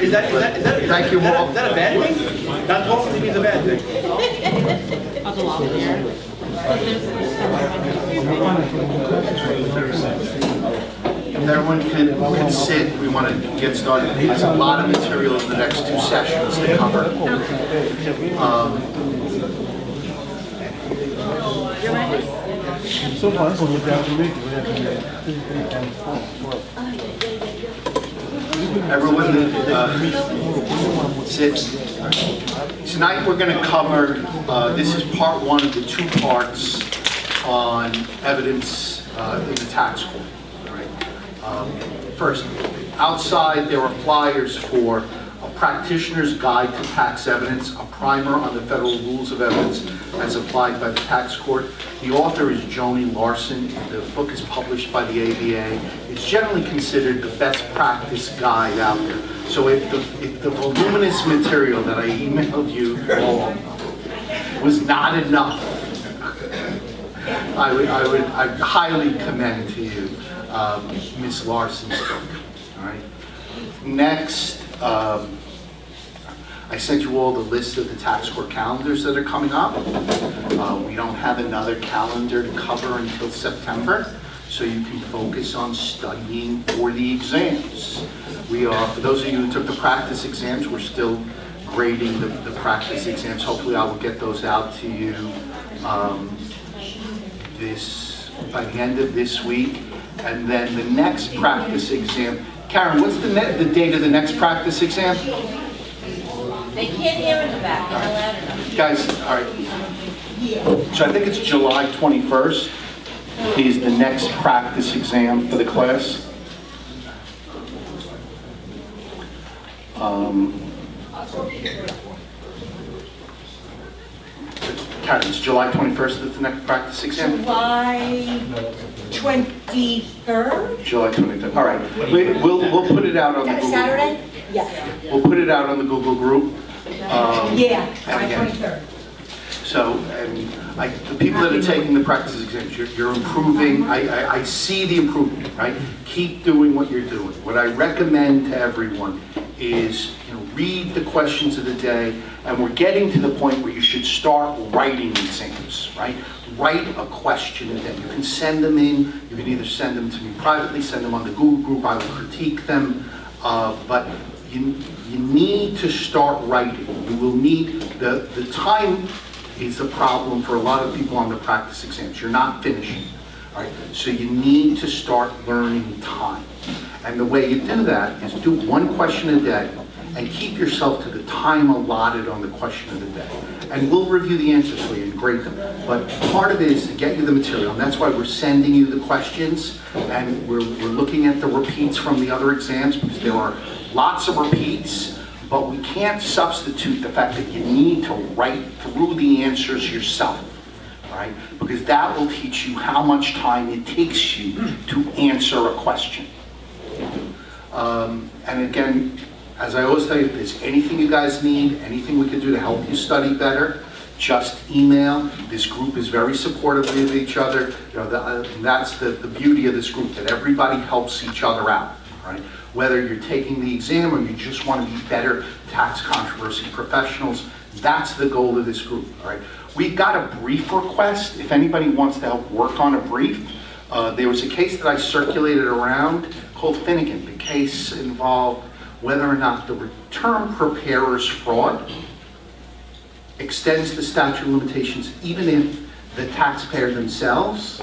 Is that, is that, is that, is Thank you, that, Walt. is that a bad thing? Not talking to me is a bad thing. I'll go off there. If everyone can, can sit, we want to get started. There's a lot of material in the next two sessions to cover. Um, So far, con il teatro vecchio, vogliamo Everyone, uh, sit. Tonight, we're going to cover, uh, this is part one of the two parts on evidence uh, in the tax court. Right. Um, First, outside, there are flyers for practitioner's guide to tax evidence, a primer on the federal rules of evidence as applied by the tax court. The author is Joni Larson. The book is published by the ABA. It's generally considered the best practice guide out there. So if the, if the voluminous material that I emailed you all was not enough, I would, I would, I highly commend to you, um, Ms. Larson's book, all right? Next, um, I sent you all the list of the tax court calendars that are coming up. Uh, we don't have another calendar to cover until September, so you can focus on studying for the exams. We are, for those of you who took the practice exams, we're still grading the, the practice exams. Hopefully I will get those out to you, um, this, by the end of this week. And then the next practice exam, Karen, what's the, the date of the next practice exam? They can't hear in the back, they're loud enough. Guys, all right. So I think it's July 21st is the next practice exam for the class. Um, Karen, it's July 21st is the next practice exam? July 23rd? July 23rd, all right. We- We'll, we'll put it out on the. Saturday? Yeah. We'll put it out on the Google group. Um, Yeah, and again, 23rd. So, and I, the people that are taking the practice exams, you're, you're improving, I, I, I see the improvement, right? Keep doing what you're doing. What I recommend to everyone is, you know, read the questions of the day, and we're getting to the point where you should start writing exams, right? Write a question a day. You can send them in, you can either send them to me privately, send them on the Google group, I will critique them, uh, but you, you need to start writing. You will need, the, the time is a problem for a lot of people on the practice exams. You're not finishing, all right? So you need to start learning time. And the way you do that is do one question a day and keep yourself to the time allotted on the question of the day. And we'll review the answers for you and grade them. But part of it is to get you the material, and that's why we're sending you the questions, and we're, we're looking at the repeats from the other exams, because there are lots of repeats, but we can't substitute the fact that you need to write through the answers yourself, right? Because that will teach you how much time it takes you to answer a question. Um, And again, as I always tell you, if there's anything you guys need, anything we can do to help you study better, just email. This group is very supportive of each other. You know, the- uh, that's the, the beauty of this group, that everybody helps each other out, right? Whether you're taking the exam or you just want to be better tax controversy professionals, that's the goal of this group, all right? We've got a brief request, if anybody wants to help work on a brief. Uh, There was a case that I circulated around called Finnegan. The case involved whether or not the return preparer's fraud extends the statute of limitations even if the taxpayer themselves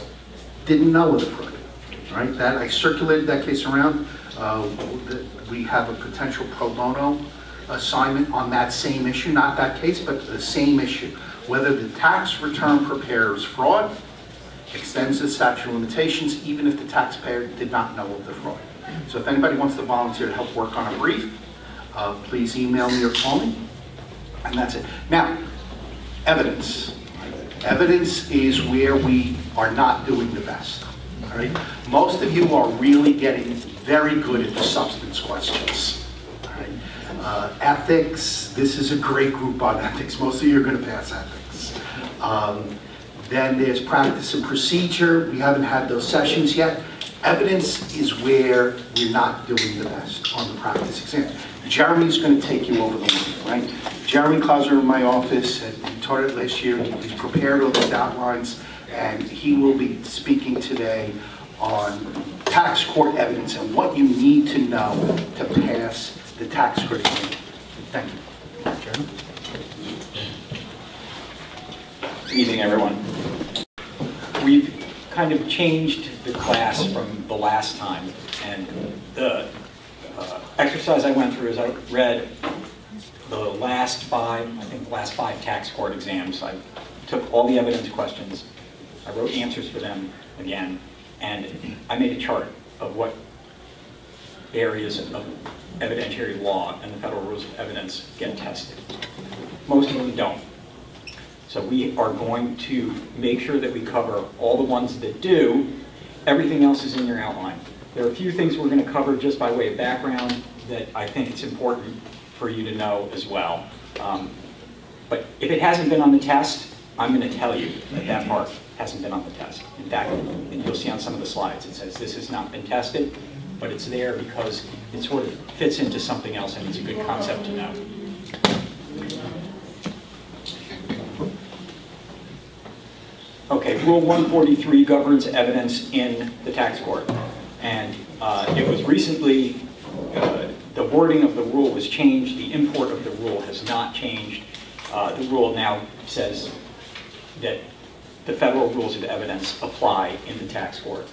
didn't know of the fraud. Right, that, I circulated that case around. Uh, We have a potential pro bono assignment on that same issue, not that case, but the same issue. Whether the tax return preparer's fraud extends the statute of limitations even if the taxpayer did not know of the fraud. So if anybody wants to volunteer to help work on a brief, uh, please email me or call me, and that's it. Now, evidence. Evidence is where we are not doing the best, Most of you are really getting very good at the substance questions? Uh, Ethics, this is a great group on ethics. Most of you are going to pass ethics. Um, Then there's practice and procedure. We haven't had those sessions yet. Evidence is where we're not doing the best on the practice exam. Jeremy's going to take you over the line, right? Jeremy Clauser in my office, he taught it last year, he's prepared all these outlines, and he will be speaking today on tax court evidence and what you need to know to pass the tax court exam. Thank you. Jeremy? Good evening, everyone. We've kind of changed the class from the last time, and the uh, exercise I went through is I read the last five, I think the last five tax court exams. I took all the evidence questions, I wrote answers for them again, and I made a chart of what areas of evidentiary law and the federal rules of evidence get tested. Most of them don't. So we are going to make sure that we cover all the ones that do. Everything else is in your outline. There are a few things we're going to cover just by way of background that I think it's important for you to know as well. Um, But if it hasn't been on the test, I'm going to tell you that that part hasn't been on the test. In fact, you'll see on some of the slides, it says this has not been tested, but it's there because it sort of fits into something else and it's a good concept to know. Okay, Rule 143 governs evidence in the tax court. And uh, it was recently, uh, the wording of the rule was changed, the import of the rule has not changed. Uh, The rule now says that the federal rules of evidence apply in the tax court.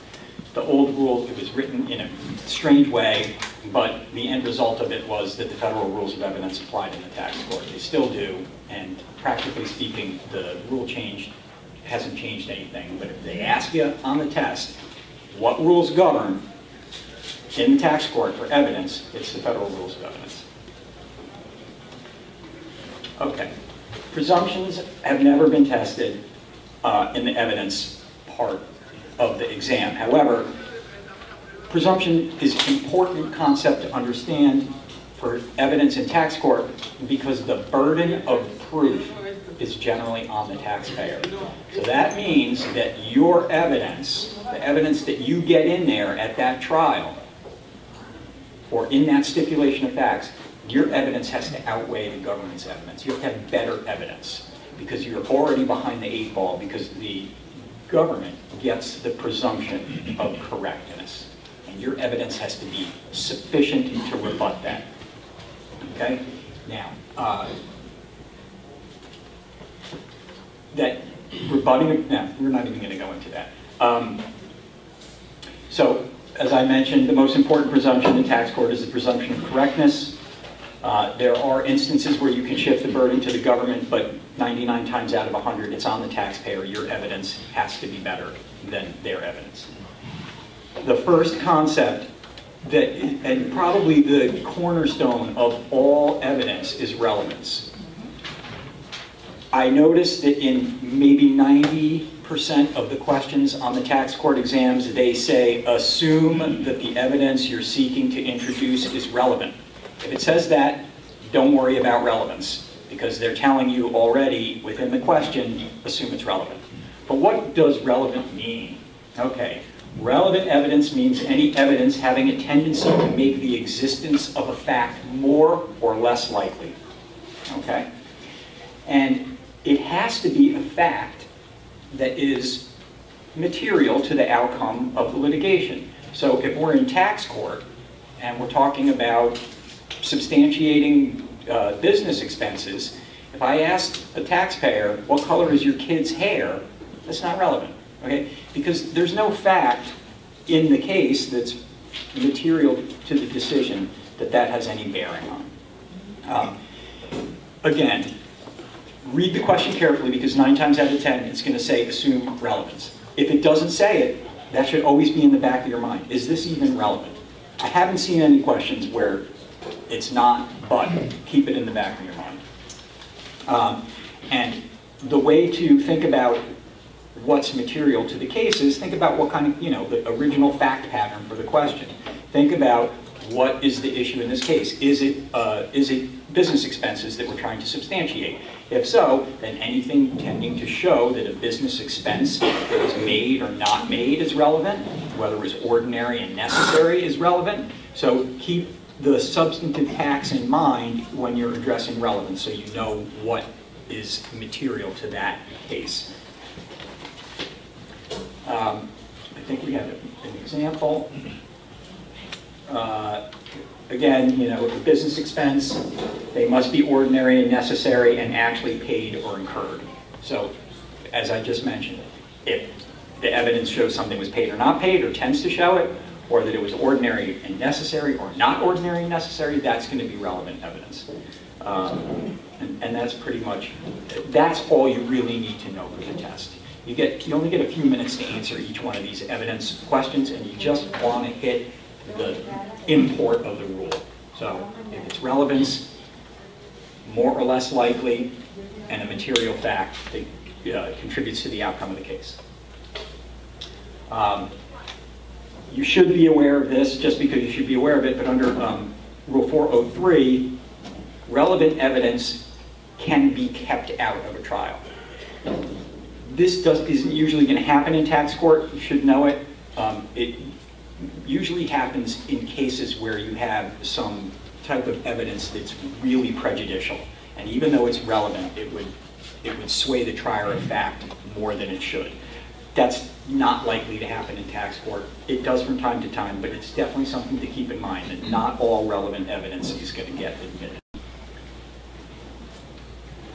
The old rule, it was written in a strange way, but the end result of it was that the federal rules of evidence applied in the tax court. They still do, and practically speaking, the rule change hasn't changed anything. But if they ask you on the test, what rules govern in the tax court for evidence, it's the federal rules of evidence. Okay. Presumptions have never been tested uh, in the evidence part of the exam. However, presumption is an important concept to understand for evidence in tax court because the burden of proof is generally on the taxpayer. So that means that your evidence, the evidence that you get in there at that trial, or in that stipulation of facts, your evidence has to outweigh the government's evidence. You have to have better evidence because you're already behind the eight ball because the government gets the presumption of correctness. And your evidence has to be sufficient to rebut that. Okay? Now, uh, that rebutting, no, we're not even going to go into that. Um, so, as I mentioned, the most important presumption in tax court is the presumption of correctness. Uh, there are instances where you can shift the burden to the government, but 99 times out of 100, it's on the taxpayer. Your evidence has to be better than their evidence. The first concept that, and probably the cornerstone of all evidence is relevance. I noticed that in maybe 90% of the questions on the tax court exams, they say, assume that the evidence you're seeking to introduce is relevant. If it says that, don't worry about relevance, because they're telling you already within the question, assume it's relevant. But what does relevant mean? Okay, relevant evidence means any evidence having a tendency to make the existence of a fact more or less likely. Okay? And it has to be a fact that is material to the outcome of the litigation. So if we're in tax court and we're talking about substantiating uh, business expenses, if I ask a taxpayer, what color is your kid's hair, that's not relevant, okay? Because there's no fact in the case that's material to the decision that that has any bearing on. Um, again, read the question carefully because nine times out of 10, it's going to say assume relevance. If it doesn't say it, that should always be in the back of your mind. Is this even relevant? I haven't seen any questions where it's not, but keep it in the back of your mind. Um, and the way to think about what's material to the case is think about what kind of, you know, the original fact pattern for the question. Think about what is the issue in this case. Is it, uh, is it business expenses that we're trying to substantiate? If so, then anything tending to show that a business expense that is made or not made is relevant, whether it was ordinary and necessary is relevant. So keep the substantive tax in mind when you're addressing relevance, so you know what is material to that case. Um, I think we have an example. Uh, Again, you know, business expense, they must be ordinary and necessary and actually paid or incurred. So, as I just mentioned, if the evidence shows something was paid or not paid, or tends to show it, or that it was ordinary and necessary, or not ordinary and necessary, that's going to be relevant evidence. Um, And and that's pretty much, that's all you really need to know for the test. You get, you only get a few minutes to answer each one of these evidence questions, and you just want to hit the import of the rule. So if it's relevance, more or less likely, and a material fact that uh, contributes to the outcome of the case. Um, You should be aware of this, just because you should be aware of it, but under um, Rule 403, relevant evidence can be kept out of a trial. This does, isn't usually going to happen in tax court, you should know it. Um, It usually happens in cases where you have some type of evidence that's really prejudicial. And even though it's relevant, it would, it would sway the trier of fact more than it should. That's not likely to happen in tax court. It does from time to time, but it's definitely something to keep in mind, that not all relevant evidence is going to get admitted.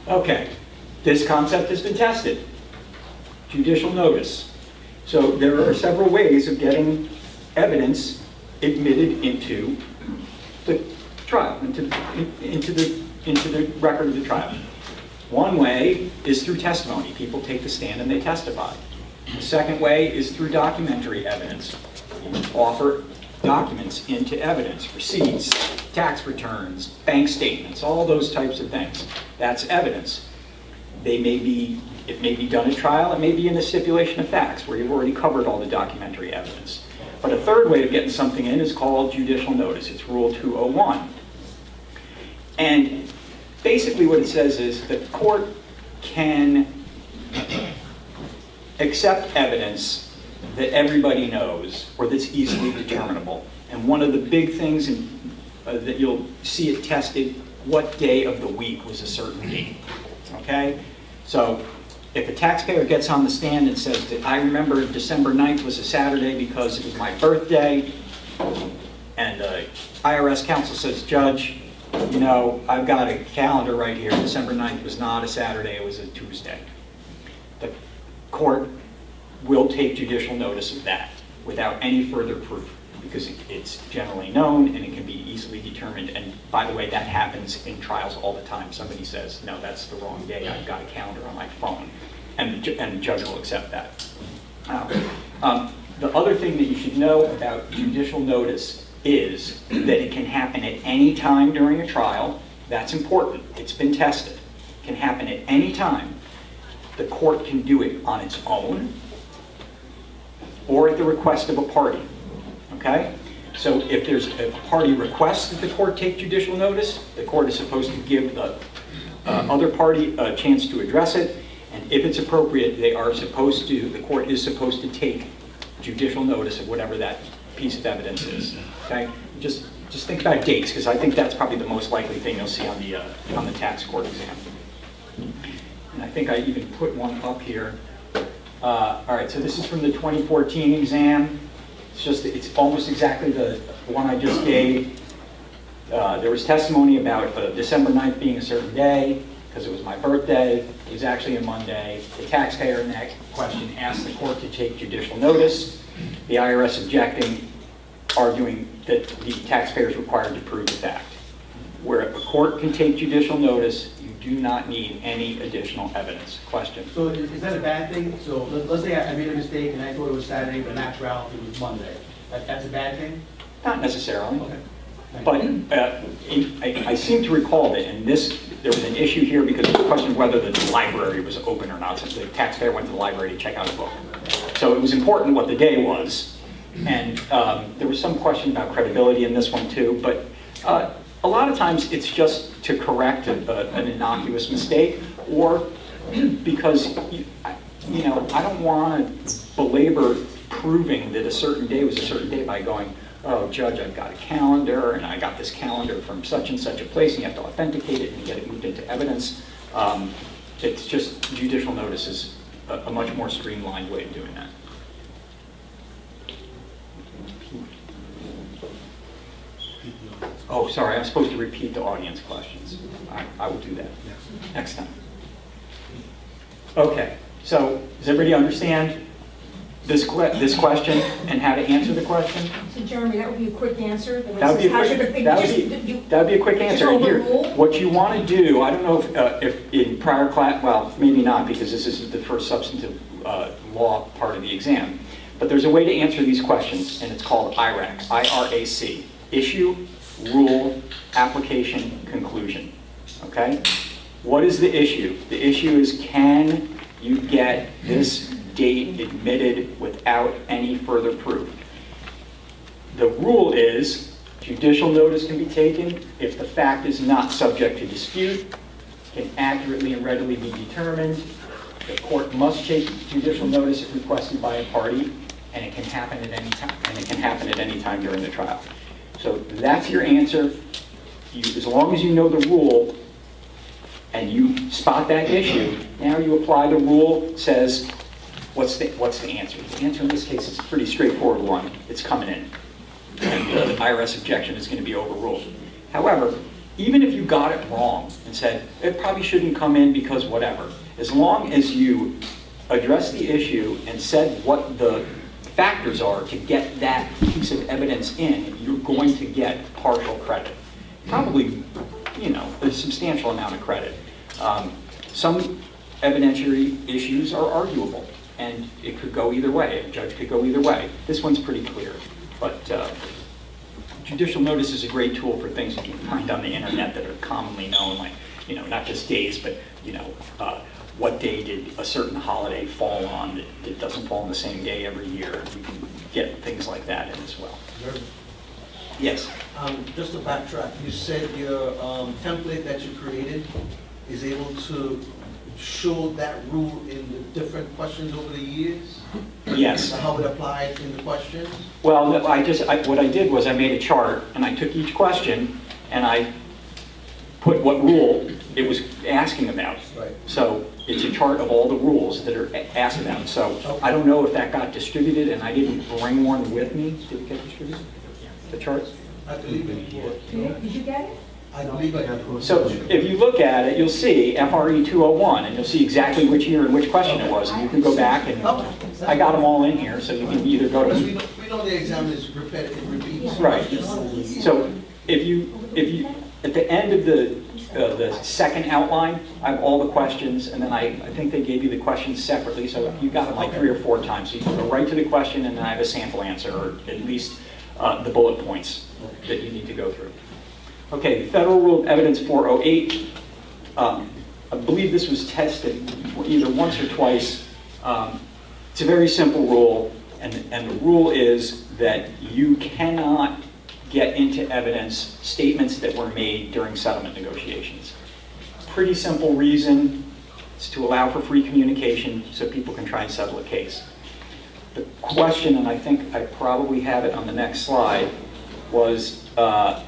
Okay, this concept has been tested. Judicial notice. So there are several ways of getting evidence admitted into the trial, into, into the, into the record of the trial. One way is through testimony. People take the stand and they testify. The second way is through documentary evidence. You offer documents into evidence, receipts, tax returns, bank statements, all those types of things. That's evidence. They may be, it may be done at trial, it may be in the stipulation of facts, where you've already covered all the documentary evidence. But a third way of getting something in is called judicial notice. It's Rule 201. And basically what it says is the court can accept evidence that everybody knows or that's easily determinable. And one of the big things in, uh, that you'll see it tested, what day of the week was a certain date. Okay? So if a taxpayer gets on the stand and says that I remember December 9th was a Saturday because it was my birthday, and the IRS counsel says, Judge, you know, I've got a calendar right here, December 9th was not a Saturday, it was a Tuesday. Court will take judicial notice of that without any further proof, because it's generally known and it can be easily determined. And by the way, that happens in trials all the time. Somebody says, no, that's the wrong day, I've got a calendar on my phone, and and the judge will accept that. Um, The other thing that you should know about judicial notice is that it can happen at any time during a trial. That's important. It's been tested. It can happen at any time. The court can do it on its own or at the request of a party. Okay? So if there's, a party requests that the court take judicial notice, the court is supposed to give the uh, other party a chance to address it. And if it's appropriate, they are supposed to, the court is supposed to take judicial notice of whatever that piece of evidence is. Okay? Just, just think about dates, because I think that's probably the most likely thing you'll see on the, uh, on the tax court exam. And I think I even put one up here. Uh, All right, so this is from the 2014 exam. It's just, it's almost exactly the one I just gave. Uh, There was testimony about uh, December 9th being a certain day, because it was my birthday. It was actually a Monday. The taxpayer in that question asked the court to take judicial notice. The IRS objecting, arguing that the taxpayer is required to prove the fact. Where a court can take judicial notice, do not need any additional evidence. Question? So is is that a bad thing? So let- let's say I I made a mistake and I thought it was Saturday, but in actuality it was Monday. That- That's a bad thing? Not necessarily. Okay. But uh, in- I I seem to recall that in this, there was an issue here because of the question of whether the library was open or not. So the taxpayer went to the library to check out a book. So it was important what the day was. And um, there was some question about credibility in this one too. But uh, a lot of times it's just to correct a- a- an innocuous mistake or because, you I- you know, I don't want to belabor proving that a certain day was a certain day by going, oh, judge, I've got a calendar, and I got this calendar from such and such a place, and you have to authenticate it and get it moved into evidence. Um, It's just, judicial notice is a, a much more streamlined way of doing that. Oh, sorry, I'm supposed to repeat the audience questions. I, I will do that next time. Okay, so does everybody understand this que, this question and how to answer the question? So Jeremy, that would be a quick answer? The way it That would be a says, how should quick, that would just- be, you- that would be a quick answer. And here, what you want to do, I don't know if, uh, if in prior class, well, maybe not, because this isn't the first substantive uh, law part of the exam, but there's a way to answer these questions, and it's called IRAC, I-R-A-C. Issue, rule, application, conclusion, okay? What is the issue? The issue is, can you get this date admitted without any further proof? The rule is judicial notice can be taken if the fact is not subject to dispute, can accurately and readily be determined. The court must take judicial notice if requested by a party, and it can happen at any time, and it can happen at any time during the trial. So that's your answer. You, as long as you know the rule and you spot that issue, now you apply the rule, says, what's the, what's the answer? The answer in this case is a pretty straightforward one. It's coming in and the IRS objection is going to be overruled. However, even if you got it wrong and said, it probably shouldn't come in because whatever, as long as you address the issue and said what the factors are to get that piece of evidence in, you're going to get partial credit. Probably, you know, a substantial amount of credit. Um, Some evidentiary issues are arguable, and it could go either way. A judge could go either way. This one's pretty clear. But uh, judicial notice is a great tool for things that you can find on the internet that are commonly known, like, you know, not just days, but, you know, uh, what day did a certain holiday fall on that, that doesn't fall on the same day every year. You can get things like that in as well. Yes? Um, Just to backtrack, you said your um, template that you created is able to show that rule in the different questions over the years? Yes. How it applied in the questions? Well, I just, I- what I did was I made a chart, and I took each question, and I put what rule it was asking about. Right. So it's a chart of all the rules that are asked about. So I don't know if that got distributed, and I didn't bring one with me. Did it get distributed? The charts? I believe it was. Did you get it? I believe I did. So if you look at it, you'll see FRE 201, and you'll see exactly which year and which question it was, and you can go back and, I got them all in here, so you can either go Because we to, know, we know the exam is repetitive, repeats. Right. Just over the years. so if you, if you, at the end of the, the second outline, I have all the questions, and then I, I think they gave you the questions separately, so you got them like three or four times. So you can go right to the question, and then I have a sample answer, or at least uh, the bullet points that you need to go through. Okay, Federal Rule of Evidence 408. Um, I believe this was tested either once or twice. Um, It's a very simple rule, and, and the rule is that you cannot get into evidence statements that were made during settlement negotiations. Pretty simple reason, it's to allow for free communication so people can try and settle a case. The question, and I think I probably have it on the next slide, was, uh,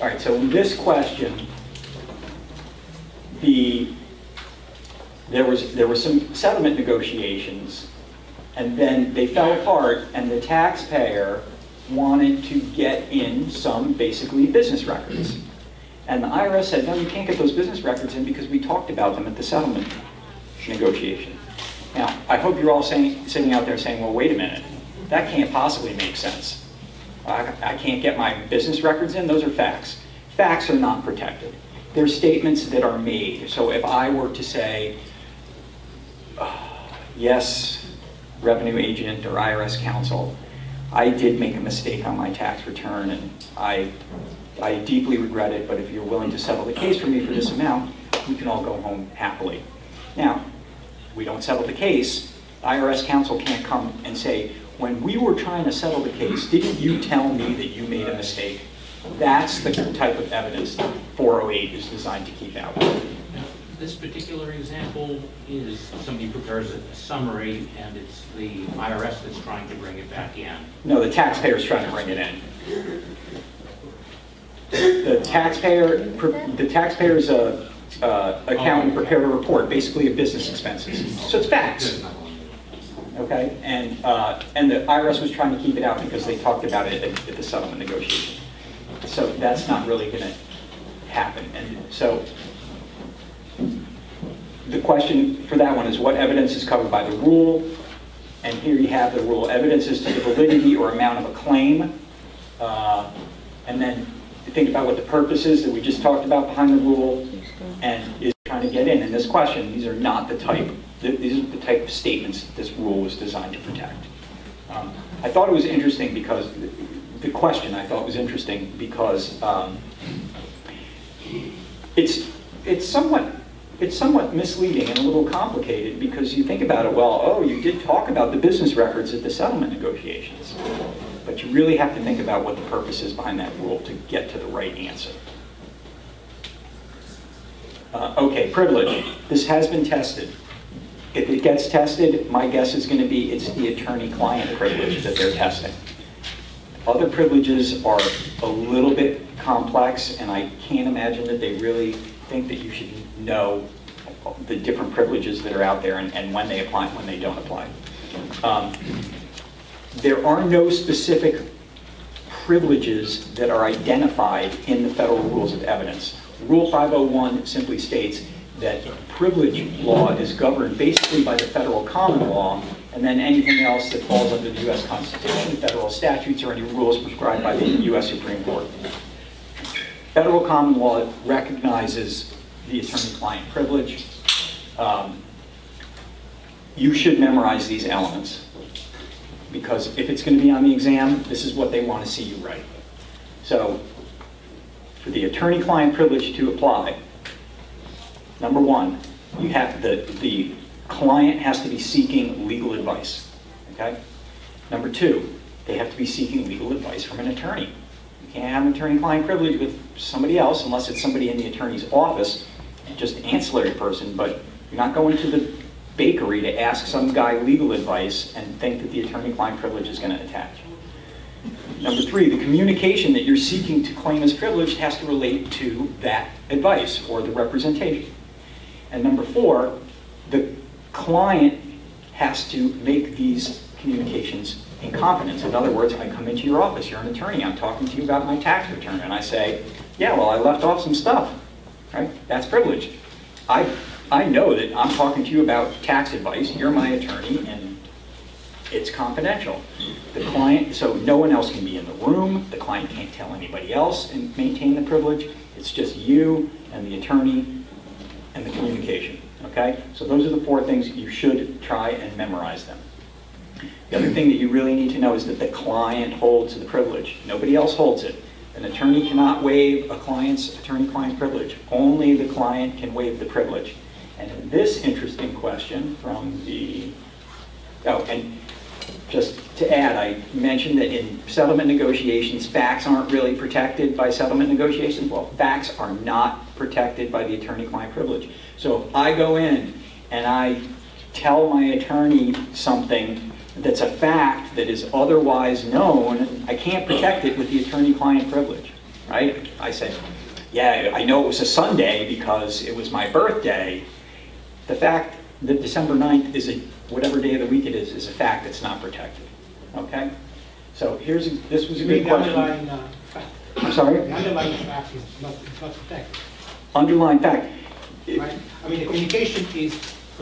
all right, so in this question, the, there was, there were some settlement negotiations, and then they fell apart, and the taxpayer wanted to get in some basically business records. And the IRS said, no, you can't get those business records in because we talked about them at the settlement negotiation. Now, I hope you're all saying, sitting out there saying, well, wait a minute, that can't possibly make sense. I, I can't get my business records in, those are facts. Facts are not protected. They're statements that are made. So if I were to say, "Ah, yes, revenue agent or IRS counsel, I did make a mistake on my tax return and I, I deeply regret it, but if you're willing to settle the case for me for this amount, we can all go home happily. Now, we don't settle the case, IRS counsel can't come and say, when we were trying to settle the case, didn't you tell me that you made a mistake? That's the type of evidence that 408 is designed to keep out. This particular example is somebody prepares a summary and it's the IRS that's trying to bring it back in. No, the taxpayer's trying to bring it in. The taxpayer, the taxpayer's uh, uh, accountant prepared a report, basically of business expenses. So it's facts. Okay, and, uh, and the IRS was trying to keep it out because they talked about it at at the settlement negotiation. So that's not really gonna happen. And so the question for that one is what evidence is covered by the rule? And here you have the rule, evidence is to the validity or amount of a claim. Uh, And then think about what the purpose is that we just talked about behind the rule and is trying to get in. In this question, these are not the type, these are the type of statements that this rule was designed to protect. Um, I thought it was interesting because, the question I thought was interesting because um, it's, it's somewhat, it's somewhat misleading and a little complicated because you think about it, well, oh, you did talk about the business records at the settlement negotiations. But you really have to think about what the purpose is behind that rule to get to the right answer. Uh, Okay, privilege. This has been tested. If it gets tested, my guess is going to be it's the attorney-client privilege that they're testing. Other privileges are a little bit complex, and I can't imagine that they really think that you should know the different privileges that are out there and, and when they apply and when they don't apply. Um, There are no specific privileges that are identified in the federal rules of evidence. Rule 501 simply states that privilege law is governed basically by the federal common law, and then anything else that falls under the U.S. Constitution, federal statutes, or any rules prescribed by the U.S. Supreme Court. Federal common law recognizes the attorney-client privilege. Um, You should memorize these elements, because if it's going to be on the exam, this is what they want to see you write. So, for the attorney-client privilege to apply, number one, you have, the, the client has to be seeking legal advice, okay? Number two, they have to be seeking legal advice from an attorney. You can't have attorney-client privilege with somebody else unless it's somebody in the attorney's office, just ancillary person, but you're not going to the bakery to ask some guy legal advice and think that the attorney-client privilege is going to attach. Number three, the communication that you're seeking to claim as privileged has to relate to that advice or the representation. And number four, the client has to make these communications in confidence. In other words, I come into your office, you're an attorney, I'm talking to you about my tax return, and I say, yeah, well, I left off some stuff, right? That's privilege. I, I know that I'm talking to you about tax advice, you're my attorney, and it's confidential. The client, so no one else can be in the room, the client can't tell anybody else and maintain the privilege. It's just you and the attorney and the communication, okay? So those are the four things you should try and memorize them. The other thing that you really need to know is that the client holds the privilege. Nobody else holds it. An attorney cannot waive a client's attorney-client privilege. Only the client can waive the privilege. And in this interesting question from the, oh, and just to add, I mentioned that in settlement negotiations, facts aren't really protected by settlement negotiations. Well, facts are not protected by the attorney-client privilege. So if I go in and I tell my attorney something that's a fact that is otherwise known, I can't protect it with the attorney-client privilege, right? I say, yeah, I know it was a Sunday because it was my birthday. The fact that December 9th is a, whatever day of the week it is, is a fact that's not protected, okay? So here's, a- this was a good question. underlying uh, fact, I'm sorry? the underlying fact is not, not protected, Underlying fact. right? I mean, the communication is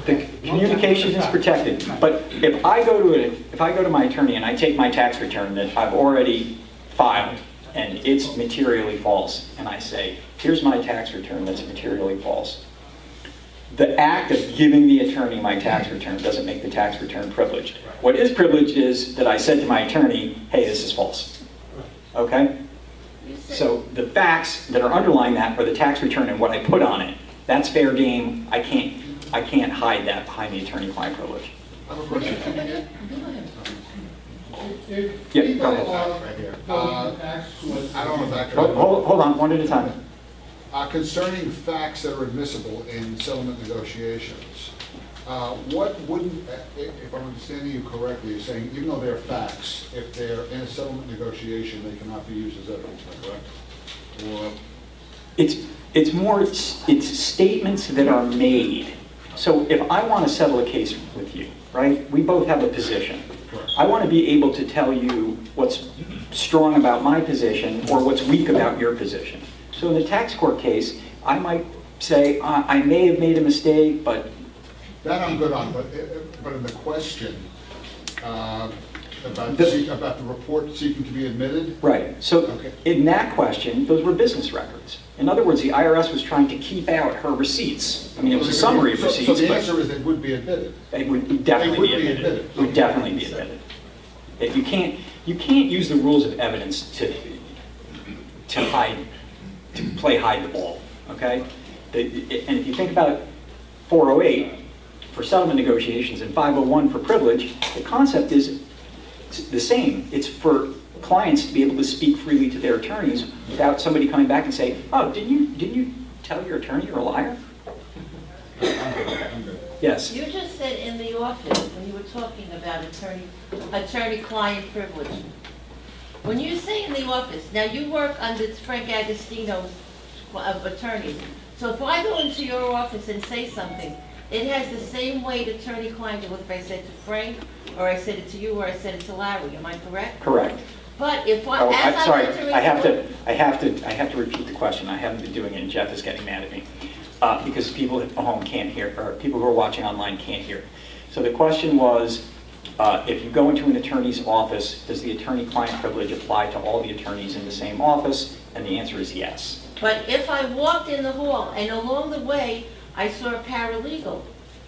The communication is protected, but if I go to, if I go to my attorney and I take my tax return that I've already filed, and it's materially false, and I say, here's my tax return that's materially false, the act of giving the attorney my tax return doesn't make the tax return privileged. What is privileged is that I said to my attorney, hey, this is false. Okay? So the facts that are underlying that are the tax return and what I put on it. That's fair game. I can't, I can't hide that behind the attorney-client privilege. If Yeah, people go ahead. are Right here. Uh, I don't know if that. Hold, hold on, one at a time. Uh, Concerning facts that are admissible in settlement negotiations, uh, what wouldn't, uh, if I'm understanding you correctly, you're saying even though they're facts, if they're in a settlement negotiation, they cannot be used as evidence, correct? Or, It's, it's more, it's it's statements that are made. So if I want to settle a case with you, right, we both have a position. I want to be able to tell you what's strong about my position or what's weak about your position. So in the tax court case, I might say, "Uh, I may have made a mistake, but that I'm good on, but, but in the question, uh, about, The- about the report seeking to be admitted, Right, so Okay. in that question, those were business records. In other words, the IRS was trying to keep out her receipts. I mean, it was a summary of So- receipts, So the but answer is they would be admitted. it would definitely would be be admitted. It Would definitely be admitted. If you can't, you can't use the rules of evidence to, to hide, to play hide the ball, okay? The- And if you think about 408 for settlement negotiations and 501 for privilege, the concept is the same. It's for clients to be able to speak freely to their attorneys without somebody coming back and saying, oh, didn't you, didn't you tell your attorney you're a liar? Yes. You just said in the office, when you were talking about attorney, attorney-client privilege. When you say in the office, now you work under Frank Agostino's of attorneys. So if I go into your office and say something, it has the same weight attorney-client, if I said to Frank, or I said it to you, or I said it to Larry, am I correct? Correct. But if I, Oh, as I'm sorry, entering. I have to, I have to, I have to repeat the question. I haven't been doing it, and Jeff is getting mad at me. Uh, Because people at home can't hear, or people who are watching online can't hear. So the question was, uh, if you go into an attorney's office, does the attorney-client privilege apply to all the attorneys in the same office? And the answer is yes. But if I walked in the hall and along the way, I saw a paralegal,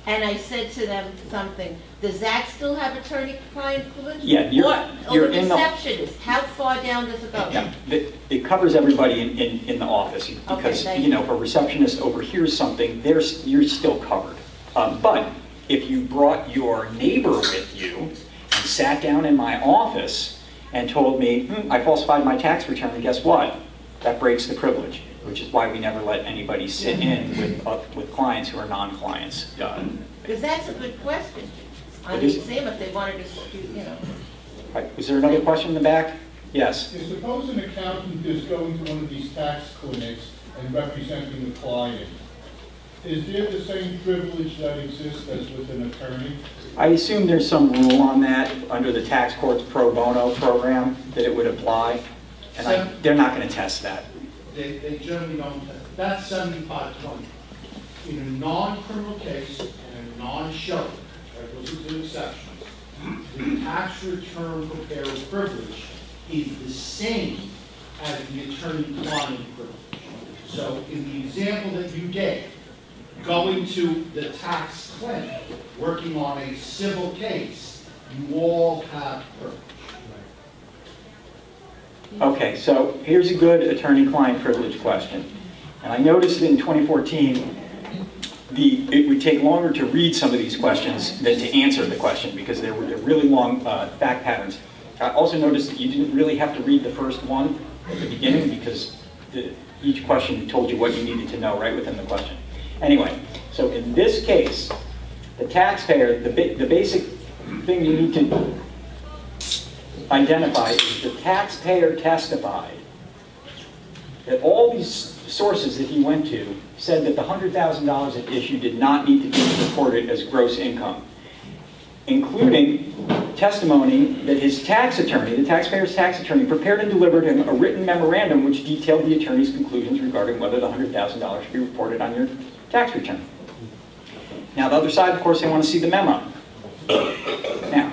and I said to them something, does that still have attorney-client privilege? Yeah, you're- Or- you're Or the in the- receptionist, how far down does it go? Yeah, it it covers everybody in, in, in the office, because, thank you know, if a receptionist overhears something, there's, you're still covered. Um, But if you brought your neighbor with you and sat down in my office and told me, hmm, I falsified my tax return, and guess what? That breaks the privilege, which is why we never let anybody sit in with, uh, with clients who are non-clients. Because that's a good question on It the is. if they wanted to, you know. right, Is there another question in the back? Yes? Is suppose an accountant is going to one of these tax clinics and representing the client, is there the same privilege that exists as with an attorney? I assume there's some rule on that under the tax court's pro bono program that it would apply, and I, they're not going to test that. They, they generally don't, that's seventy-five twenty. In a non-criminal case and a non-show, right, those are two exceptions, the tax return preparer's privilege is the same as the attorney-client privilege. So in the example that you gave, going to the tax clinic, working on a civil case, you all have privilege. Okay, so here's a good attorney-client privilege question. And I noticed in 2014, the, it would take longer to read some of these questions than to answer the question because they were really long uh, fact patterns. I also noticed that you didn't really have to read the first one at the beginning because the, each question told you what you needed to know right within the question. Anyway, so in this case, the taxpayer, the, the basic thing you need to identify is the taxpayer testified that all these sources that he went to said that the $100,000 at issue did not need to be reported as gross income, including testimony that his tax attorney, the taxpayer's tax attorney, prepared and delivered him a written memorandum which detailed the attorney's conclusions regarding whether the $100,000 should be reported on your tax return. Now, the other side, of course, they want to see the memo. Now,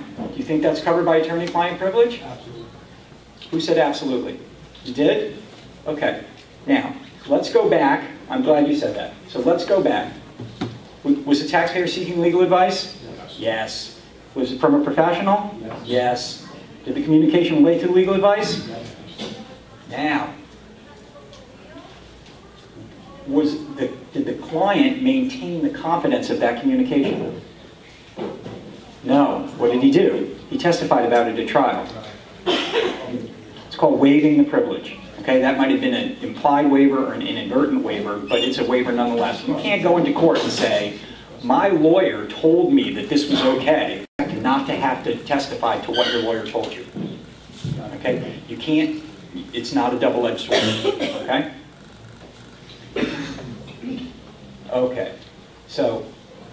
you think that's covered by attorney-client privilege? Absolutely. Who said absolutely? You did? Okay. Now, let's go back. I'm glad you said that. So let's go back. Was the taxpayer seeking legal advice? Yes. Was it from a professional? Yes. Did the communication relate to legal advice? Yes. Now, was the, did the client maintain the confidence of that communication? No. What did he do? He testified about it at trial. It's called waiving the privilege, Okay, that might have been an implied waiver or an inadvertent waiver, but it's a waiver nonetheless. You can't go into court and say, my lawyer told me that this was okay, not to have to testify to what your lawyer told you. Okay, you can't, it's not a double-edged sword, okay? Okay, so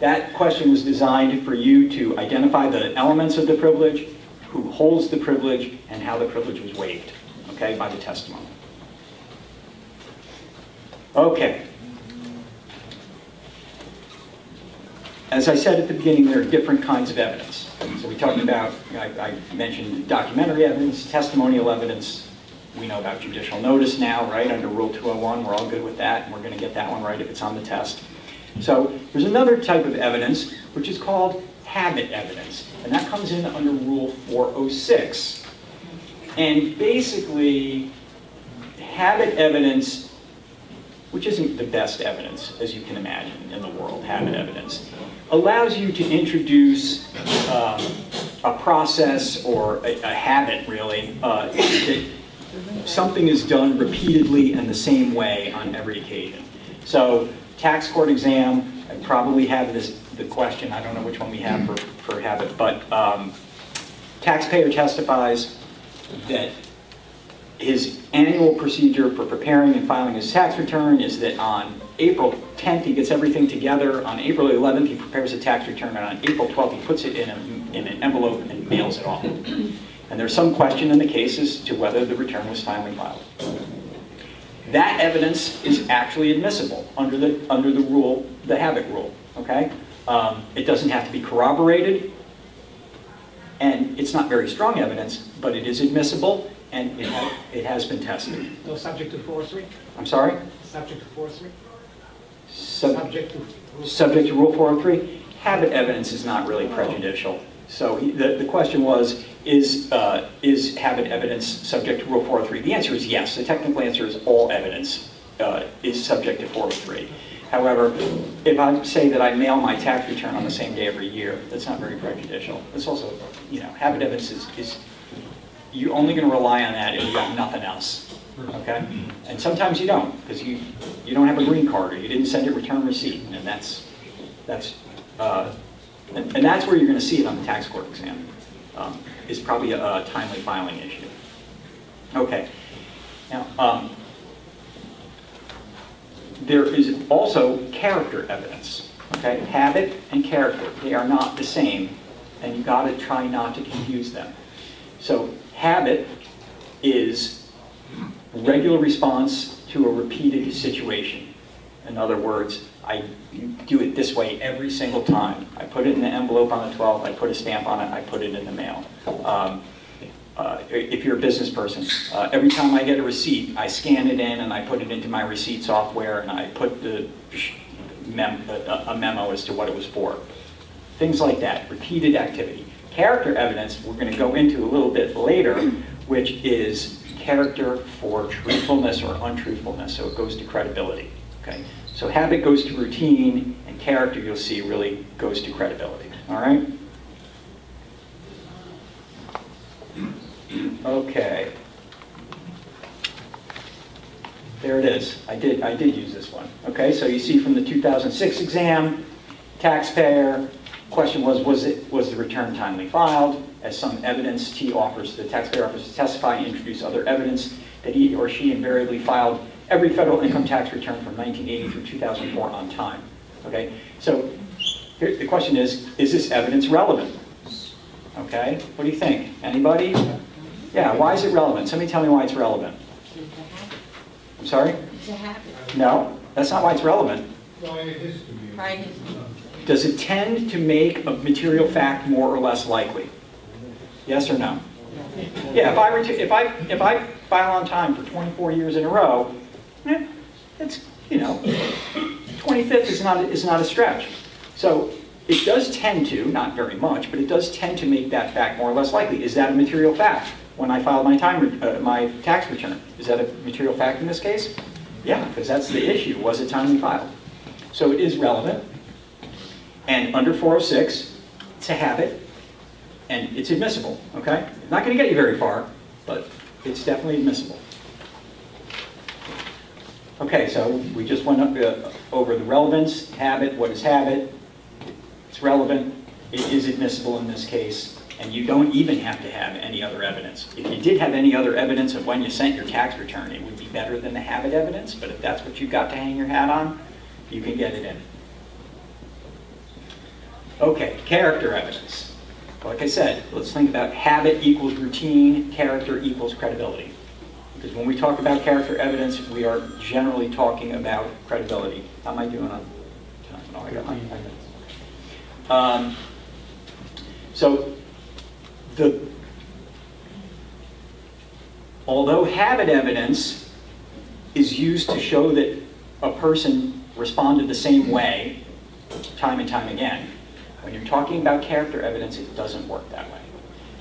that question was designed for you to identify the elements of the privilege, who holds the privilege, and how the privilege was waived, okay, by the testimony. Okay. As I said at the beginning, there are different kinds of evidence. So we talked about, I, I mentioned documentary evidence, testimonial evidence. We know about judicial notice now, right, under Rule 201. We're all good with that, and we're going to get that one right if it's on the test. So there's another type of evidence, which is called habit evidence. And that comes in under Rule 406. And basically, habit evidence which isn't the best evidence, as you can imagine, in the world, habit evidence, allows you to introduce um, a process or a, a habit, really, uh, that something is done repeatedly and the same way on every occasion. So, tax court exam, I probably have this, the question, I don't know which one we have for, for habit, but um, taxpayer testifies that his annual procedure for preparing and filing his tax return is that on April 10th, he gets everything together. On April 11th, he prepares a tax return, and on April 12th, he puts it in, a, in an envelope and mails it off. And there's some question in the case as to whether the return was timely filed. That evidence is actually admissible under the, under the rule, the habit rule, okay? Um, it doesn't have to be corroborated, and it's not very strong evidence, but it is admissible, and it, ha it has been tested. No subject to 403? I'm sorry? Subject to 403? Sub Subject to... subject to Rule 403? Habit evidence is not really prejudicial. So he, the, the question was, is, uh, is habit evidence subject to Rule 403? The answer is yes. The technical answer is all evidence uh, is subject to 403. However, if I say that I mail my tax return on the same day every year, that's not very prejudicial. It's also, you know, habit evidence is, is you're only going to rely on that if you've got nothing else, okay? And sometimes you don't, because you, you don't have a green card, or you didn't send a return receipt, and that's, that's, uh, and, and that's where you're going to see it on the tax court exam, um, is probably a, a timely filing issue. Okay, now, um, there is also character evidence, okay? Habit and character, they are not the same, and you got to try not to confuse them. So habit is regular response to a repeated situation. In other words, I do it this way every single time. I put it in the envelope on the 12th, I put a stamp on it, I put it in the mail. Um, uh, if you're a business person, uh, every time I get a receipt, I scan it in and I put it into my receipt software and I put the mem a memo as to what it was for. Things like that, repeated activity. Character evidence, we're going to go into a little bit later, which is character for truthfulness or untruthfulness, so it goes to credibility. Okay? So habit goes to routine, and character, you'll see, really goes to credibility. All right? Okay. There it is. I did, I did use this one. Okay, so you see from the 2006 exam, taxpayer, question was, was, it, was the return timely filed? As some evidence, T offers, the taxpayer offers to testify and introduce other evidence that he or she invariably filed every federal income tax return from 1980 through 2004 on time. Okay, so here, the question is, is this evidence relevant? Okay, what do you think? Anybody? Yeah, why is it relevant? Somebody tell me why it's relevant. I'm sorry? No, that's not why it's relevant. Does it tend to make a material fact more or less likely? Yes or no? Yeah, if I, if I, if I file on time for 24 years in a row, eh, it's, you know, 25th is not, is not a stretch. So it does tend to, not very much, but it does tend to make that fact more or less likely. Is that a material fact when I filed my, time, uh, my tax return? Is that a material fact in this case? Yeah, because that's the issue. Was it timely filed? So it is relevant. And under 406, it's a habit, and it's admissible, okay? Not going to get you very far, but it's definitely admissible. Okay, so we just went up, uh, over the relevance, habit, what is habit? It's relevant, it is admissible in this case, and you don't even have to have any other evidence. If you did have any other evidence of when you sent your tax return, it would be better than the habit evidence, but if that's what you've got to hang your hat on, you can get it in. Okay, character evidence. Like I said, let's think about habit equals routine, character equals credibility. Because when we talk about character evidence, we are generally talking about credibility. How am I doing on time? No, I got my five minutes. Um, so the, although habit evidence is used to show that a person responded the same way time and time again, when you're talking about character evidence, it doesn't work that way.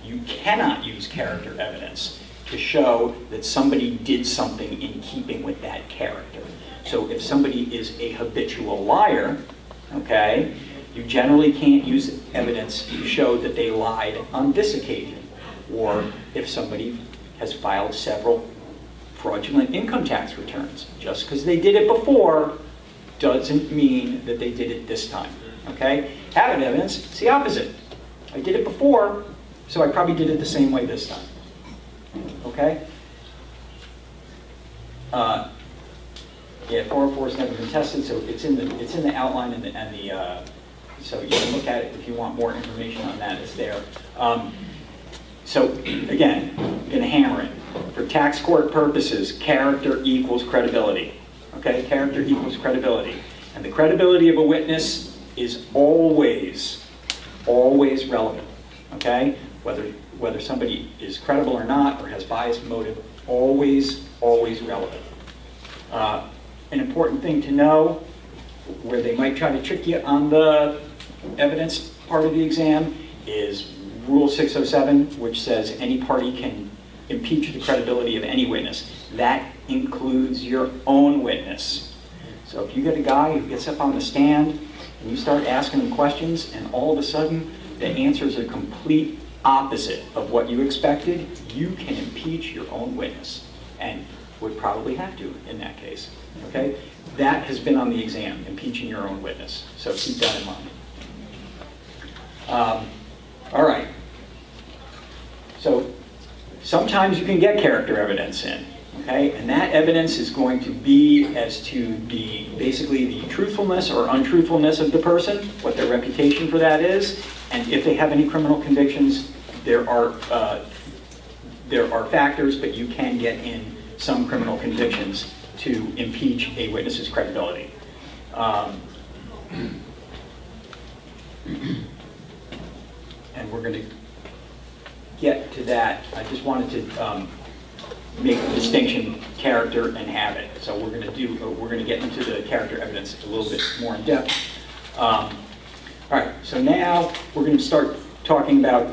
You cannot use character evidence to show that somebody did something in keeping with that character. So if somebody is a habitual liar, okay, you generally can't use evidence to show that they lied on this occasion. Or if somebody has filed several fraudulent income tax returns. Just because they did it before doesn't mean that they did it this time. Okay? Habit evidence, it's the opposite. I did it before, so I probably did it the same way this time. Okay? Uh, yeah, 404 has never been tested, so it's in the it's in the outline and the, and the uh, so you can look at it if you want more information on that. It's there. Um, so again, I'm going to hammer it. For tax court purposes, character equals credibility. Okay, character equals credibility, and the credibility of a witness is always, always relevant. Okay, whether whether somebody is credible or not or has biased motive, always, always relevant. Uh, an important thing to know, where they might try to trick you on the evidence part of the exam, is Rule 607, which says any party can impeach the credibility of any witness. That includes your own witness. So if you get a guy who gets up on the stand and you start asking him questions and all of a sudden the answers are complete opposite of what you expected, you can impeach your own witness and would probably have to in that case. Okay? That has been on the exam, impeaching your own witness. So keep that in mind. Um, all right. So sometimes you can get character evidence in. Okay, and that evidence is going to be as to the basically the truthfulness or untruthfulness of the person, what their reputation for that is, and if they have any criminal convictions, there are uh, there are factors, but you can get in some criminal convictions to impeach a witness's credibility. Um, and we're going to get to that. I just wanted to um, make the distinction character and habit. So we're going to do, we're going to get into the character evidence a little bit more in depth. Um, all right, so now we're going to start talking about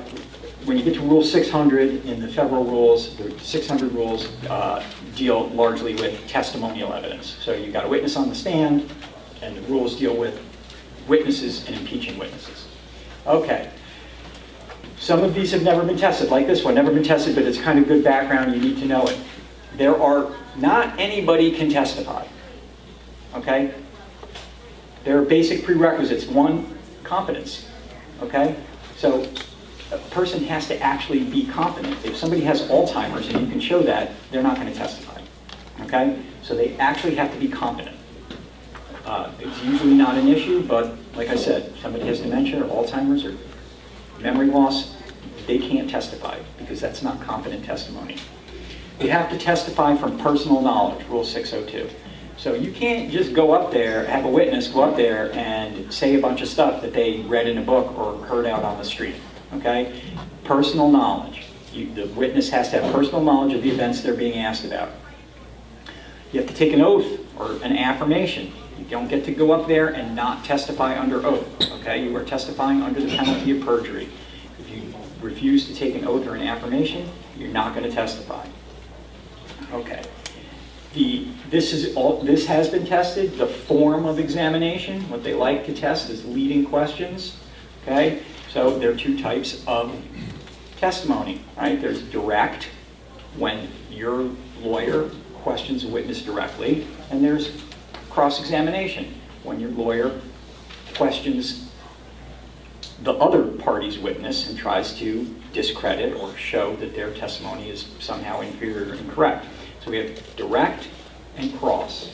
when you get to Rule 600 in the federal rules, the 600 rules uh, deal largely with testimonial evidence. So you've got a witness on the stand, and the rules deal with witnesses and impeaching witnesses. Okay. Some of these have never been tested, like this one, never been tested, but it's kind of good background, you need to know it. There are, not anybody can testify, okay? There are basic prerequisites. One, competence, okay? So a person has to actually be competent. If somebody has Alzheimer's and you can show that, they're not going to testify, okay? So they actually have to be competent. Uh, it's usually not an issue, but like I said, somebody has dementia or Alzheimer's or memory loss, they can't testify because that's not competent testimony. You have to testify from personal knowledge, Rule 602. So you can't just go up there, have a witness go up there and say a bunch of stuff that they read in a book or heard out on the street, okay? Personal knowledge. You, the witness has to have personal knowledge of the events they're being asked about. You have to take an oath or an affirmation. You don't get to go up there and not testify under oath, okay? You are testifying under the penalty of perjury. If you refuse to take an oath or an affirmation, you're not going to testify. Okay. The, this, is all, this has been tested. The form of examination, what they like to test is leading questions. Okay? So there are two types of testimony, right? There's direct, when your lawyer questions a witness directly, and there's cross-examination, when your lawyer questions the other party's witness and tries to discredit or show that their testimony is somehow inferior or incorrect. So we have direct and cross.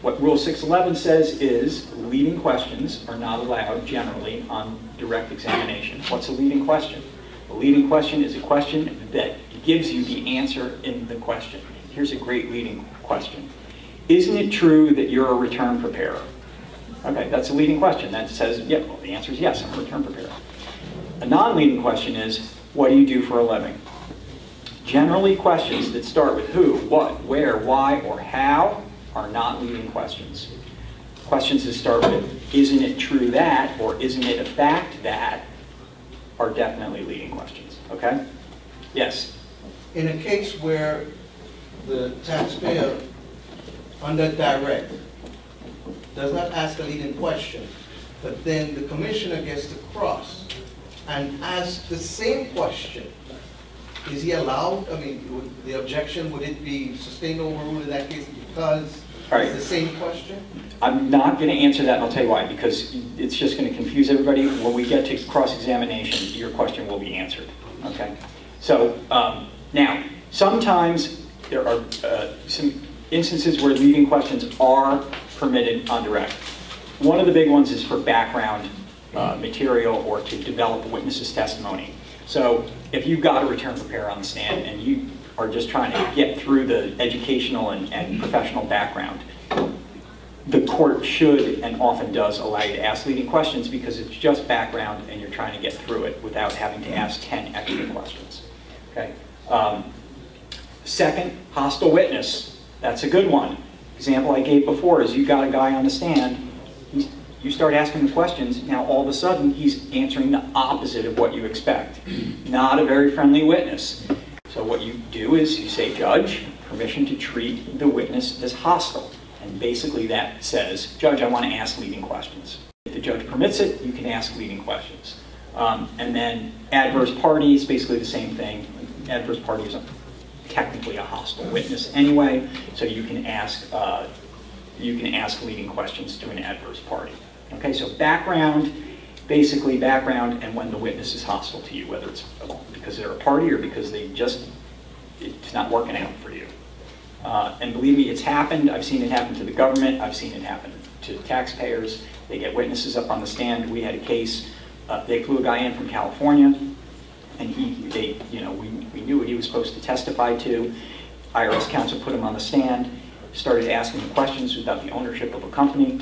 What Rule 611 says is leading questions are not allowed generally on direct examination. What's a leading question? A leading question is a question that gives you the answer in the question. Here's a great leading question. Isn't it true that you're a return preparer? Okay, that's a leading question. That says, yeah, well, the answer is yes, I'm a return preparer. A non-leading question is, what do you do for a living? Generally, questions that start with who, what, where, why, or how are not leading questions. Questions that start with, isn't it true that, or isn't it a fact that, are definitely leading questions, okay? Yes? In a case where the taxpayer, under direct, does not ask a leading question, but then the commissioner gets to cross and ask the same question, is he allowed, I mean, would the objection, would it be sustained overruled in that case because right. it's the same question? I'm not going to answer that, and I'll tell you why, because it's just going to confuse everybody. When we get to cross-examination, your question will be answered, okay? So, um, now, sometimes there are uh, some instances where leading questions are permitted on direct. One of the big ones is for background uh, material or to develop a witness's testimony. So if you've got a return preparer on the stand and you are just trying to get through the educational and, and professional background, the court should and often does allow you to ask leading questions because it's just background and you're trying to get through it without having to ask 10 extra questions. Okay. Um, second, hostile witness. That's a good one. Example I gave before is you got a guy on the stand, you start asking him questions, now all of a sudden he's answering the opposite of what you expect. Not a very friendly witness. So what you do is you say, Judge, permission to treat the witness as hostile. And basically that says, Judge, I want to ask leading questions. If the judge permits it, you can ask leading questions. Um, and then adverse party is basically the same thing. Adverse party is technically a hostile witness anyway, so you can ask uh, you can ask leading questions to an adverse party. Okay, so background, basically background, and when the witness is hostile to you, whether it's because they're a party or because they just it's not working out for you. Uh, and believe me, it's happened. I've seen it happen to the government. I've seen it happen to taxpayers. They get witnesses up on the stand. We had a case. Uh, they flew a guy in from California, and he, they, you know, we, we knew what he was supposed to testify to. IRS counsel put him on the stand, started asking him questions about the ownership of a company,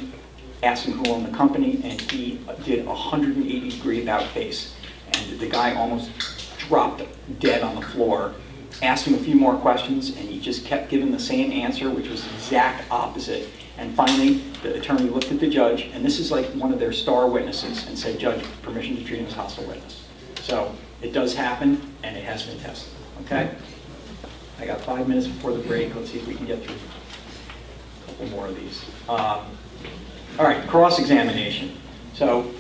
asked him who owned the company, and he did a 180 degree about face. And the guy almost dropped dead on the floor. Asked him a few more questions, and he just kept giving the same answer, which was the exact opposite. And finally, the attorney looked at the judge, and this is like one of their star witnesses, and said, Judge, permission to treat him as hostile witness. So it does happen, and it has been tested. Okay? I got five minutes before the break. Let's see if we can get through a couple more of these. Um, all right, cross-examination. So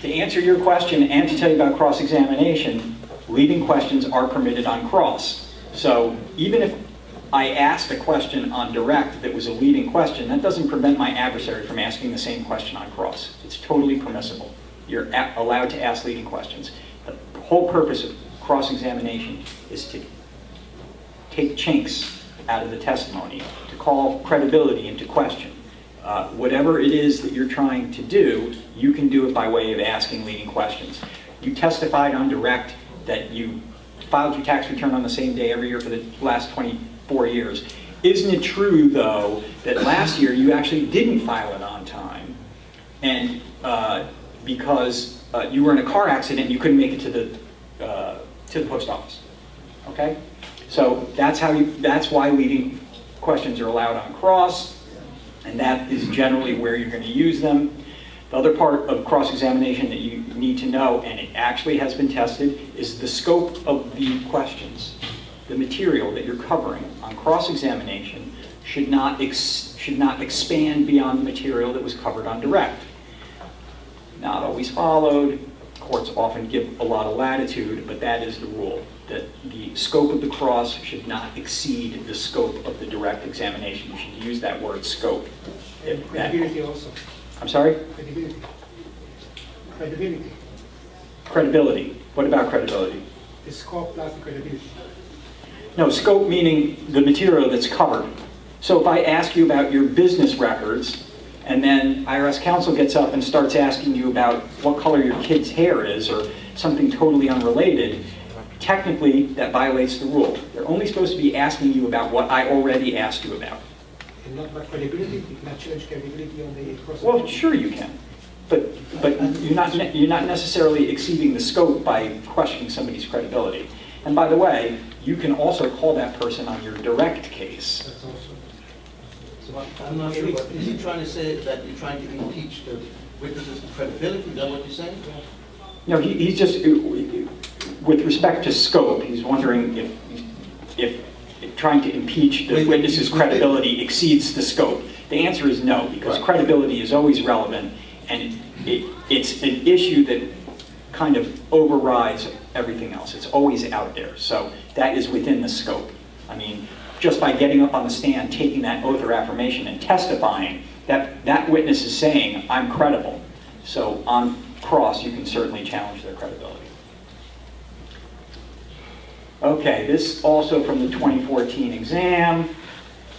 to answer your question and to tell you about cross-examination, leading questions are permitted on cross. So even if I asked a question on direct that was a leading question, that doesn't prevent my adversary from asking the same question on cross. It's totally permissible. You're allowed to ask leading questions. Whole purpose of cross-examination is to take chinks out of the testimony, to call credibility into question. Uh, whatever it is that you're trying to do, you can do it by way of asking leading questions. You testified on direct that you filed your tax return on the same day every year for the last 24 years. Isn't it true, though, that last year you actually didn't file it on time, and uh, because uh, you were in a car accident, and you couldn't make it to the uh, to the post office? Okay, so that's how you. That's why leading questions are allowed on cross, and that is generally where you're going to use them. The other part of cross-examination that you need to know, and it actually has been tested, is the scope of the questions. The material that you're covering on cross-examination should not should not expand beyond the material that was covered on direct. Not always followed. Courts often give a lot of latitude, but that is the rule. that the scope of the cross should not exceed the scope of the direct examination. You should use that word scope. Credibility also, I'm sorry? credibility. Credibility, Credibility. What about credibility? the scope plus the credibility. No, scope meaning the material that's covered. So if I ask you about your business records, and then IRS counsel gets up and starts asking you about what color your kid's hair is, or something totally unrelated, technically, that violates the rule. They're only supposed to be asking you about what I already asked you about. And not about credibility, you cannot change credibility on the. Well, sure you can, but, but you're not, you're not necessarily exceeding the scope by questioning somebody's credibility. And by the way, you can also call that person on your direct case. That's I- I'm not sure, but is he trying to say that you're trying to impeach the witness's credibility? Is that what you're saying? No, he, he's just, uh, with respect to scope, he's wondering if, if trying to impeach the Wait, witness's wait. credibility exceeds the scope. The answer is no, because Right. credibility is always relevant, and it, it's an issue that kind of overrides everything else. It's always out there, so that is within the scope. I mean, just by getting up on the stand, taking that oath or affirmation and testifying, that, that witness is saying, I'm credible. So on cross, you can certainly challenge their credibility. Okay, this also from the 2014 exam.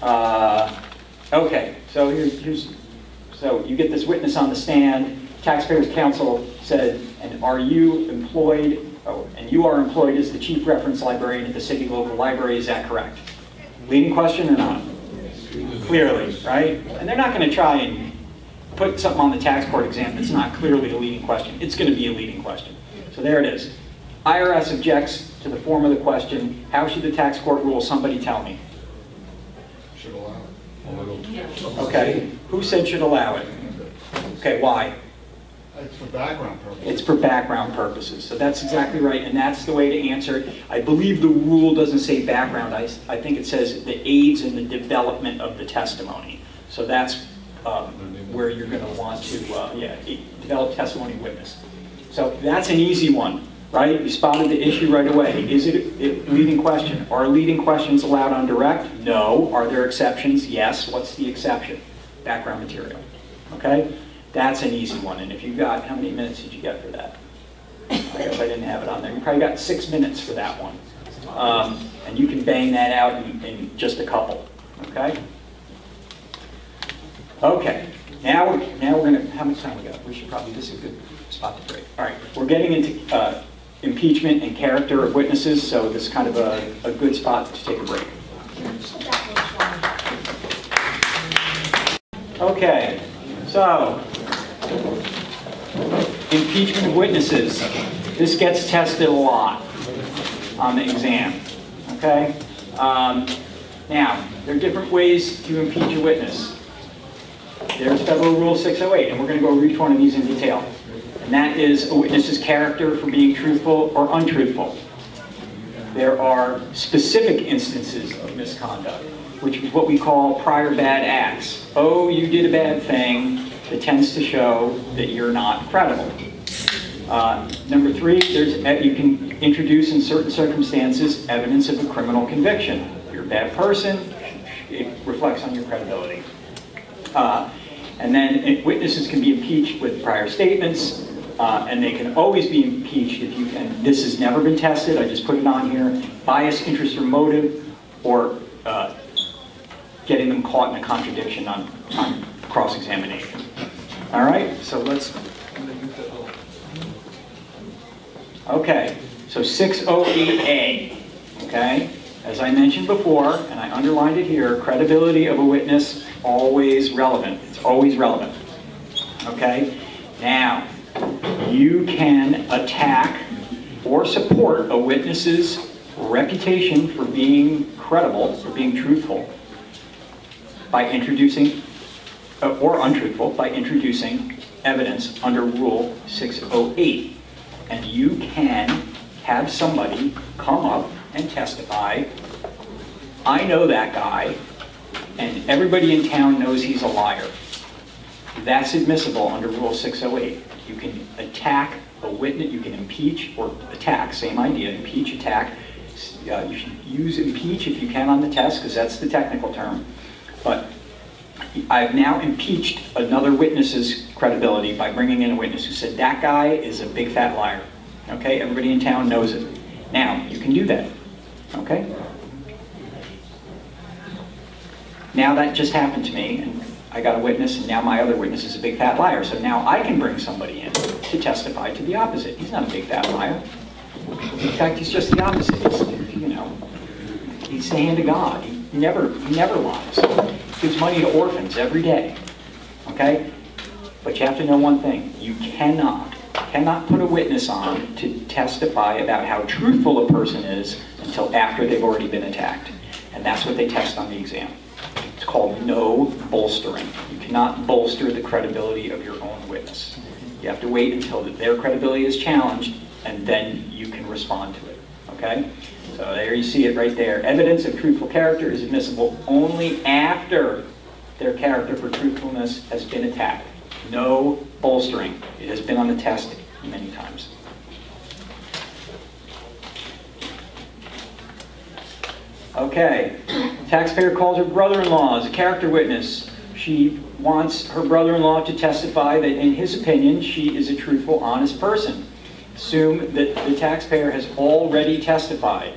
Uh, Okay, so here's, here's, so you get this witness on the stand, taxpayers counsel said, and are you employed, oh, and you are employed as the chief reference librarian at the city local library, is that correct? Leading question or not? Clearly, right? And they're not gonna try and put something on the tax court exam that's not clearly a leading question. It's gonna be a leading question. So there it is. IRS objects to the form of the question, how should the tax court rule? Somebody tell me. Should allow it. Okay, who said should allow it? Okay, why? It's for background purposes. It's for background purposes, so that's exactly right, and that's the way to answer it. I believe the rule doesn't say background, I, I think it says the aids in the development of the testimony. So that's um, where you're gonna want to, uh, yeah, develop testimony witness. So that's an easy one, right? You spotted the issue right away. Is it a leading question? Are leading questions allowed on direct? No. Are there exceptions? Yes. What's the exception? Background material, okay? That's an easy one, and if you got, how many minutes did you get for that? I guess I didn't have it on there. You probably got six minutes for that one. Um, And you can bang that out in, in just a couple, okay? Okay, now, we're- now we're gonna, how much time we got? We should probably, this is a good spot to break. All right, we're getting into uh, impeachment and character of witnesses, so this is kind of a, a good spot to take a break. Okay, so, impeachment of witnesses. This gets tested a lot on the exam, okay? Um, Now, there are different ways to impeach a witness. There's Federal Rule 608, and we're going to go over each one of these in detail. And that is a witness's character for being truthful or untruthful. There are specific instances of misconduct, which is what we call prior bad acts. Oh, you did a bad thing that tends to show that you're not credible. Uh, Number three, uh, you can introduce in certain circumstances evidence of a criminal conviction. If you're a bad person, it reflects on your credibility. Uh, And then it- witnesses can be impeached with prior statements, uh, and they can always be impeached if you, and this has never been tested, I just put it on here, bias, interest, or motive, or uh, getting them caught in a contradiction on, on cross-examination. All right, so let's, okay, so 608A, okay? As I mentioned before, and I underlined it here, credibility of a witness, always relevant. It's always relevant. Okay? Now, you can attack or support a witness's reputation for being credible, for being truthful, by introducing, uh, or untruthful, by introducing evidence under Rule 608. And you can have somebody come up and testify, I know that guy, and everybody in town knows he's a liar. That's admissible under Rule 608. You can attack a witness, you can impeach or attack, same idea, impeach, attack Uh, You should use impeach if you can on the test, because that's the technical term. But I've now impeached another witness's credibility by bringing in a witness who said, that guy is a big fat liar. Okay, everybody in town knows it. Now, you can do that, okay? Now that just happened to me, and I got a witness, and now my other witness is a big fat liar. So now I can bring somebody in to testify to the opposite. He's not a big fat liar. In fact, he's just the opposite. He's, you know, he's the hand of God. He never, he never lies. Gives money to orphans every day. Okay? But you have to know one thing. You cannot, cannot put a witness on to testify about how truthful a person is until after they've already been attacked. And that's what they test on the exam. It's called no bolstering. You cannot bolster the credibility of your own witness. You have to wait until their credibility is challenged, and then you can respond to it. Okay? So there you see it right there. Evidence of truthful character is admissible only after their character for truthfulness has been attacked. No bolstering. It has been on the test many times. Okay, taxpayer calls her brother-in-law as a character witness. She wants her brother-in-law to testify that in his opinion, she is a truthful, honest person. Assume that the taxpayer has already testified.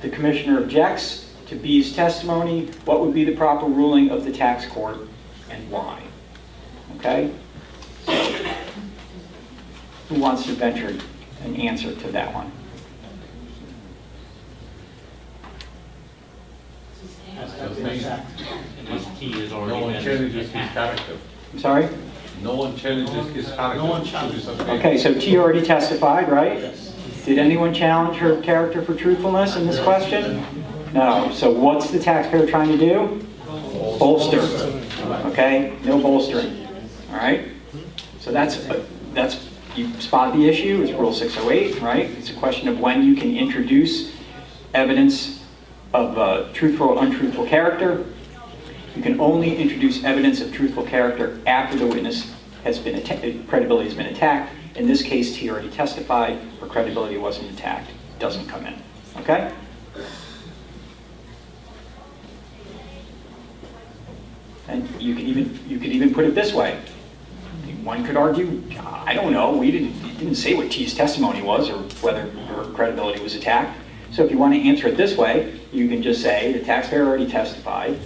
The commissioner objects to B's testimony. What would be the proper ruling of the tax court and why? Okay? So, who wants to venture an answer to that one? Unless T is No one challenges his character. I'm sorry? No one challenges his character. No one challenges Okay, so T already testified, right? Did anyone challenge her character for truthfulness in this question? No. So what's the taxpayer trying to do? Bolster. Okay, no bolstering. All right? So that's, that's, you spot the issue, it's Rule 608, right? It's a question of when you can introduce evidence of uh, truthful or untruthful character. You can only introduce evidence of truthful character after the witness has been, credibility has been attacked. In this case, he already testified, her credibility wasn't attacked, doesn't come in. Okay? And you could even, you could even put it this way. One could argue, I don't know, we didn't, didn't say what T's testimony was or whether her credibility was attacked. So if you want to answer it this way, you can just say, the taxpayer already testified.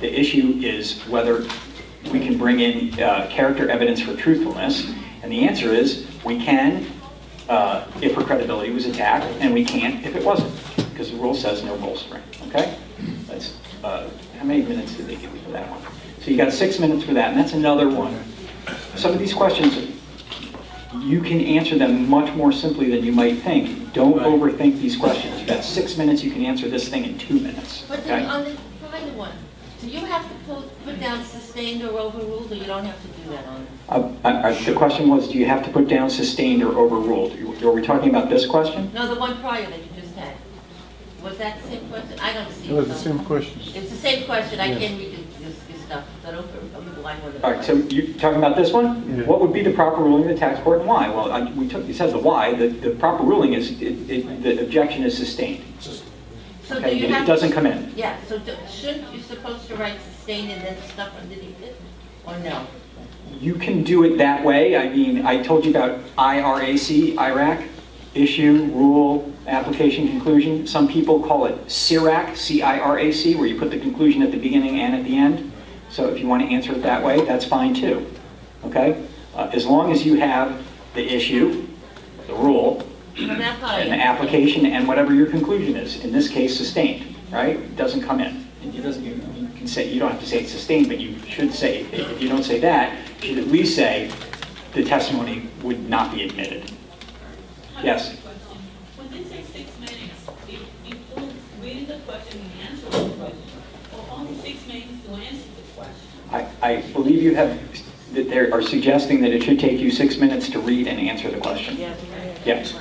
The issue is whether we can bring in uh, character evidence for truthfulness. And the answer is, we can uh, if her credibility was attacked, and we can't if it wasn't, because the rule says no bolstering, okay? That's, uh, how many minutes did they give you for that one? So you got six minutes for that, and that's another one. Some of these questions, you can answer them much more simply than you might think. Don't overthink these questions. You got six minutes, you can answer this thing in two minutes, But okay? on the one, do you have to put, put down sustained or overruled, or you don't have to do that on? Uh, uh, uh, The question was, do you have to put down sustained or overruled? Are we talking about this question? No, the one prior that you just had. Was that the same question? I don't see. It was the same question. It's the same question, I can't read this, this stuff, so don't, I'm the blind one. All right, so you're talking about this one? Yeah. What would be the proper ruling of the tax court and why? Well, I- we took, you said the why, the, the proper ruling is, it- it- the objection is sustained. So do you it have? it doesn't come in. Yeah, so do- shouldn't you supposed to write sustained and then stuff underneath it, or no? You can do it that way. I mean, I told you about IRAC, IRAC, issue, rule, application, conclusion. Some people call it CIRAC, C-I-R-A-C, where you put the conclusion at the beginning and at the end. So if you want to answer it that way, that's fine too. Okay? Uh, As long as you have the issue, the rule, No, that's not and the it. application and whatever your conclusion is, in this case sustained, right? It doesn't come in. It doesn't, you you can say, you don't have to say it's sustained, but you should say, if you don't say that, you should at least say the testimony would not be admitted. Yes? When they say six minutes, it includes reading the question and answering the question, or only six minutes to answer the question? I, I believe you have, that they are suggesting that it should take you six minutes to read and answer the question. Yeah. Yes.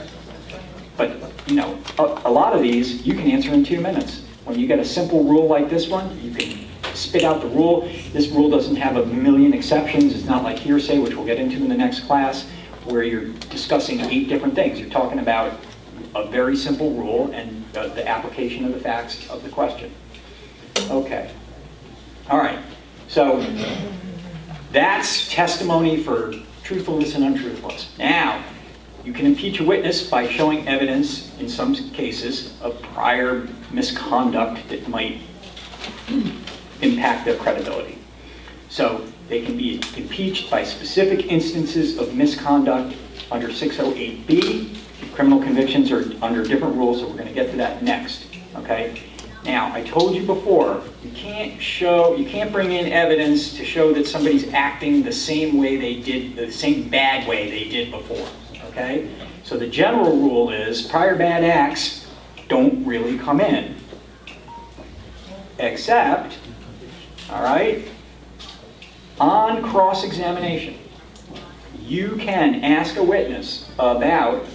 But, you know, a, a lot of these, you can answer in two minutes. When you get a simple rule like this one, you can spit out the rule. This rule doesn't have a million exceptions. It's not like hearsay, which we'll get into in the next class, where you're discussing eight different things. You're talking about a very simple rule and uh, the application of the facts of the question. Okay. All right. So that's testimony for truthfulness and untruthfulness. Now, you can impeach a witness by showing evidence, in some cases, of prior misconduct that might impact their credibility. So they can be impeached by specific instances of misconduct under 608B. Criminal convictions are under different rules, so we're going to get to that next. Okay? Now, I told you before, you can't show, you can't bring in evidence to show that somebody's acting the same way they did, the same bad way they did before. Okay? So the general rule is prior bad acts don't really come in. Except, all right, on cross-examination, you can ask a witness about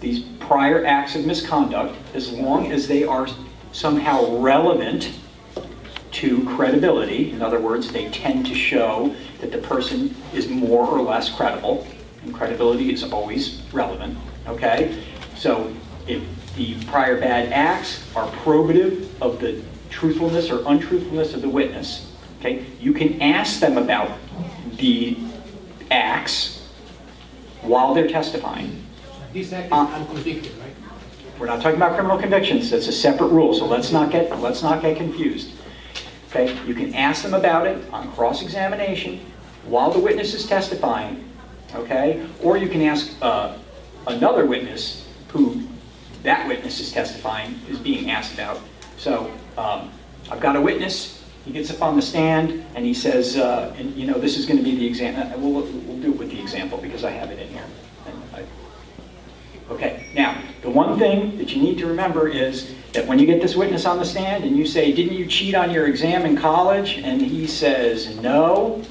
these prior acts of misconduct as long as they are somehow relevant to credibility. In other words, they tend to show that the person is more or less credible, and credibility is always relevant, okay? So if the prior bad acts are probative of the truthfulness or untruthfulness of the witness, okay, you can ask them about the acts while they're testifying. This act is Uh, unconvicted, right? We're not talking about criminal convictions, that's a separate rule, so let's not get, let's not get confused. Okay, you can ask them about it on cross-examination while the witness is testifying, okay? Or you can ask uh, another witness who that witness is testifying, is being asked about. So, um, I've got a witness, he gets up on the stand, and he says, uh, and, you know, this is gonna be the example, we'll, we'll do it with the example, because I have it in here. I- Okay, now, the one thing that you need to remember is that when you get this witness on the stand and you say, didn't you cheat on your exam in college? And he says, no,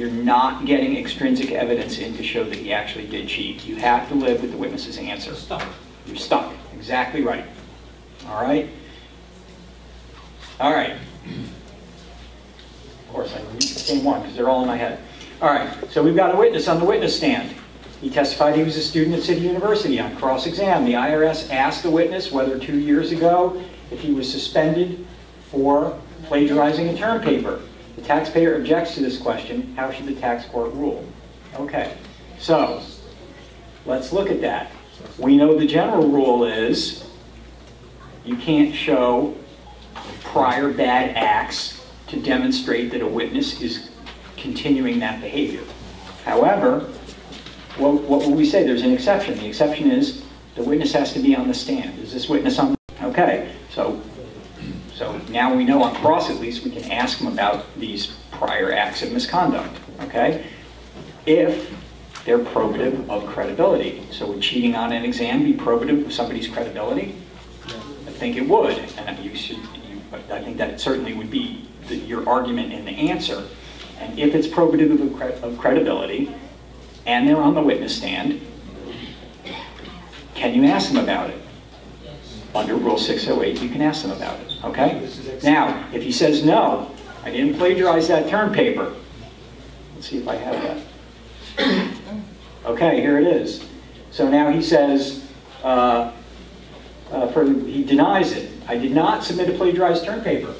you're not getting extrinsic evidence in to show that he actually did cheat. You have to live with the witness's answer. You're stuck. You're stuck, exactly right. All right? All right. Of course, I read the same one because they're all in my head. All right, so we've got a witness on the witness stand. He testified he was a student at City University on cross-exam. The IRS asked the witness whether two years ago if he was suspended for plagiarizing a term paper. The taxpayer objects to this question. How should the tax court rule? Okay, so let's look at that. We know the general rule is you can't show prior bad acts to demonstrate that a witness is continuing that behavior. However, what, what will we say? There's an exception. The exception is the witness has to be on the stand. Is this witness on? Okay, now we know on cross at least we can ask them about these prior acts of misconduct, okay? If they're probative of credibility. So would cheating on an exam be probative of somebody's credibility? I think it would, and you should, you, I think that it certainly would be the, your argument in the answer. And if it's probative of, of credibility, and they're on the witness stand, can you ask them about it? Under Rule 608, you can ask them about it, okay? Now, if he says, no, I didn't plagiarize that term paper, let's see if I have that. Okay, here it is. So now he says, uh, uh, for, he denies it. I did not submit a plagiarized term paper,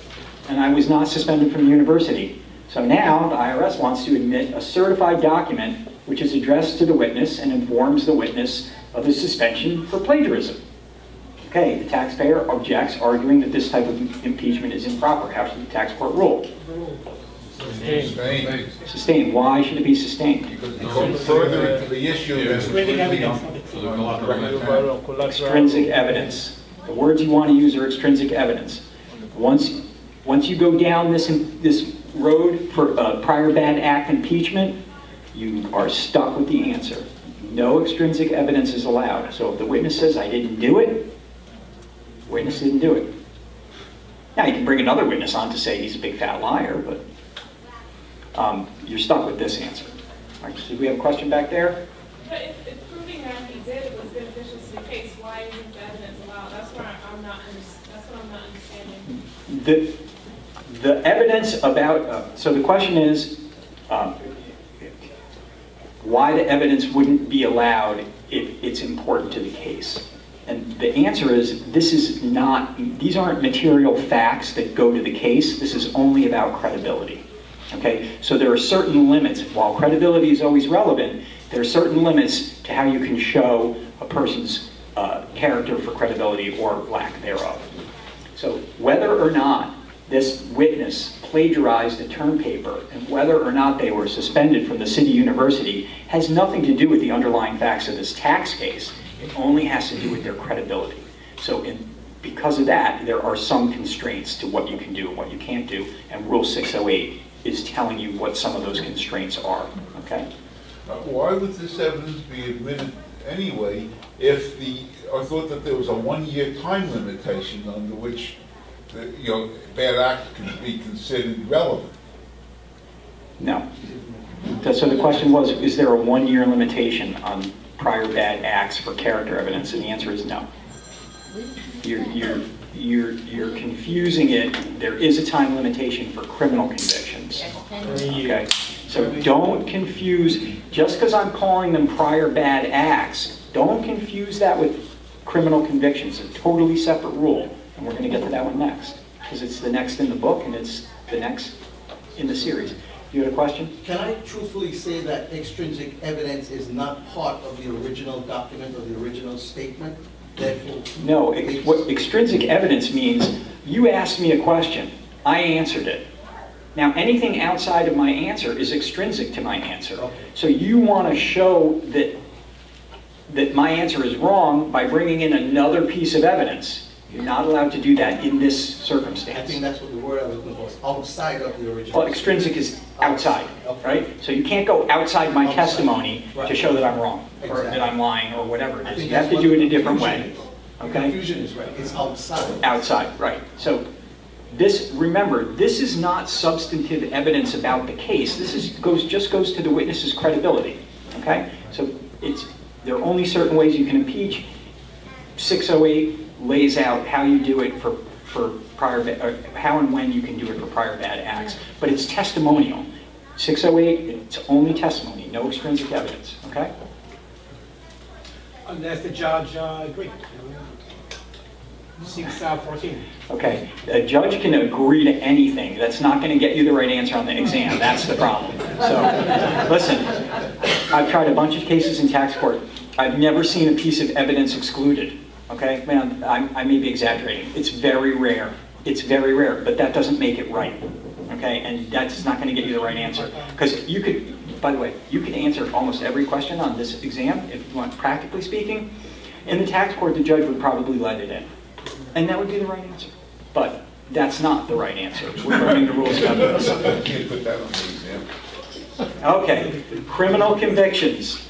and I was not suspended from the university. So now the IRS wants to admit a certified document which is addressed to the witness and informs the witness of the suspension for plagiarism. Okay, the taxpayer objects, arguing that this type of impeachment is improper. How should the tax court rule? Sustained. Sustained. Why should it be sustained? Because further into the issue than. Extrinsic evidence. The words you want to use are extrinsic evidence. Once, once you go down this, this road for uh, prior bad act impeachment, you are stuck with the answer. No extrinsic evidence is allowed. So if the witness says, I didn't do it, witness didn't do it. Now, you can bring another witness on to say he's a big fat liar, but um, you're stuck with this answer. All right, so we have a question back there? But if, if proving that he did it was beneficial to the case, why isn't the evidence allowed? That's where I'm not, under- that's what I'm not understanding. The, the evidence about, uh, so the question is, um, why the evidence wouldn't be allowed if it's important to the case. And the answer is, this is not, these aren't material facts that go to the case, this is only about credibility. Okay, so there are certain limits. While credibility is always relevant, there are certain limits to how you can show a person's uh, character for credibility or lack thereof. So whether or not this witness plagiarized a term paper and whether or not they were suspended from the city university has nothing to do with the underlying facts of this tax case. It only has to do with their credibility. So in, because of that, there are some constraints to what you can do and what you can't do, and Rule 608 is telling you what some of those constraints are, okay? Uh, Why would this evidence be admitted anyway if the, I thought that there was a one-year time limitation under which, the, you know, bad act can be considered relevant? No. So the question was, is there a one-year limitation on prior bad acts for character evidence? And the answer is no. You're, you're, you're, you're confusing it. There is a time limitation for criminal convictions. Okay? So don't confuse, just because I'm calling them prior bad acts, don't confuse that with criminal convictions. A totally separate rule. And we're going to get to that one next. Because it's the next in the book and it's the next in the series. You had a question? Can I truthfully say that extrinsic evidence is not part of the original document or the original statement? Therefore, No, ex- what extrinsic evidence means, you asked me a question, I answered it. Now, anything outside of my answer is extrinsic to my answer. Okay. So you want to show that, that my answer is wrong by bringing in another piece of evidence. You're not allowed to do that in this I circumstance. think that's what word I was looking for, is outside of the original. Well, extrinsic is outside, Okay. right? So you can't go outside my Outside. testimony to show that I'm wrong, or that I'm lying, or whatever it is. You have to do it a different way. is. Okay? Confusion is right, it's outside. Outside, right. So this, remember, this is not substantive evidence about the case. This is, goes, just goes to the witness's credibility, okay? So it's, there are only certain ways you can impeach. 608 lays out how you do it for, for prior, or how and when you can do it for prior bad acts. But it's testimonial. 608, it's only testimony, no extrinsic evidence, okay? Unless the judge uh, agree. Six, uh, fourteen. Okay, a judge can agree to anything. That's not going to get you the right answer on the exam. That's the problem. So, listen, I've tried a bunch of cases in tax court. I've never seen a piece of evidence excluded. Okay, man, I'm, I may be exaggerating. It's very rare. It's very rare, but that doesn't make it right. Okay, and that's not going to get you the right answer. Because you could, by the way, you could answer almost every question on this exam, if you want, practically speaking. In the tax court, the judge would probably let it in. And that would be the right answer. But that's not the right answer. We're learning the rules evidence. You can't put that on the exam. Okay, criminal convictions.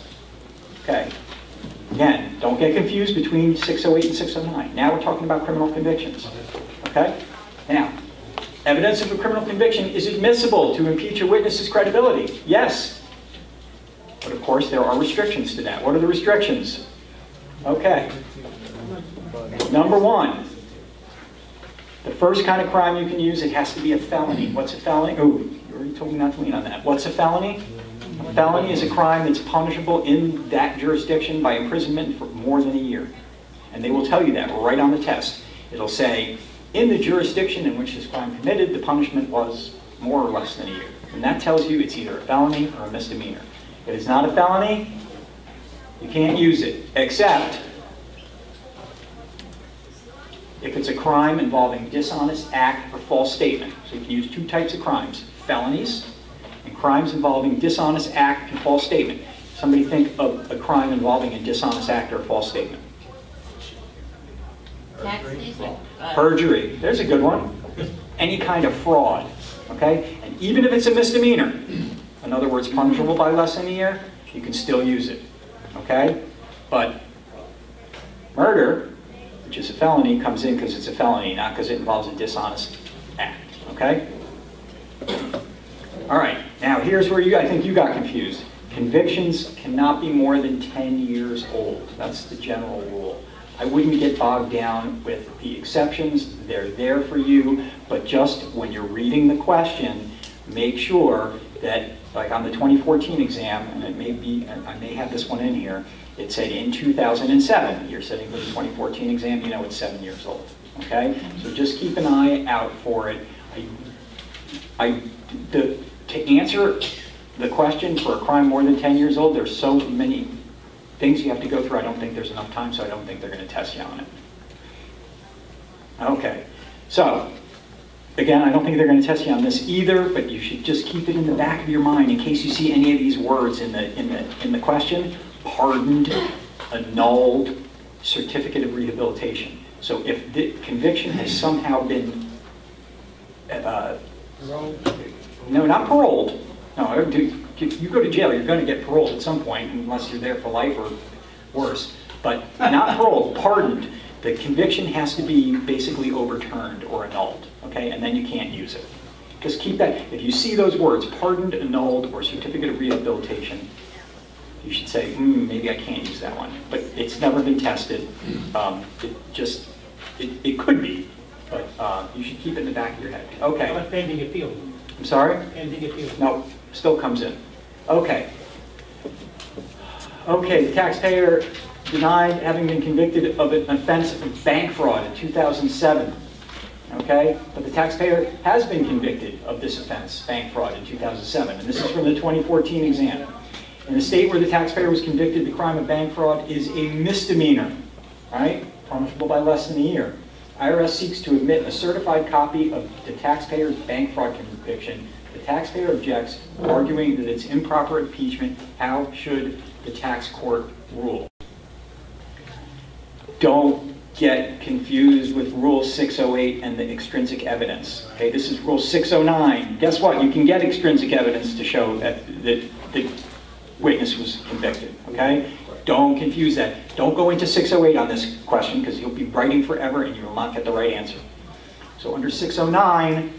Okay. Again, don't get confused between 608 and 609. Now we're talking about criminal convictions. Okay? Now, evidence of a criminal conviction is admissible to impeach a witness's credibility. Yes. But of course, there are restrictions to that. What are the restrictions? Okay. Number one, the first kind of crime you can use, it has to be a felony. What's a felony? Oh, you already told me not to lean on that. What's a felony? A felony is a crime that's punishable in that jurisdiction by imprisonment for more than a year. And they will tell you that right on the test. It'll say, in the jurisdiction in which this crime committed, the punishment was more or less than a year. And that tells you it's either a felony or a misdemeanor. If it's not a felony, you can't use it, except if it's a crime involving dishonest act or false statement. So you can use two types of crimes, felonies and crimes involving dishonest act and false statement. Somebody think of a crime involving a dishonest act or a false statement. Tax Perjury, there's a good one. Any kind of fraud, okay? And even if it's a misdemeanor, in other words, punishable by less than a year, you can still use it, okay? But murder, which is a felony, comes in because it's a felony, not because it involves a dishonest act, okay? All right, now here's where you, I think you got confused. Convictions cannot be more than 10 years old. That's the general rule. I wouldn't get bogged down with the exceptions. They're there for you, but just when you're reading the question, make sure that like on the 2014 exam, and it may be, I may have this one in here, it said in 2007. You're sitting for the 2014 exam, you know it's seven years old, okay? So just keep an eye out for it. I, I, the, to answer the question for a crime more than 10 years old, there's so many things you have to go through, I don't think there's enough time, so I don't think they're gonna test you on it. Okay, so, again, I don't think they're gonna test you on this either, but you should just keep it in the back of your mind in case you see any of these words in the, in the, in the question. Pardoned, annulled, certificate of rehabilitation. So if the conviction has somehow been, uh, no, not paroled. No, dude, if you go to jail, you're gonna get paroled at some point unless you're there for life or worse. But not paroled, pardoned. The conviction has to be basically overturned or annulled, okay? And then you can't use it. Just keep that, if you see those words, pardoned, annulled, or certificate of rehabilitation, you should say, hmm, maybe I can't use that one. But it's never been tested. Um, it just, it, it could be, but uh, you should keep it in the back of your head. Okay. But pending appeal, I'm sorry? pending appeal. No, still comes in. Okay. Okay, the taxpayer denied having been convicted of an offense of bank fraud in 2007. Okay, but the taxpayer has been convicted of this offense, bank fraud, in 2007, and this is from the 2014 exam. In the state where the taxpayer was convicted, the crime of bank fraud is a misdemeanor, right? Punishable by less than a year. IRS seeks to admit a certified copy of the taxpayer's bank fraud conviction. The taxpayer objects, arguing that it's improper impeachment. How should the tax court rule? Don't get confused with Rule 608 and the extrinsic evidence. Okay, this is Rule 609. Guess what? You can get extrinsic evidence to show that the, the witness was convicted. Okay? Don't confuse that. Don't go into 608 on this question because you'll be writing forever and you will not get the right answer. So under 609,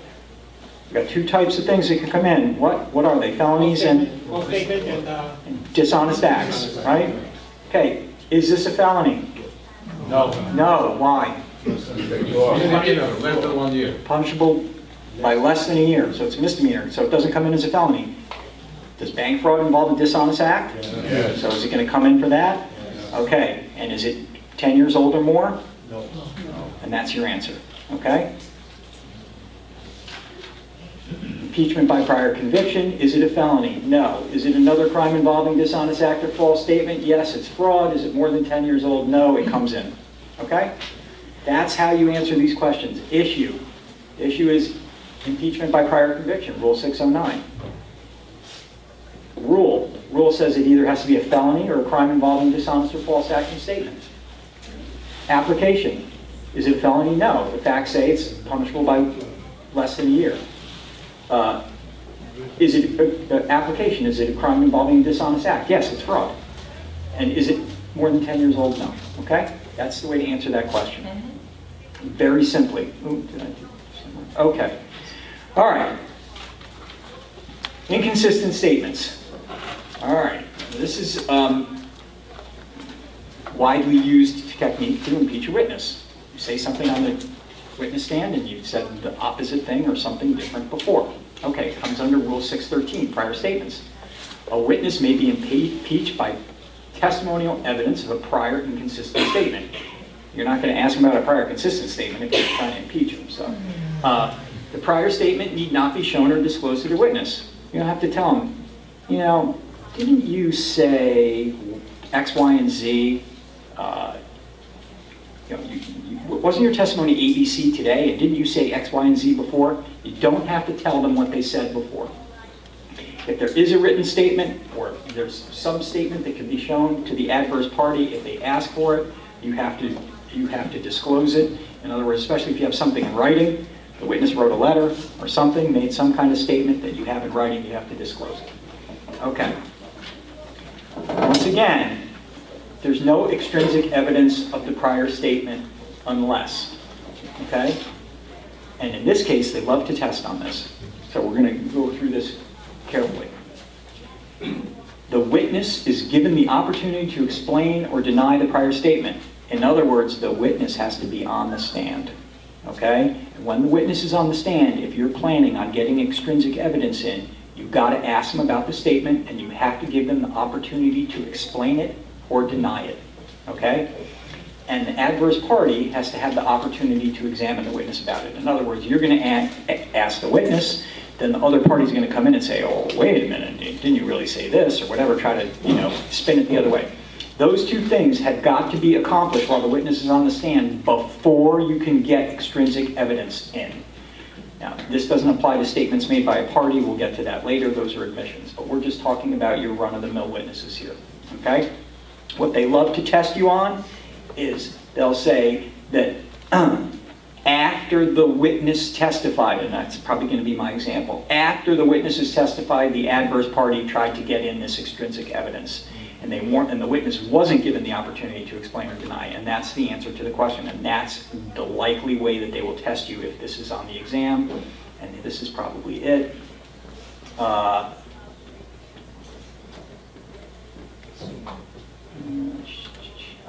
we've got two types of things that can come in. What, what are they? Felonies and and, uh, dishonest acts, right? Okay, is this a felony? No. No, why? Misdemeanor, less than one year. Punishable by less than a year, so it's a misdemeanor, so it doesn't come in as a felony. Does bank fraud involve a dishonest act? Yes. So is it gonna come in for that? Okay, and is it 10 years old or more? No. And that's your answer, okay? Impeachment by prior conviction, is it a felony? No. Is it another crime involving dishonest act or false statement? Yes, it's fraud. Is it more than 10 years old? No, it comes in, okay? That's how you answer these questions. Issue. Issue is impeachment by prior conviction, Rule 609. Rule. Rule says it either has to be a felony or a crime involving dishonest or false act and statement. Application. Is it a felony? No. The facts say it's punishable by less than a year. Uh, Is it, uh, uh, application, is it a crime involving a dishonest act? Yes, it's fraud. And is it more than 10 years old? No. Okay? That's the way to answer that question. Very simply. Ooh, did I do? Okay. All right. Inconsistent statements. All right. This is um, widely used technique to impeach a witness. You say something on the witness stand and you've said the opposite thing or something different before. Okay, comes under Rule 613, prior statements. A witness may be impeached by testimonial evidence of a prior inconsistent statement. You're not going to ask him about a prior consistent statement if you're trying to impeach him. So, uh, the prior statement need not be shown or disclosed to the witness. You don't have to tell him, you know, didn't you say X, Y, and Z? Uh, you know, you, wasn't your testimony ABC today, and didn't you say X, Y, and Z before? You don't have to tell them what they said before. If there is a written statement, or there's some statement that can be shown to the adverse party, if they ask for it, you have to, you have to disclose it. In other words, especially if you have something in writing, the witness wrote a letter or something, made some kind of statement that you have in writing, you have to disclose it. Okay. Once again, there's no extrinsic evidence of the prior statement unless, okay? And in this case, they love to test on this. So we're going to go through this carefully. The witness is given the opportunity to explain or deny the prior statement. In other words, the witness has to be on the stand. Okay? And when the witness is on the stand, if you're planning on getting extrinsic evidence in, you You've got to ask them about the statement, and you have to give them the opportunity to explain it or deny it, okay? And the adverse party has to have the opportunity to examine the witness about it. In other words, you're going to ask the witness, then the other party's going to come in and say, oh, wait a minute, didn't you really say this, or whatever, try to, you know, spin it the other way. Those two things have got to be accomplished while the witness is on the stand before you can get extrinsic evidence in. Now, this doesn't apply to statements made by a party, we'll get to that later, those are admissions, but we're just talking about your run-of-the-mill witnesses here, okay? What they love to test you on is they'll say that after the witness testified, and that's probably going to be my example, after the witness has testified, the adverse party tried to get in this extrinsic evidence, and they weren't, and the witness wasn't given the opportunity to explain or deny, and that's the answer to the question, and that's the likely way that they will test you if this is on the exam, and this is probably it. Uh,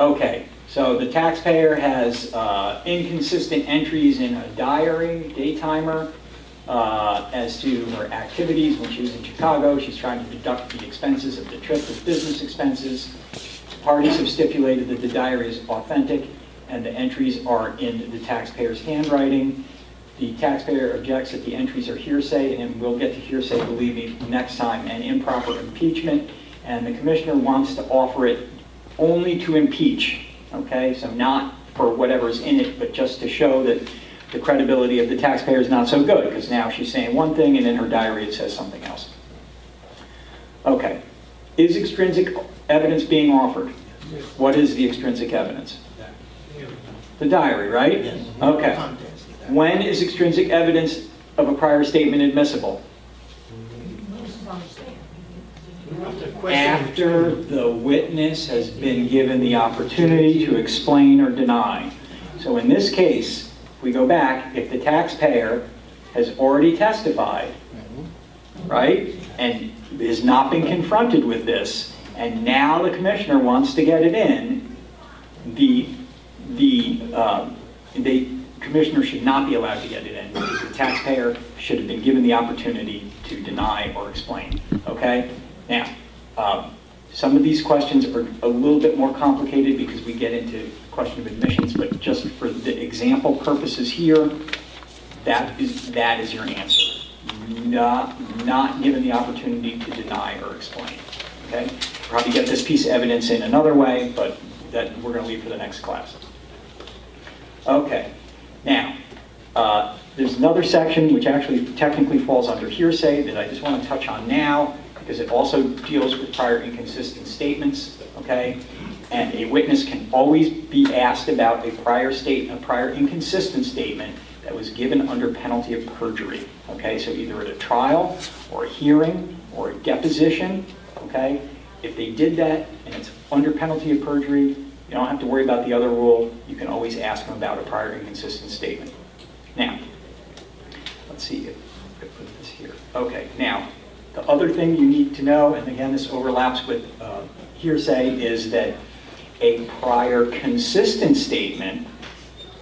okay, so the taxpayer has uh, inconsistent entries in a diary, day timer, uh, as to her activities when she was in Chicago. She's trying to deduct the expenses of the trip as business expenses. Parties have stipulated that the diary is authentic and the entries are in the taxpayer's handwriting. The taxpayer objects that the entries are hearsay, and we'll get to hearsay, believe me, next time, and improper impeachment. And the commissioner wants to offer it only to impeach, okay? So not for whatever's in it, but just to show that the credibility of the taxpayer is not so good, because now she's saying one thing and in her diary it says something else. Okay. Is extrinsic evidence being offered? What is the extrinsic evidence? The diary, right? Yes. Okay. When is extrinsic evidence of a prior statement admissible? After the witness has been given the opportunity to explain or deny. So in this case, if we go back, if the taxpayer has already testified, right, and has not been confronted with this, and now the commissioner wants to get it in, the, the, um, the commissioner should not be allowed to get it in because the taxpayer should have been given the opportunity to deny or explain, okay? Now, um, some of these questions are a little bit more complicated because we get into the question of admissions, but just for the example purposes here, that is, that is your answer. Not, not given the opportunity to deny or explain, okay? Probably get this piece of evidence in another way, but that we're gonna leave for the next class. Okay, now, uh, there's another section which actually technically falls under hearsay that I just want to touch on now because it also deals with prior inconsistent statements, okay? And a witness can always be asked about a prior statement, a prior inconsistent statement that was given under penalty of perjury, okay? So either at a trial or a hearing or a deposition, okay? If they did that and it's under penalty of perjury, you don't have to worry about the other rule. You can always ask them about a prior inconsistent statement. Now, let's see if I put this here. Okay, now, the other thing you need to know, and again, this overlaps with uh, hearsay, is that a prior consistent statement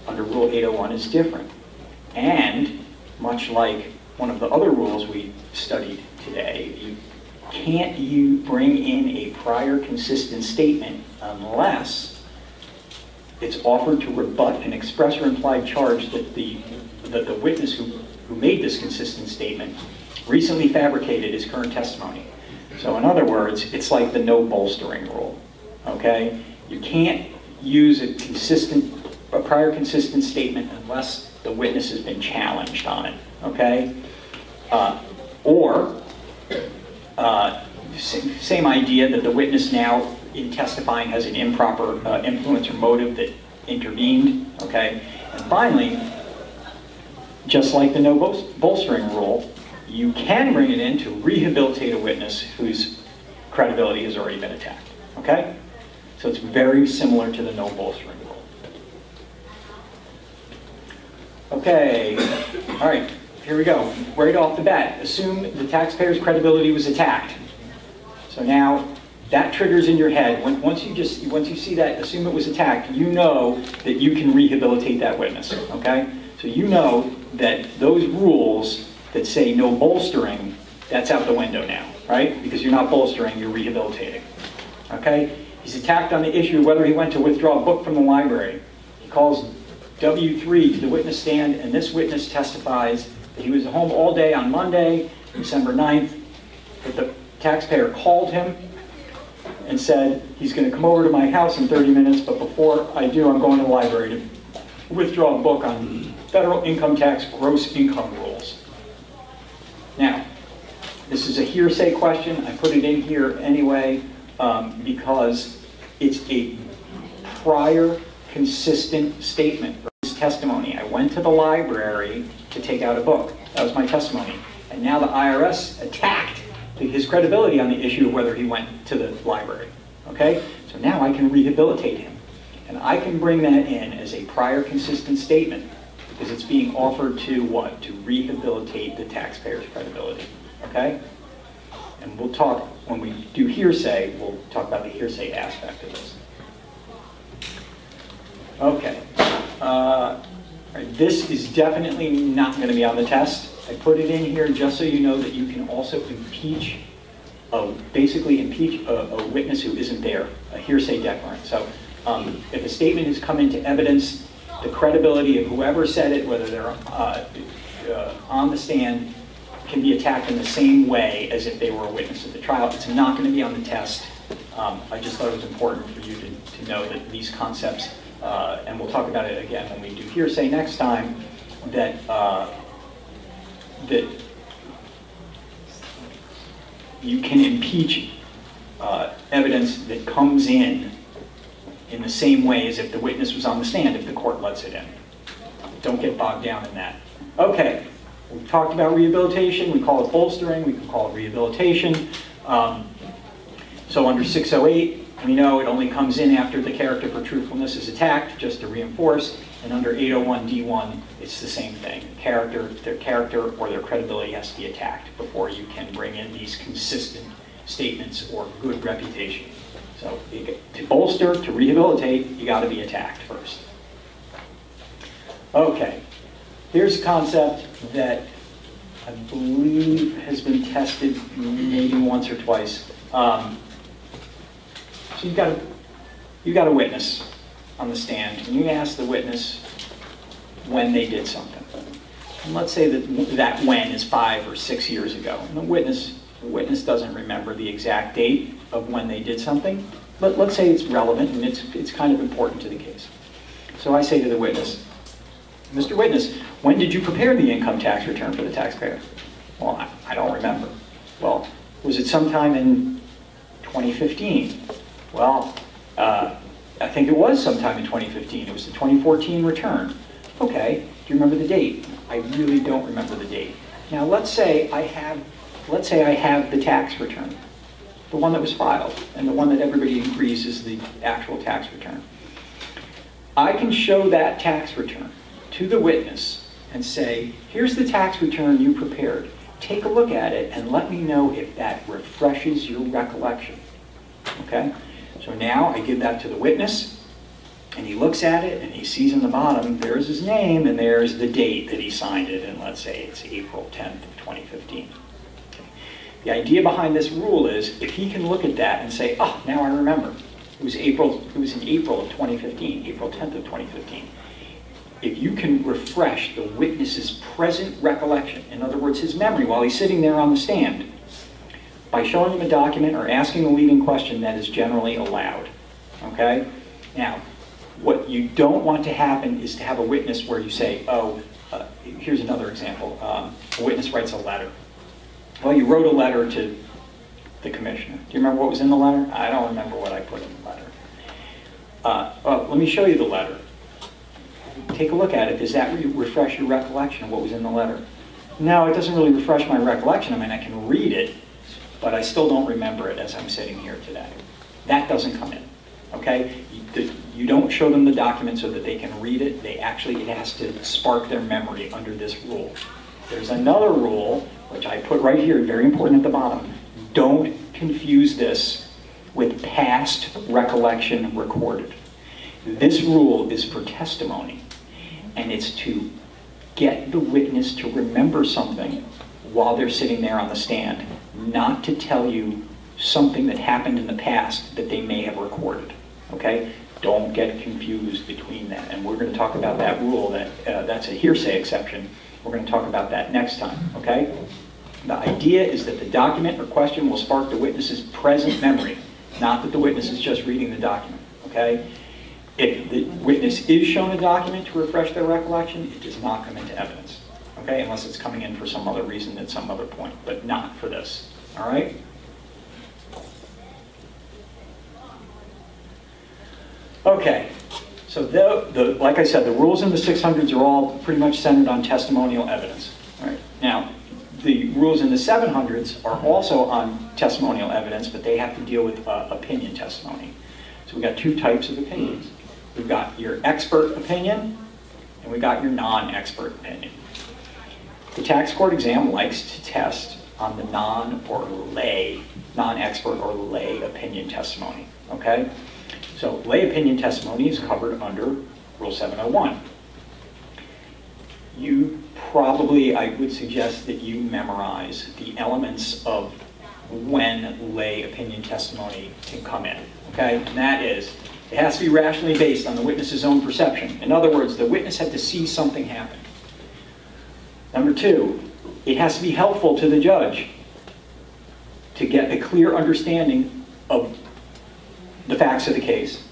under Rule 801 is different. And much like one of the other rules we studied today, you can't you bring in a prior consistent statement unless it's offered to rebut an express or implied charge that the, that the witness who, who made this consistent statement recently fabricated his current testimony. So in other words, it's like the no bolstering rule, okay? You can't use a consistent, a prior consistent statement unless the witness has been challenged on it, okay? Uh, or, uh, same, idea that the witness now in testifying has an improper uh, influence or motive that intervened, okay? And finally, just like the no bolstering rule, you can bring it in to rehabilitate a witness whose credibility has already been attacked, okay? So it's very similar to the no bolstering rule. Okay, all right, here we go. Right off the bat, assume the taxpayer's credibility was attacked. So now that triggers in your head. When, once you just once you see that, assume it was attacked, you know that you can rehabilitate that witness. Okay, so you know that those rules that say no bolstering That's out the window now, right? Because you're not bolstering, you're rehabilitating. Okay? He's attacked on the issue of whether he went to withdraw a book from the library. He calls W3 to the witness stand, and this witness testifies that he was home all day on Monday, December 9th, that the taxpayer called him and said, he's going to come over to my house in 30 minutes, but before I do, I'm going to the library to withdraw a book on federal income tax gross income rules. Now, this is a hearsay question. I put it in here anyway um, because it's a prior consistent statement his testimony. I went to the library to take out a book. That was my testimony. And now the IRS attacked his credibility on the issue of whether he went to the library. Okay? So now I can rehabilitate him. And I can bring that in as a prior consistent statement because it's being offered to what? To rehabilitate the taxpayer's credibility. Okay? And we'll talk, when we do hearsay, we'll talk about the hearsay aspect of this. Okay. Uh, this is definitely not going to be on the test. I put it in here just so you know that you can also impeach, uh, basically impeach a, a witness who isn't there, a hearsay declarant. So um, if a statement has come into evidence, the credibility of whoever said it, whether they're uh, uh, on the stand, can be attacked in the same way as if they were a witness at the trial. It's not going to be on the test. Um, I just thought it was important for you to, to know that these concepts, uh, and we'll talk about it again when we do hearsay next time, that, uh, that you can impeach uh, evidence that comes in in the same way as if the witness was on the stand if the court lets it in. Don't get bogged down in that. Okay, we talked about rehabilitation. We call it bolstering. We can call it rehabilitation. Um, so under 608, we know it only comes in after the character for truthfulness is attacked, just to reinforce. And under 801D1, it's the same thing. Character, their character or their credibility has to be attacked before you can bring in these consistent statements or good reputation. So to bolster, to rehabilitate, you got to be attacked first. Okay, here's a concept that I believe has been tested maybe once or twice. Um, so you've got a, you've got a witness on the stand, and you ask the witness when they did something. And let's say that that when is five or six years ago, and the witness, witness doesn't remember the exact date of when they did something, but let's say it's relevant and it's, it's kind of important to the case. So I say to the witness, Mr. Witness, when did you prepare the income tax return for the taxpayer? Well, I, I don't remember. Well, was it sometime in 2015? Well, uh, I think it was sometime in 2015. It was the 2014 return. Okay, do you remember the date? I really don't remember the date. Now let's say I have, let's say I have the tax return, the one that was filed, and the one that everybody agrees is the actual tax return. I can show that tax return to the witness and say, here's the tax return you prepared. Take a look at it and let me know if that refreshes your recollection. Okay? So now I give that to the witness, and he looks at it, and he sees in the bottom, there's his name, and there's the date that he signed it, and let's say it's April 10th of 2015. The idea behind this rule is, if he can look at that and say, oh, now I remember, it was April, it was in April of 2015, April 10th of 2015. If you can refresh the witness's present recollection, in other words, his memory while he's sitting there on the stand, by showing him a document or asking a leading question that is generally allowed. Okay? Now, what you don't want to happen is to have a witness where you say, oh, uh, here's another example. Um, a witness writes a letter. Well, you wrote a letter to the commissioner. Do you remember what was in the letter? I don't remember what I put in the letter. Uh, well, let me show you the letter. Take a look at it. Does that re refresh your recollection of what was in the letter? No, it doesn't really refresh my recollection. I mean, I can read it, but I still don't remember it as I'm sitting here today. That doesn't come in, okay? You, you don't show them the document so that they can read it. They actually, it has to spark their memory under this rule. There's another rule, which I put right here, very important at the bottom. Don't confuse this with past recollection recorded. This rule is for testimony, and it's to get the witness to remember something while they're sitting there on the stand, not to tell you something that happened in the past that they may have recorded, okay? Don't get confused between that, and we're gonna talk about that rule, that, uh, that's a hearsay exception. We're gonna talk about that next time, okay? The idea is that the document or question will spark the witness's present memory, not that the witness is just reading the document, okay? If the witness is shown a document to refresh their recollection, it does not come into evidence, okay? Unless it's coming in for some other reason at some other point, but not for this, all right? Okay, so the, the, like I said, the rules in the 600s are all pretty much centered on testimonial evidence, all right? Now, the rules in the 700s are also on testimonial evidence, but they have to deal with uh, opinion testimony. So we've got two types of opinions. We've got your expert opinion, and we've got your non-expert opinion. The tax court exam likes to test on the non or lay, non-expert or lay opinion testimony, okay? So lay opinion testimony is covered under Rule 701. You probably, I would suggest that you memorize the elements of when lay opinion testimony can come in, okay? And that is, it has to be rationally based on the witness's own perception. In other words, the witness had to see something happen. Number two, it has to be helpful to the judge to get a clear understanding of the facts of the case.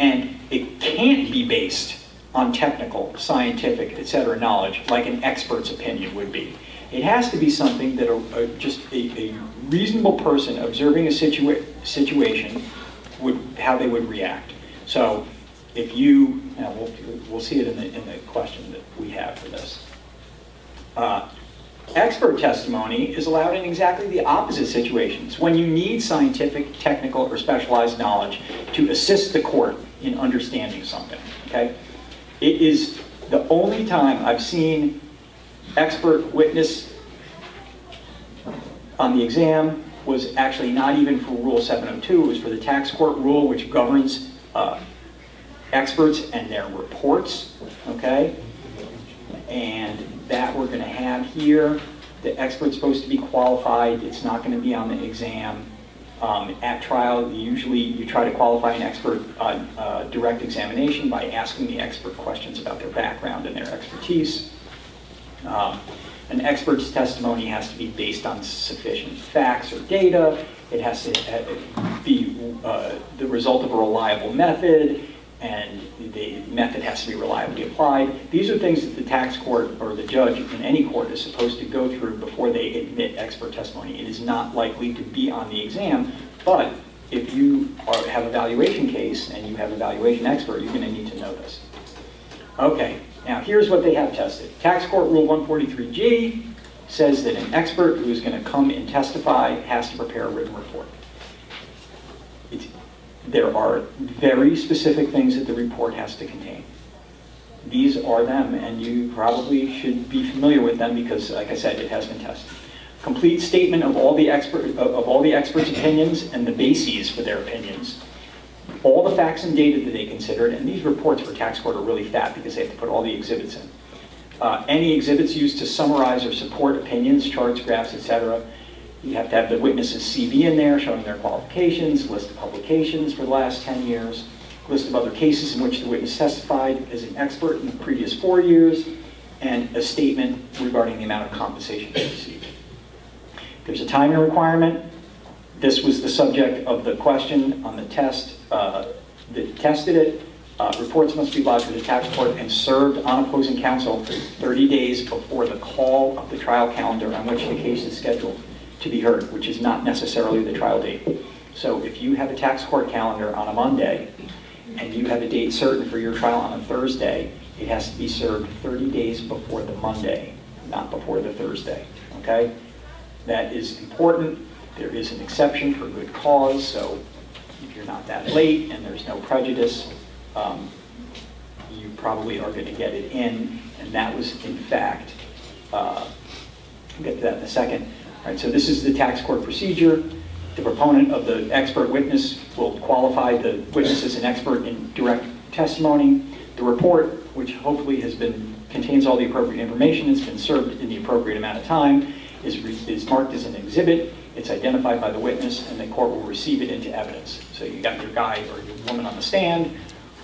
And it can't be based on technical, scientific, etc. knowledge like an expert's opinion would be. It has to be something that a, a, just a, a, reasonable person observing a situa situation would, how they would react. So if you, we'll, we'll see it in the, in the question that we have for this. Uh, expert testimony is allowed in exactly the opposite situations, when you need scientific, technical, or specialized knowledge to assist the court in understanding something, okay? It is the only time I've seen expert witness on the exam was actually not even for Rule 702, it was for the tax court rule which governs uh, experts and their reports, okay? And that we're going to have here. The expert's supposed to be qualified. It's not going to be on the exam. Um, at trial, usually you try to qualify an expert on uh, uh, direct examination by asking the expert questions about their background and their expertise. Um, an expert's testimony has to be based on sufficient facts or data. It has to uh, be uh, the result of a reliable method and the method has to be reliably applied. These are things that the tax court or the judge in any court is supposed to go through before they admit expert testimony. It is not likely to be on the exam, but if you are, have a valuation case and you have a valuation expert, you're going to need to know this. Okay, now here's what they have tested. Tax Court Rule 143G says that an expert who is going to come and testify has to prepare a written report. There are very specific things that the report has to contain. These are them, and you probably should be familiar with them because, like I said, it has been tested. Complete statement of all the expert of, of all the experts' opinions and the bases for their opinions. All the facts and data that they considered, and these reports for tax court are really fat because they have to put all the exhibits in. Uh, any exhibits used to summarize or support opinions, charts, graphs, etc. You have to have the witness's CV in there showing their qualifications, list of publications for the last 10 years, list of other cases in which the witness testified as an expert in the previous four years, and a statement regarding the amount of compensation they received. There's a timing requirement. This was the subject of the question on the test uh, that tested it. Uh, reports must be lodged with the tax court and served on opposing counsel 30 days before the call of the trial calendar on which the case is scheduled to be heard, which is not necessarily the trial date. So if you have a tax court calendar on a Monday and you have a date certain for your trial on a Thursday, it has to be served 30 days before the Monday, not before the Thursday, okay? That is important. There is an exception for good cause, so if you're not that late and there's no prejudice, um, you probably are going to get it in, and that was in fact, uh, I'll get to that in a second, Right, so this is the tax court procedure. The proponent of the expert witness will qualify the witness as an expert in direct testimony. The report, which hopefully has been contains all the appropriate information, it's been served in the appropriate amount of time, is, is marked as an exhibit, it's identified by the witness, and the court will receive it into evidence. So you got your guy or your woman on the stand,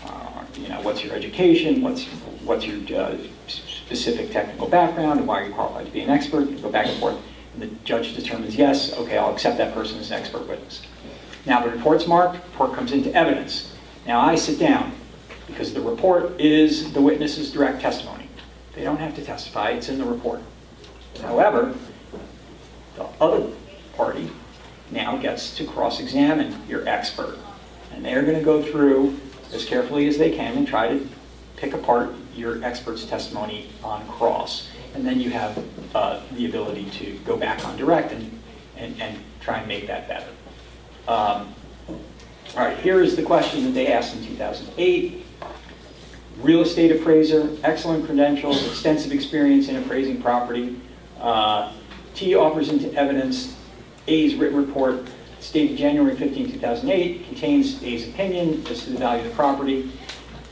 uh, you know, what's your education, what's, what's your uh, specific technical background, and why are you qualified to be an expert, you go back and forth. The judge determines, yes, okay, I'll accept that person as an expert witness. Now, the report's marked, report comes into evidence. Now, I sit down, because the report is the witness's direct testimony. They don't have to testify, it's in the report. However, the other party now gets to cross-examine your expert. And they're going to go through as carefully as they can and try to pick apart your expert's testimony on cross. And then you have uh, the ability to go back on direct and, and, and try and make that better. Um, all right, here is the question that they asked in 2008. Real estate appraiser, excellent credentials, extensive experience in appraising property. Uh, T offers into evidence A's written report stated January 15, 2008, contains A's opinion as to the value of the property.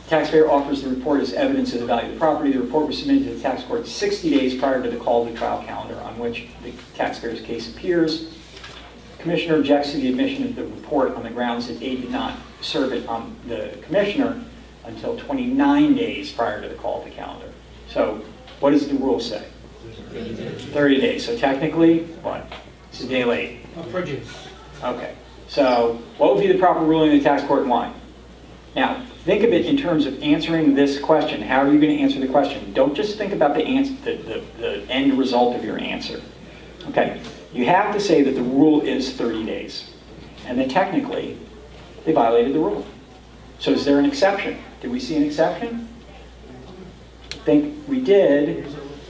Taxpayer offers the report as evidence of the value of the property. The report was submitted to the tax court 60 days prior to the call of the trial calendar on which the taxpayer's case appears. Commissioner objects to the admission of the report on the grounds that A did not serve it on the commissioner until 29 days prior to the call of the calendar. So what does the rule say? 30 days. So technically, what? It's a day late. Prejudice. Okay. So what would be the proper ruling of the tax court and why? Now, think of it in terms of answering this question. How are you going to answer the question? Don't just think about the, answer, the, the, the end result of your answer. Okay. You have to say that the rule is 30 days. And that technically, they violated the rule. So is there an exception? Did we see an exception? I think we did.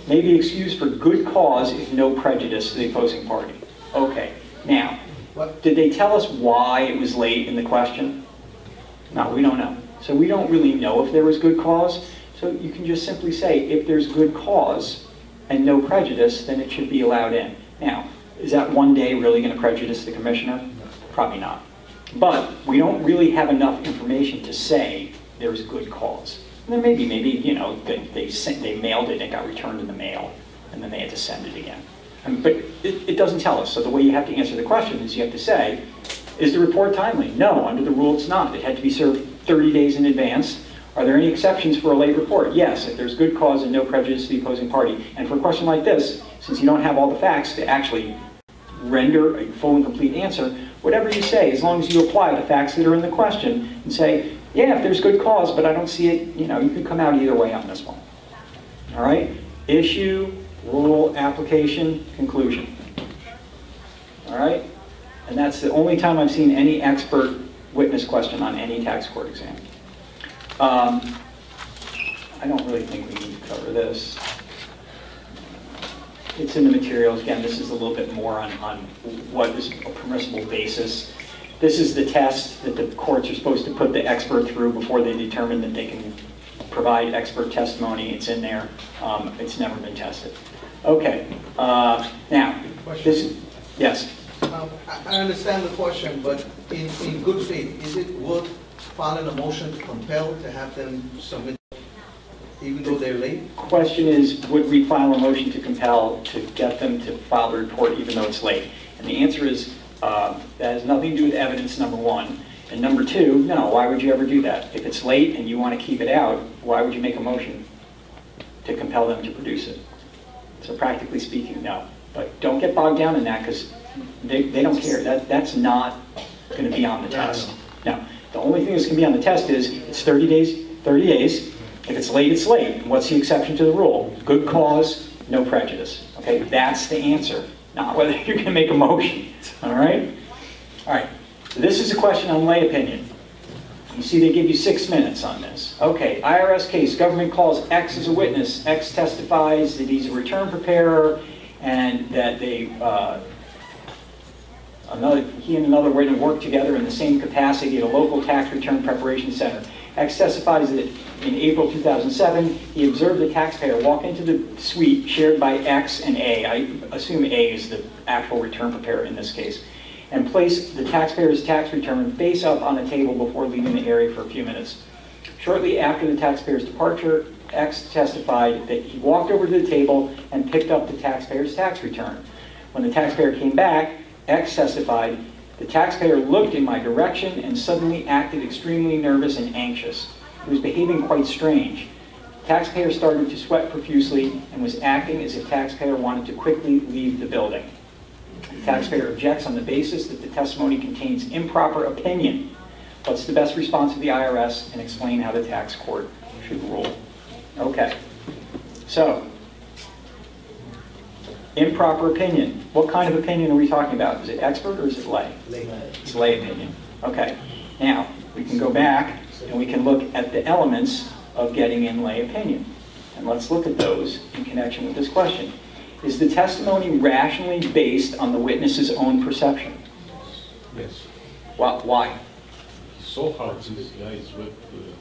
Maybe excused for good cause if no prejudice to the opposing party. Okay. Now, did they tell us why it was late in the question? No, we don't know. So we don't really know if there was good cause. So you can just simply say, if there's good cause and no prejudice, then it should be allowed in. Now, is that one day really going to prejudice the commissioner? Probably not. But we don't really have enough information to say there's good cause. And then maybe, maybe, you know, they, they, sent, they mailed it and it got returned in the mail, and then they had to send it again. Um, but it, it doesn't tell us. So the way you have to answer the question is you have to say, is the report timely? No, under the rule it's not. It had to be served 30 days in advance. Are there any exceptions for a late report? Yes, if there's good cause and no prejudice to the opposing party. And for a question like this, since you don't have all the facts to actually render a full and complete answer, whatever you say, as long as you apply the facts that are in the question and say, yeah, if there's good cause, but I don't see it, you know, you can come out either way on this one. All right? Issue, rule, application, conclusion. All right? And that's the only time I've seen any expert witness question on any tax court exam. Um, I don't really think we need to cover this. It's in the materials. Again, this is a little bit more on, on what is a permissible basis. This is the test that the courts are supposed to put the expert through before they determine that they can provide expert testimony. It's in there. Um, it's never been tested. Okay. Uh, now, this, yes. Um, I I understand the question, but in, in good faith, is it worth filing a motion to compel to have them submit, even though they're late? Question is, would we file a motion to compel to get them to file the report even though it's late? And the answer is, uh, that has nothing to do with evidence, number one. And number two, no, why would you ever do that? If it's late and you want to keep it out, why would you make a motion to compel them to produce it? So practically speaking, no. But don't get bogged down in that because they, they don't care. That, that's not going to be on the test. Now, The only thing that's going to be on the test is it's 30 days, 30 days. If it's late, it's late. What's the exception to the rule? Good cause, no prejudice. Okay, that's the answer, not whether you're going to make a motion. All right? All right. So this is a question on lay opinion. You see they give you six minutes on this. Okay, IRS case, government calls X as a witness. X testifies that he's a return preparer and that they, uh, another, he and another were to work together in the same capacity at a local tax return preparation center. X testifies that in April 2007, he observed the taxpayer walk into the suite shared by X and A. I assume A is the actual return preparer in this case and place the taxpayer's tax return face up on a table before leaving the area for a few minutes. Shortly after the taxpayer's departure, X testified that he walked over to the table and picked up the taxpayer's tax return. When the taxpayer came back, X testified, the taxpayer looked in my direction and suddenly acted extremely nervous and anxious. He was behaving quite strange. Taxpayer started to sweat profusely and was acting as if taxpayer wanted to quickly leave the building. The taxpayer objects on the basis that the testimony contains improper opinion. What's the best response of the IRS and explain how the tax court should rule? Okay. So, improper opinion. What kind of opinion are we talking about? Is it expert or is it lay? It's lay opinion. Okay. Now, we can go back and we can look at the elements of getting in lay opinion. And let's look at those in connection with this question. Is the testimony rationally based on the witness's own perception? Yes. Why? Why? So hard to this guy is with.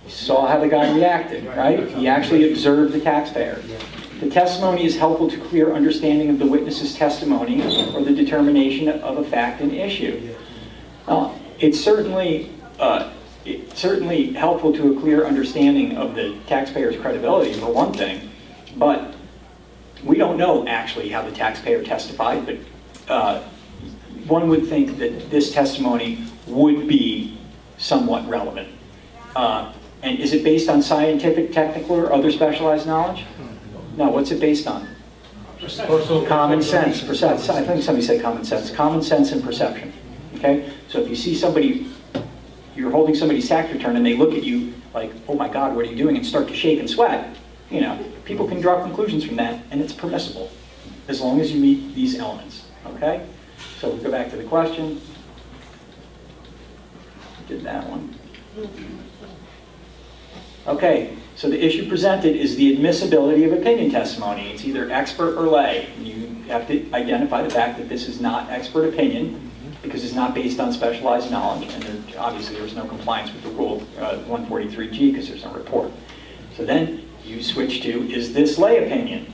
He saw how the guy reacted, right? He actually observed the taxpayer. The testimony is helpful to clear understanding of the witness's testimony or the determination of a fact and issue. Uh, It's certainly, uh, it's certainly helpful to a clear understanding of the taxpayer's credibility, for one thing, but we don't know actually how the taxpayer testified, but uh, one would think that this testimony would be somewhat relevant. Uh, And is it based on scientific, technical, or other specialized knowledge? No, what's it based on? Common sense, perception. I think somebody said common sense. Common sense and perception. Okay? So if you see somebody, you're holding somebody's tax return and they look at you like, oh my God, what are you doing? And start to shake and sweat, you know, people can draw conclusions from that and it's permissible as long as you meet these elements. Okay? So we'll go back to the question. Did that one. Okay, so the issue presented is the admissibility of opinion testimony. It's either expert or lay. You have to identify the fact that this is not expert opinion because it's not based on specialized knowledge, and there, obviously there's no compliance with the rule uh, 143G because there's no report. So then you switch to, is this lay opinion?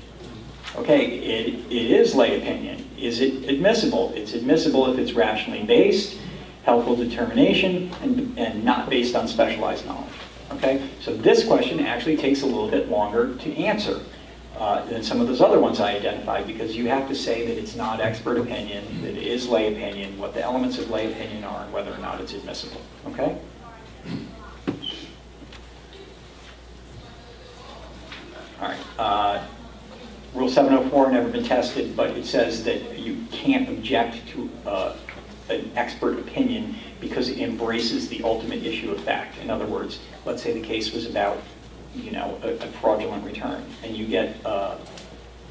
Okay, it, it is lay opinion. Is it admissible? It's admissible if it's rationally based, helpful determination, and, and not based on specialized knowledge. Okay, so this question actually takes a little bit longer to answer uh, than some of those other ones I identified because you have to say that it's not expert opinion, that it is lay opinion, what the elements of lay opinion are, and whether or not it's admissible. Okay? All right. Uh, Rule 704 never been tested, but it says that you can't object to uh, an expert opinion because it embraces the ultimate issue of fact. In other words, let's say the case was about, you know, a, a fraudulent return, and you get uh,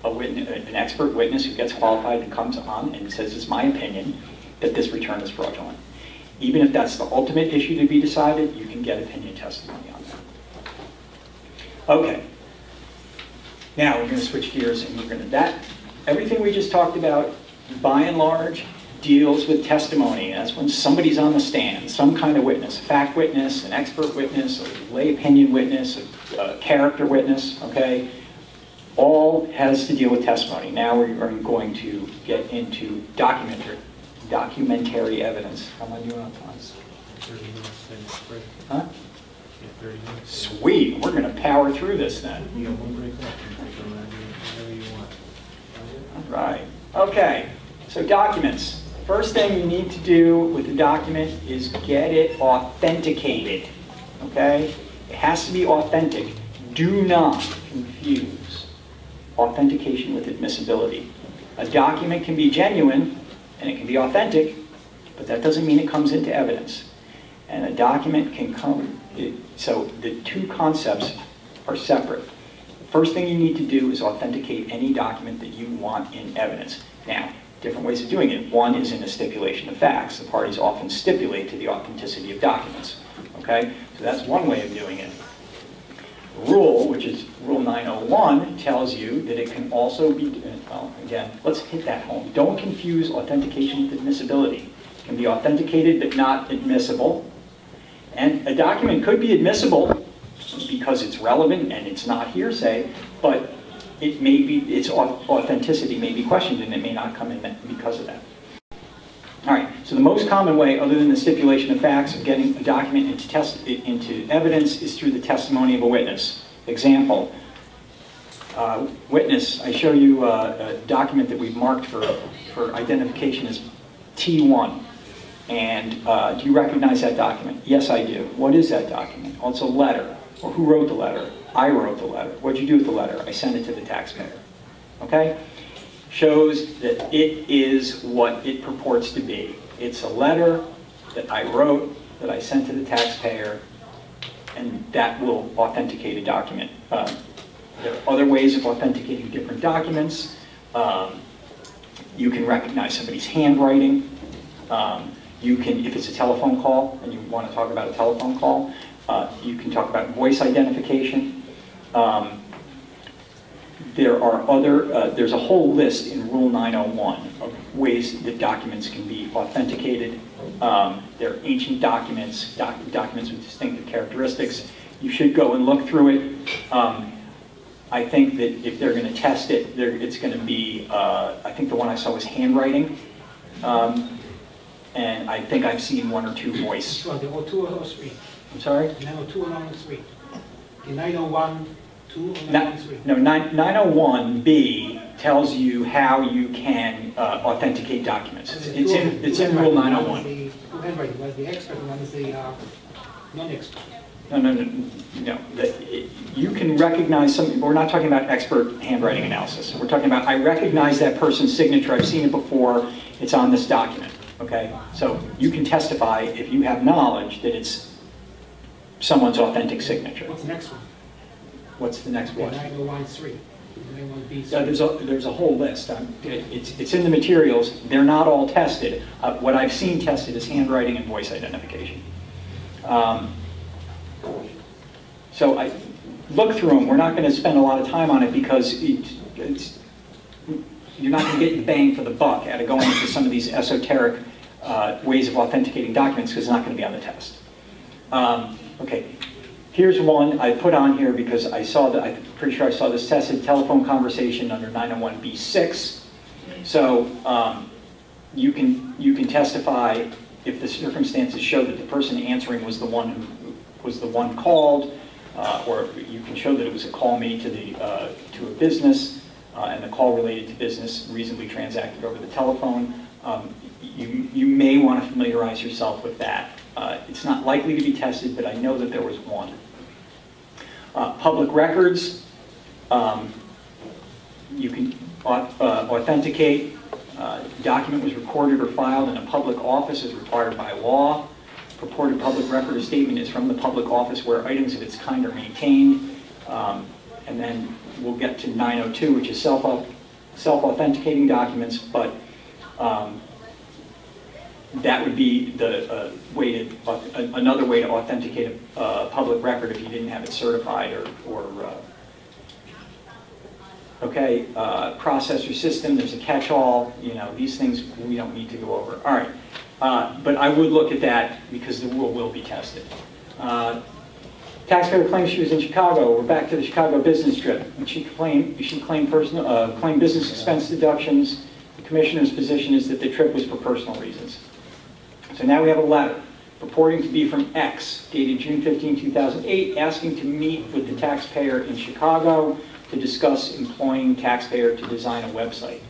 a witness, an expert witness who gets qualified and comes on and says, it's my opinion that this return is fraudulent. Even if that's the ultimate issue to be decided, you can get opinion testimony on that. Okay. Now, we're going to switch gears and we're going to, that, everything we just talked about, by and large, deals with testimony. That's when somebody's on the stand, some kind of witness, a fact witness, an expert witness, a lay opinion witness, a, a character witness, okay? All has to deal with testimony. Now we are going to get into documentary, documentary evidence. How am I doing on time? Thirty minutes, then break. Huh? Yeah, thirty minutes. Sweet, we're going to power through this then. You got one break left, you can break on whatever you want. All right. Okay. So documents. First thing you need to do with the document is get it authenticated. Okay? It has to be authentic. Do not confuse authentication with admissibility. A document can be genuine and it can be authentic, but that doesn't mean it comes into evidence. And a document can come, it, so the two concepts are separate. First thing you need to do is authenticate any document that you want in evidence. Now, different ways of doing it. One is in a stipulation of facts. The parties often stipulate to the authenticity of documents. Okay? So that's one way of doing it. Rule, which is Rule 901, tells you that it can also be, well, again, let's hit that home. Don't confuse authentication with admissibility. It can be authenticated but not admissible. And a document could be admissible because it's relevant and it's not hearsay, but it may be, its authenticity may be questioned and it may not come in because of that. All right, so the most common way, other than the stipulation of facts, of getting a document into, test, into evidence is through the testimony of a witness. Example, Uh, Witness, I show you uh, a document that we've marked for, for identification as T1. And uh, do you recognize that document? Yes, I do. What is that document? Well, it's a letter. Or who wrote the letter? I wrote the letter. What'd you do with the letter? I sent it to the taxpayer. Okay? Shows that it is what it purports to be. It's a letter that I wrote, that I sent to the taxpayer, and that will authenticate a document. Um, There are other ways of authenticating different documents. Um, You can recognize somebody's handwriting. Um, You can, if it's a telephone call, and you want to talk about a telephone call, uh, you can talk about voice identification. Um, There are other, uh, there's a whole list in Rule 901 of ways that documents can be authenticated. Um, They're ancient documents, doc- documents with distinctive characteristics. You should go and look through it. Um, I think that if they're going to test it, it's going to be, uh, I think the one I saw was handwriting. Um, And I think I've seen one or two voice. Sure, the O two or three, I'm sorry? nine two and nine oh three. The nine oh one, two or nine Ni- oh three. No, nine- 901B tells you how you can uh, authenticate documents. It's it's in, it's in Rule 901. The, one the expert, one is the, uh, non-expert. No, no, no, no. The- it- You can recognize some, we're not talking about expert handwriting analysis. We're talking about, I recognize that person's signature, I've seen it before, it's on this document, okay? So you can testify if you have knowledge that it's someone's authentic signature. What's the next one? What's the next one? Oh one three, nine one B Yeah, there's a, there's a whole list. It- It's, it's in the materials. They're not all tested. Uh, What I've seen tested is handwriting and voice identification. Um, So I, look through them. We're not going to spend a lot of time on it because it- it's, you're not going to get the bang for the buck out of going into some of these esoteric uh, ways of authenticating documents because it's not going to be on the test. Um, Okay, here's one I put on here because I saw that, I'm pretty sure I saw this tested, telephone conversation under 901B6. So um, you can, you can testify if the circumstances show that the person answering was the one who, was the one called, uh, or you can show that it was a call made to the, uh, to a business, uh, and the call related to business reasonably transacted over the telephone. Um, You, you may want to familiarize yourself with that. Uh, It's not likely to be tested, but I know that there was one. Uh, Public records, um, you can uh, authenticate, uh, document was recorded or filed in a public office as required by law. Purported public record or statement is from the public office where items of its kind are maintained. Um, And then we'll get to 902, which is self self-authenticating documents, but um, that would be the uh, way to, uh, another way to authenticate a uh, public record if you didn't have it certified or, or uh, Okay, uh, processor system, there's a catch-all, you know, these things we don't need to go over. All right, uh, but I would look at that because the rule will be tested. Taxpayer claims she was in Chicago, we're back to the Chicago business trip. She claimed, she claimed personal, claimed business expense deductions. The commissioner's position is that the trip was for personal reasons. So now we have a letter purporting to be from X, dated June 15, 2008, asking to meet with the taxpayer in Chicago to discuss employing taxpayer to design a website.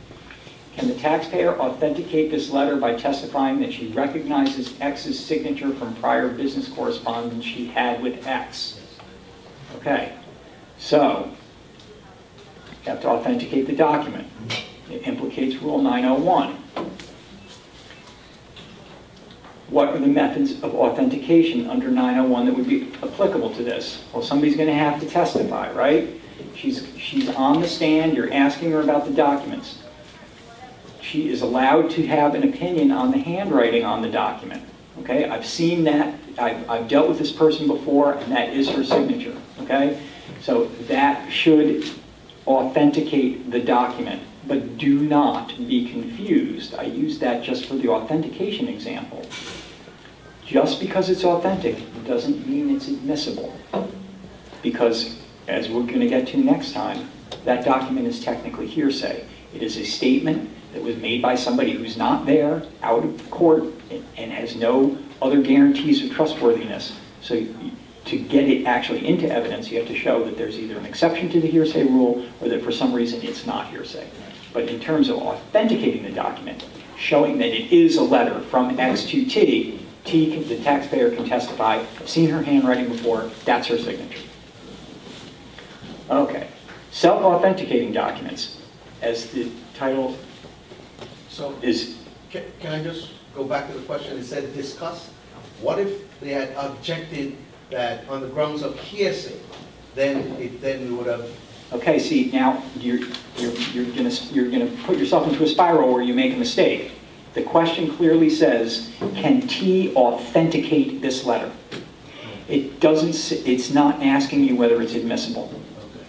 Can the taxpayer authenticate this letter by testifying that she recognizes X's signature from prior business correspondence she had with X? Okay, so you have to authenticate the document. It implicates Rule 901. What are the methods of authentication under 901 that would be applicable to this? Well, somebody's going to have to testify, right? She's, she's on the stand, you're asking her about the documents. She is allowed to have an opinion on the handwriting on the document. Okay, I've seen that, I've, I've dealt with this person before, and that is her signature, okay? So that should authenticate the document, but do not be confused. I use that just for the authentication example. Just because it's authentic doesn't mean it's admissible. Because, as we're going to get to next time, that document is technically hearsay. It is a statement that was made by somebody who's not there, out of court, and- has no other guarantees of trustworthiness. So to get it actually into evidence, you have to show that there's either an exception to the hearsay rule or that for some reason it's not hearsay. But in terms of authenticating the document, showing that it is a letter from X to T, T, can- the taxpayer can testify, I've seen her handwriting before, that's her signature. Okay, self-authenticating documents, as the title So, is, can, can I just go back to the question, it said discuss? What if they had objected that on the grounds of hearsay, then it, then would have, okay, see, now, you're, you're, you're gonna, you're gonna put yourself into a spiral where you make a mistake. The question clearly says, can T authenticate this letter? It doesn't, it's not asking you whether it's admissible.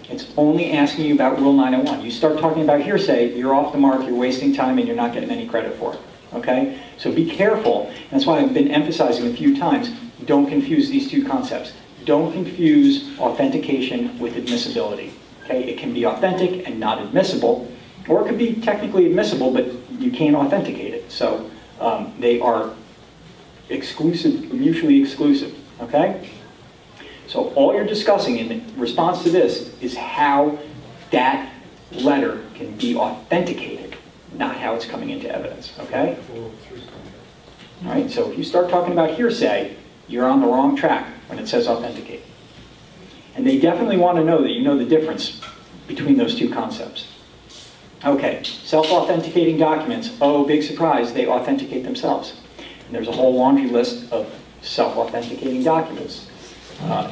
It's only asking you about Rule 901. You start talking about hearsay, you're off the mark, you're wasting time, and you're not getting any credit for it, okay? So be careful, that's why I've been emphasizing a few times, don't confuse these two concepts. Don't confuse authentication with admissibility, okay? It can be authentic and not admissible, or it could be technically admissible, but you can't authenticate it. So um, they are exclusive, mutually exclusive, okay? So all you're discussing in response to this is how that letter can be authenticated, not how it's coming into evidence, okay? All right, so if you start talking about hearsay, you're on the wrong track when it says authenticate. And they definitely want to know that you know the difference between those two concepts. Okay, self-authenticating documents, oh, big surprise, they authenticate themselves. And there's a whole laundry list of self-authenticating documents. Uh,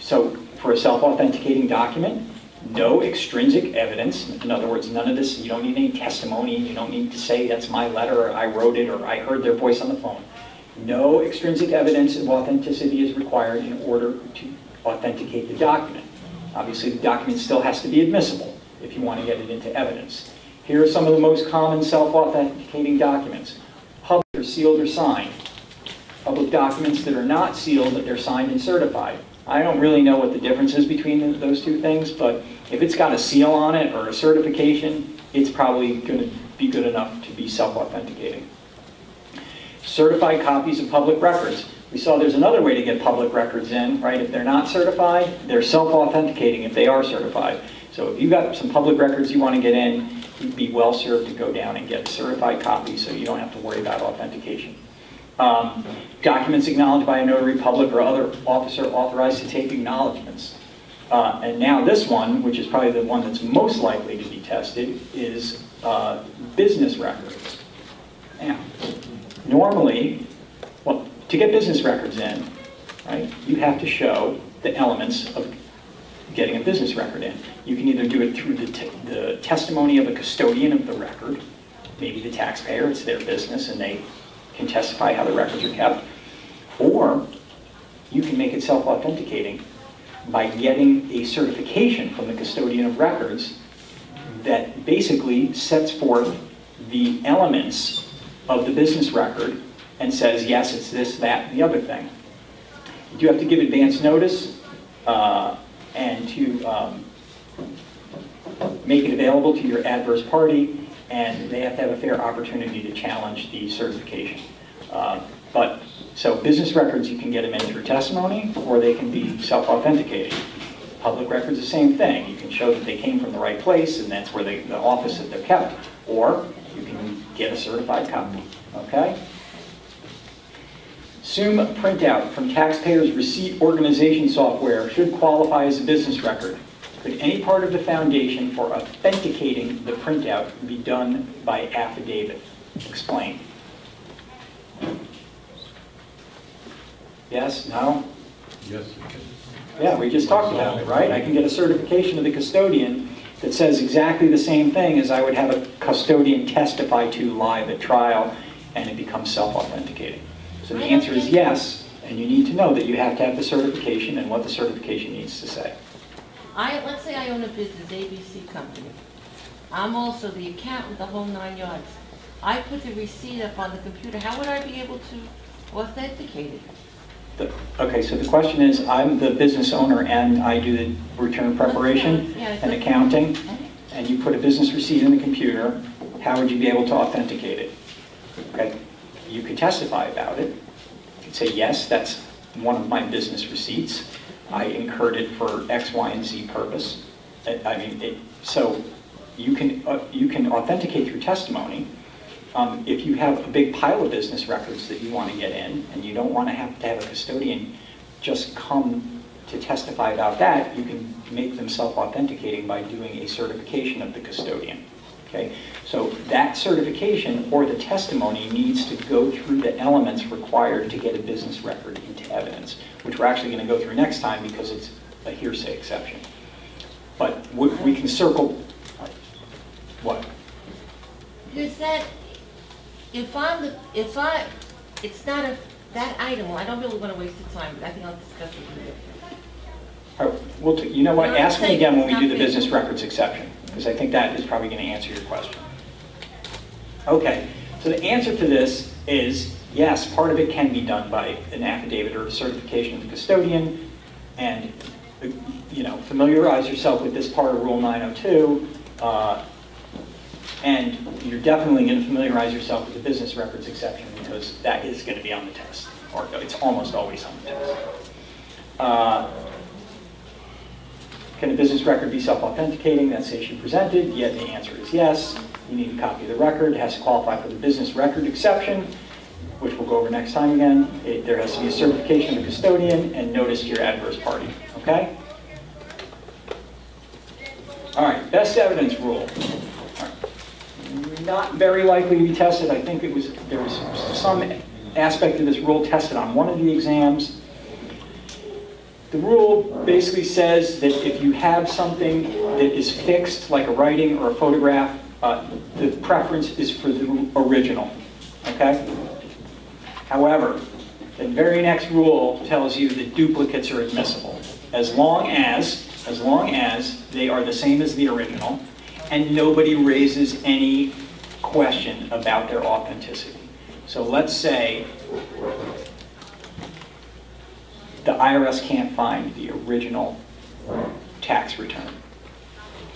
So for a self-authenticating document, no extrinsic evidence, in other words, none of this, you don't need any testimony, you don't need to say that's my letter, or I wrote it, or I heard their voice on the phone. No extrinsic evidence of authenticity is required in order to authenticate the document. Obviously, the document still has to be admissible if you want to get it into evidence. Here are some of the most common self-authenticating documents. Public or sealed or signed. Public documents that are not sealed, but they're signed and certified. I don't really know what the difference is between those two things, but if it's got a seal on it or a certification, it's probably going to be good enough to be self-authenticating. Certified copies of public records. We saw there's another way to get public records in, right? If they're not certified, they're self-authenticating if they are certified. So if you've got some public records you want to get in, you'd be well served to go down and get certified copies so you don't have to worry about authentication. Um, Documents acknowledged by a notary public or other officer authorized to take acknowledgements. Uh, And now this one, which is probably the one that's most likely to be tested, is uh, business records. Now, normally, well, to get business records in, right, you have to show the elements of getting a business record in. You can either do it through the, the testimony of a custodian of the record, maybe the taxpayer, it's their business, and they can testify how the records are kept, or you can make it self-authenticating by getting a certification from the custodian of records that basically sets forth the elements of the business record and says, yes, it's this, that, and the other thing. Do you have to give advance notice uh, and to um, make it available to your adverse party, and they have to have a fair opportunity to challenge the certification. Uh, But, so business records, you can get them in through testimony, or they can be self-authenticated. Public records, the same thing. You can show that they came from the right place, and that's where they, the office that they're kept. Or you can get a certified copy, okay? Assume a printout from taxpayers' receipt organization software should qualify as a business record. Could any part of the foundation for authenticating the printout be done by affidavit? Explain. Yes, no? Yes. Yeah, we just talked about it, right? I can get a certification of the custodian that says exactly the same thing as I would have a custodian testify to live at trial, and it becomes self-authenticating. So the answer is yes, and you need to know that you have to have the certification and what the certification needs to say. I, let's say I own a business, ABC company. I'm also the accountant, the whole nine yards. I put the receipt up on the computer, how would I be able to authenticate it? The- Okay, so the question is, I'm the business owner and I do the return preparation Yeah, and accounting, and you put a business receipt in the computer, how would you be able to authenticate it? Okay, you could testify about it. You could say, yes, that's one of my business receipts. I incurred it for X, Y, and Z purpose. I mean, it, so you can, uh, you can authenticate through testimony. Um, If you have a big pile of business records that you want to get in, and you don't want to have to have a custodian just come to testify about that, you can make them self-authenticating by doing a certification of the custodian. Okay, so that certification or the testimony needs to go through the elements required to get a business record into evidence, which we're actually going to go through next time because it's a hearsay exception. But we, we can circle, what? Is that, if I'm the, if I, it's not a, that item, well, I don't really want to waste the time, but I think I'll discuss it with you. Well, you know what, ask me again when we do the business records exception, because I think that is probably going to answer your question. Okay, so the answer to this is, yes, part of it can be done by an affidavit or a certification of the custodian, and, you know, familiarize yourself with this part of Rule 902, uh, and you're definitely going to familiarize yourself with the business records exception, because that is going to be on the test, or it's almost always on the test. Uh, can a business record be self-authenticating? That's the issue presented. Yet the answer is yes. You need a copy of the record. It has to qualify for the business record exception, which we'll go over next time again. It- There has to be a certification of the custodian and notice to your adverse party, okay? All right, best evidence rule. Not very likely to be tested. I think it was, there was some aspect of this rule tested on one of the exams. The rule basically says that if you have something that is fixed, like a writing or a photograph, uh, the preference is for the original, okay? However, the very next rule tells you that duplicates are admissible, as long as, as long as they are the same as the original, and nobody raises any question about their authenticity. So let's say the IRS can't find the original tax return.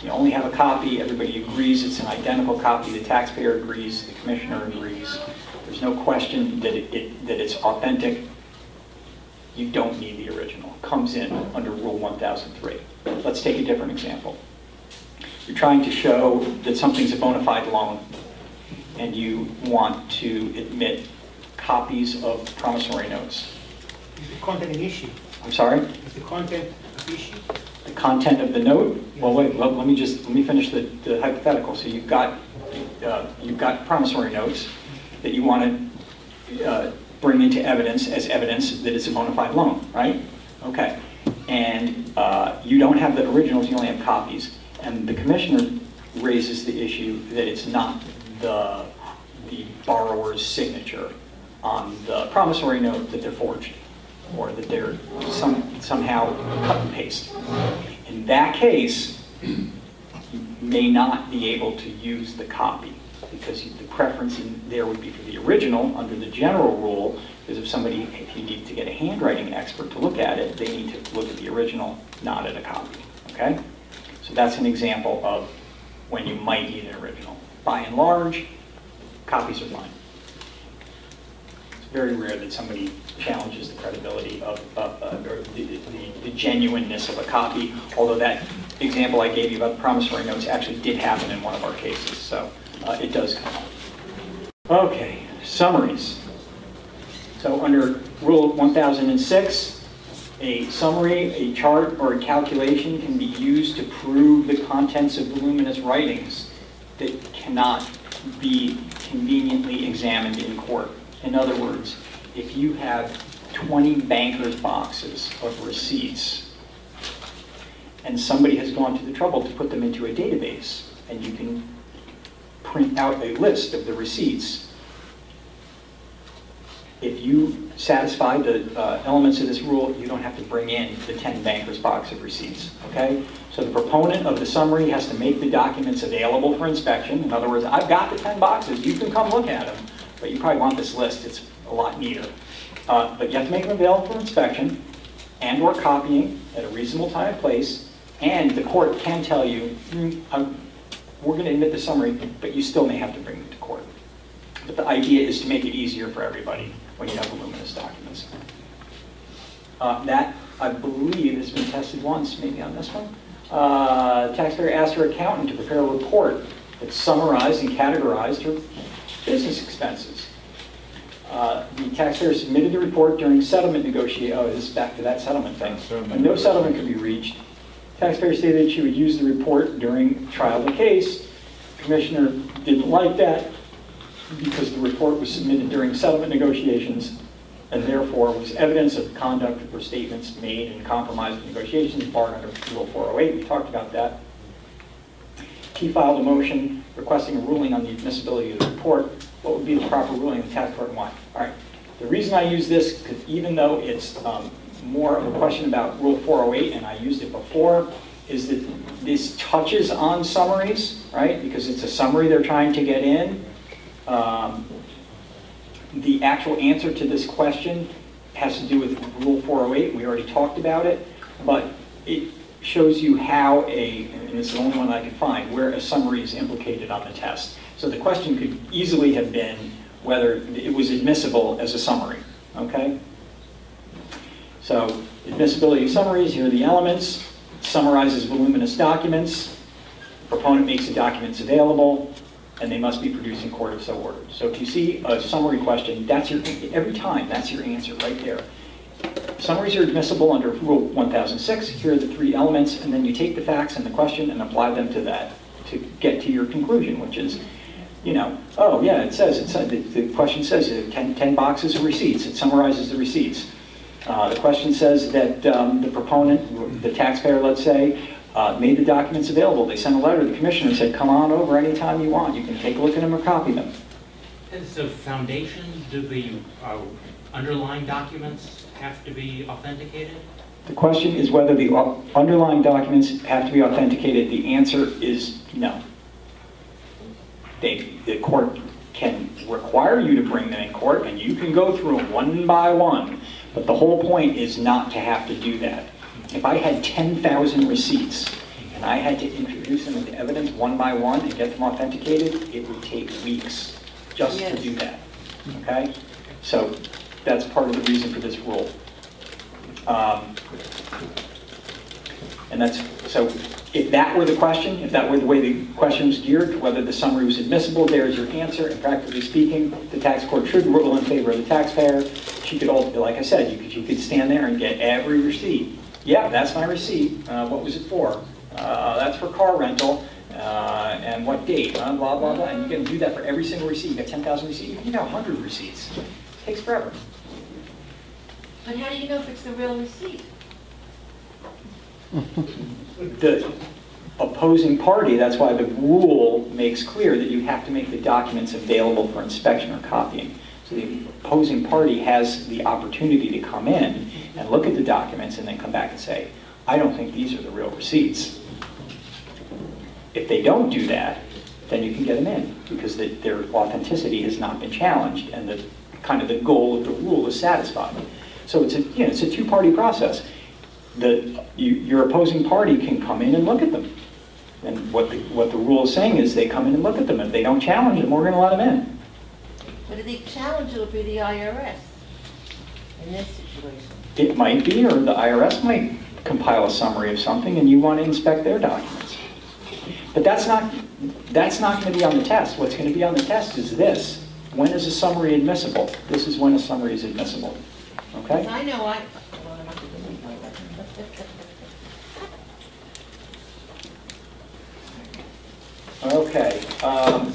You only have a copy, everybody agrees it's an identical copy, the taxpayer agrees, the commissioner agrees. There's no question that it, it- that it's authentic. You don't need the original. It Comes in under Rule 1003. Let's take a different example. You're trying to show that something's a bona fide loan, and you want to admit copies of promissory notes. Content an issue? I'm sorry? Is the content an issue? The content of the note? Well, wait, let let me just, let me finish the the hypothetical. So you've got, uh, you've got promissory notes that you want to uh, bring into evidence as evidence that it's a bona fide loan, right? Okay. And uh, you don't have the originals, you only have copies. And the commissioner raises the issue that it's not the, the borrower's signature on the promissory note that they're forged, or that they're some, somehow cut and paste. In that case, you may not be able to use the copy, because the preference there would be for the original, under the general rule, because if somebody, if you need to get a handwriting expert to look at it, they need to look at the original, not at a copy, okay? So that's an example of when you might need an original. By and large, copies are fine. Very rare that somebody challenges the credibility of, of, uh, or the, the- the genuineness of a copy, although that example I gave you about the promissory notes actually did happen in one of our cases, so uh, it does come up. Okay, summaries. So under Rule 1006, a summary, a chart, or a calculation can be used to prove the contents of voluminous writings that cannot be conveniently examined in court. In other words, if you have 20 banker's boxes of receipts, and somebody has gone to the trouble to put them into a database, and you can print out a list of the receipts, if you satisfy the uh, elements of this rule, you don't have to bring in the 10 banker's box of receipts, okay? So the proponent of the summary has to make the documents available for inspection. In other words, I've got the 10 boxes, you can come look at them, but you probably want this list, it's a lot neater. Uh, But you have to make them available for inspection and/or copying at a reasonable time and place, and the court can tell you, "Hmm, I'm- we're going to admit the summary, but you still may have to bring them to court. But the idea is to make it easier for everybody when you have voluminous documents. Uh, That, I believe, has been tested once, maybe on this one. Uh, Taxpayer asked her accountant to prepare a report that summarized and categorized her business expenses. Uh, The taxpayer submitted the report during settlement negotiation, oh, this is back to that settlement thing. When no settlement could be reached, taxpayer stated she would use the report during trial of the case. Commissioner didn't like that because the report was submitted during settlement negotiations and therefore was evidence of conduct or statements made in compromised negotiations barred under Rule 408. We talked about that. He filed a motion requesting a ruling on the admissibility of the report. What would be the proper ruling of the tax court and why? All right. The reason I use this, because even though it's um, more of a question about Rule 408, and I used it before, is that this touches on summaries, right? Because it's a summary they're trying to get in. Um, The actual answer to this question has to do with Rule 408. We already talked about it, but it shows you how a, and it's the only one I could find, where a summary is implicated on the test. So the question could easily have been whether it was admissible as a summary, okay? So admissibility of summaries, here are the elements. Summarizes voluminous documents. Proponent makes the documents available, and they must be produced in court if so ordered. So if you see a summary question, that's your, every time, that's your answer right there. Summaries are admissible under Rule 1006. Here are the three elements, and then you take the facts and the question and apply them to that to get to your conclusion, which is, you know, oh, yeah, it says, it said, the, the question says uh, 10, 10 boxes of receipts. It summarizes the receipts. Uh, the question says that um, the proponent, the taxpayer, let's say, uh, made the documents available. They sent a letter to the commissioner and said, come on over anytime you want. You can take a look at them or copy them. As a foundation, do the uh, underlying documents have to be authenticated? The question is whether the underlying documents have to be authenticated. The answer is no. They, the court can require you to bring them in court, and you can go through them one by one, but the whole point is not to have to do that. If I had 10,000 receipts, and I had to introduce them into evidence one by one and get them authenticated, it would take weeks just to do that, okay? So that's part of the reason for this rule. Um, And that's, so if that were the question, if that were the way the question was geared, whether the summary was admissible, there's your answer. And practically speaking, the tax court should rule in favor of the taxpayer. She could, ultimately, like I said, you could, you could stand there and get every receipt. Yeah, that's my receipt. Uh, What was it for? Uh, That's for car rental. Uh, And what date? Uh, Blah, blah, blah. And you can do that for every single receipt. You got 10,000 receipts. You can have 100 receipts. It Takes forever. But how do you know if it's the real receipt? the opposing party, that's why the rule makes clear that you have to make the documents available for inspection or copying. So the opposing party has the opportunity to come in and look at the documents and then come back and say, I don't think these are the real receipts. If they don't do that, then you can get them in because the- their authenticity has not been challenged and the, kind of the goal of the rule is satisfied. So it's a, you know, it's a two-party process. The, you- your opposing party can come in and look at them. And what the, what the rule is saying is they come in and look at them. If they don't challenge them, we're going to let them in. But the challenge it'll be the IRS in this situation. It might be, or the IRS might compile a summary of something and you want to inspect their documents. But that's not, that's not going to be on the test. What's going to be on the test is this. When is a summary admissible? This is when a summary is admissible. Okay? I know I, well, I'm not gonna read my letter. Okay, um,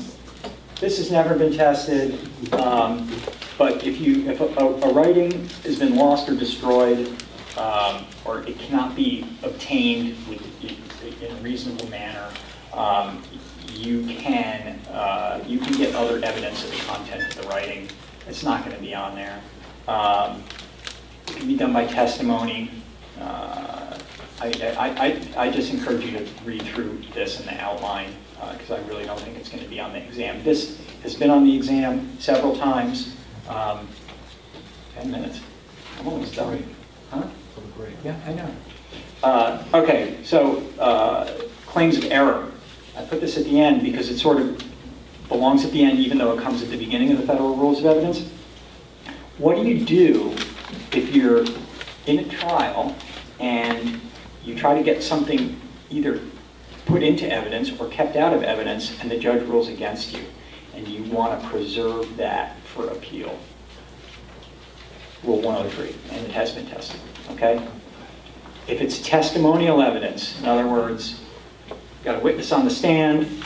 this has never been tested, um, but if you, if a, a writing has been lost or destroyed, um, or it cannot be obtained with, in a reasonable manner, um, you can, uh, you can get other evidence of the content of the writing. It's not gonna be on there. Can be done by testimony. Uh, I, I, I I just encourage you to read through this in the outline, because I really don't think it's going to be on the exam. This has been on the exam several times. Um, 10 minutes. I'm almost done. Huh? Yeah, I know. Uh, Okay, so uh, claims of error. I put this at the end because it sort of belongs at the end, even though it comes at the beginning of the federal rules of evidence. What do you do if you're in a trial and you try to get something either put into evidence or kept out of evidence and the judge rules against you and you want to preserve that for appeal. Rule 103, and it has been tested, okay? If it's testimonial evidence, in other words, got a witness on the stand,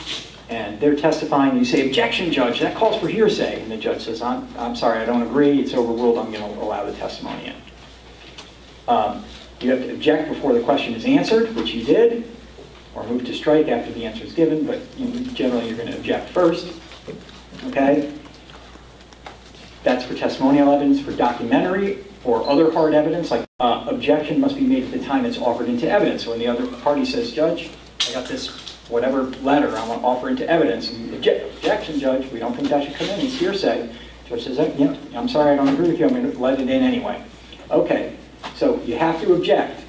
and they're testifying, you say, objection, judge, that calls for hearsay. And the judge says, I'm, I'm sorry, I don't agree, it's overruled, I'm going to allow the testimony in. Um, you have to object before the question is answered, which you did, or move to strike after the answer is given, but you, generally you're going to object first. Okay? That's for testimonial evidence, for documentary or other hard evidence, like uh, objection must be made at the time it's offered into evidence. So when the other party says, Judge, I got this whatever letter I want to offer into evidence, object, objection, Judge, we don't think that should come in, it's hearsay. Judge says, "Oh, yeah, I'm sorry, I don't agree with you, I'm going to let it in anyway. Okay, so you have to object.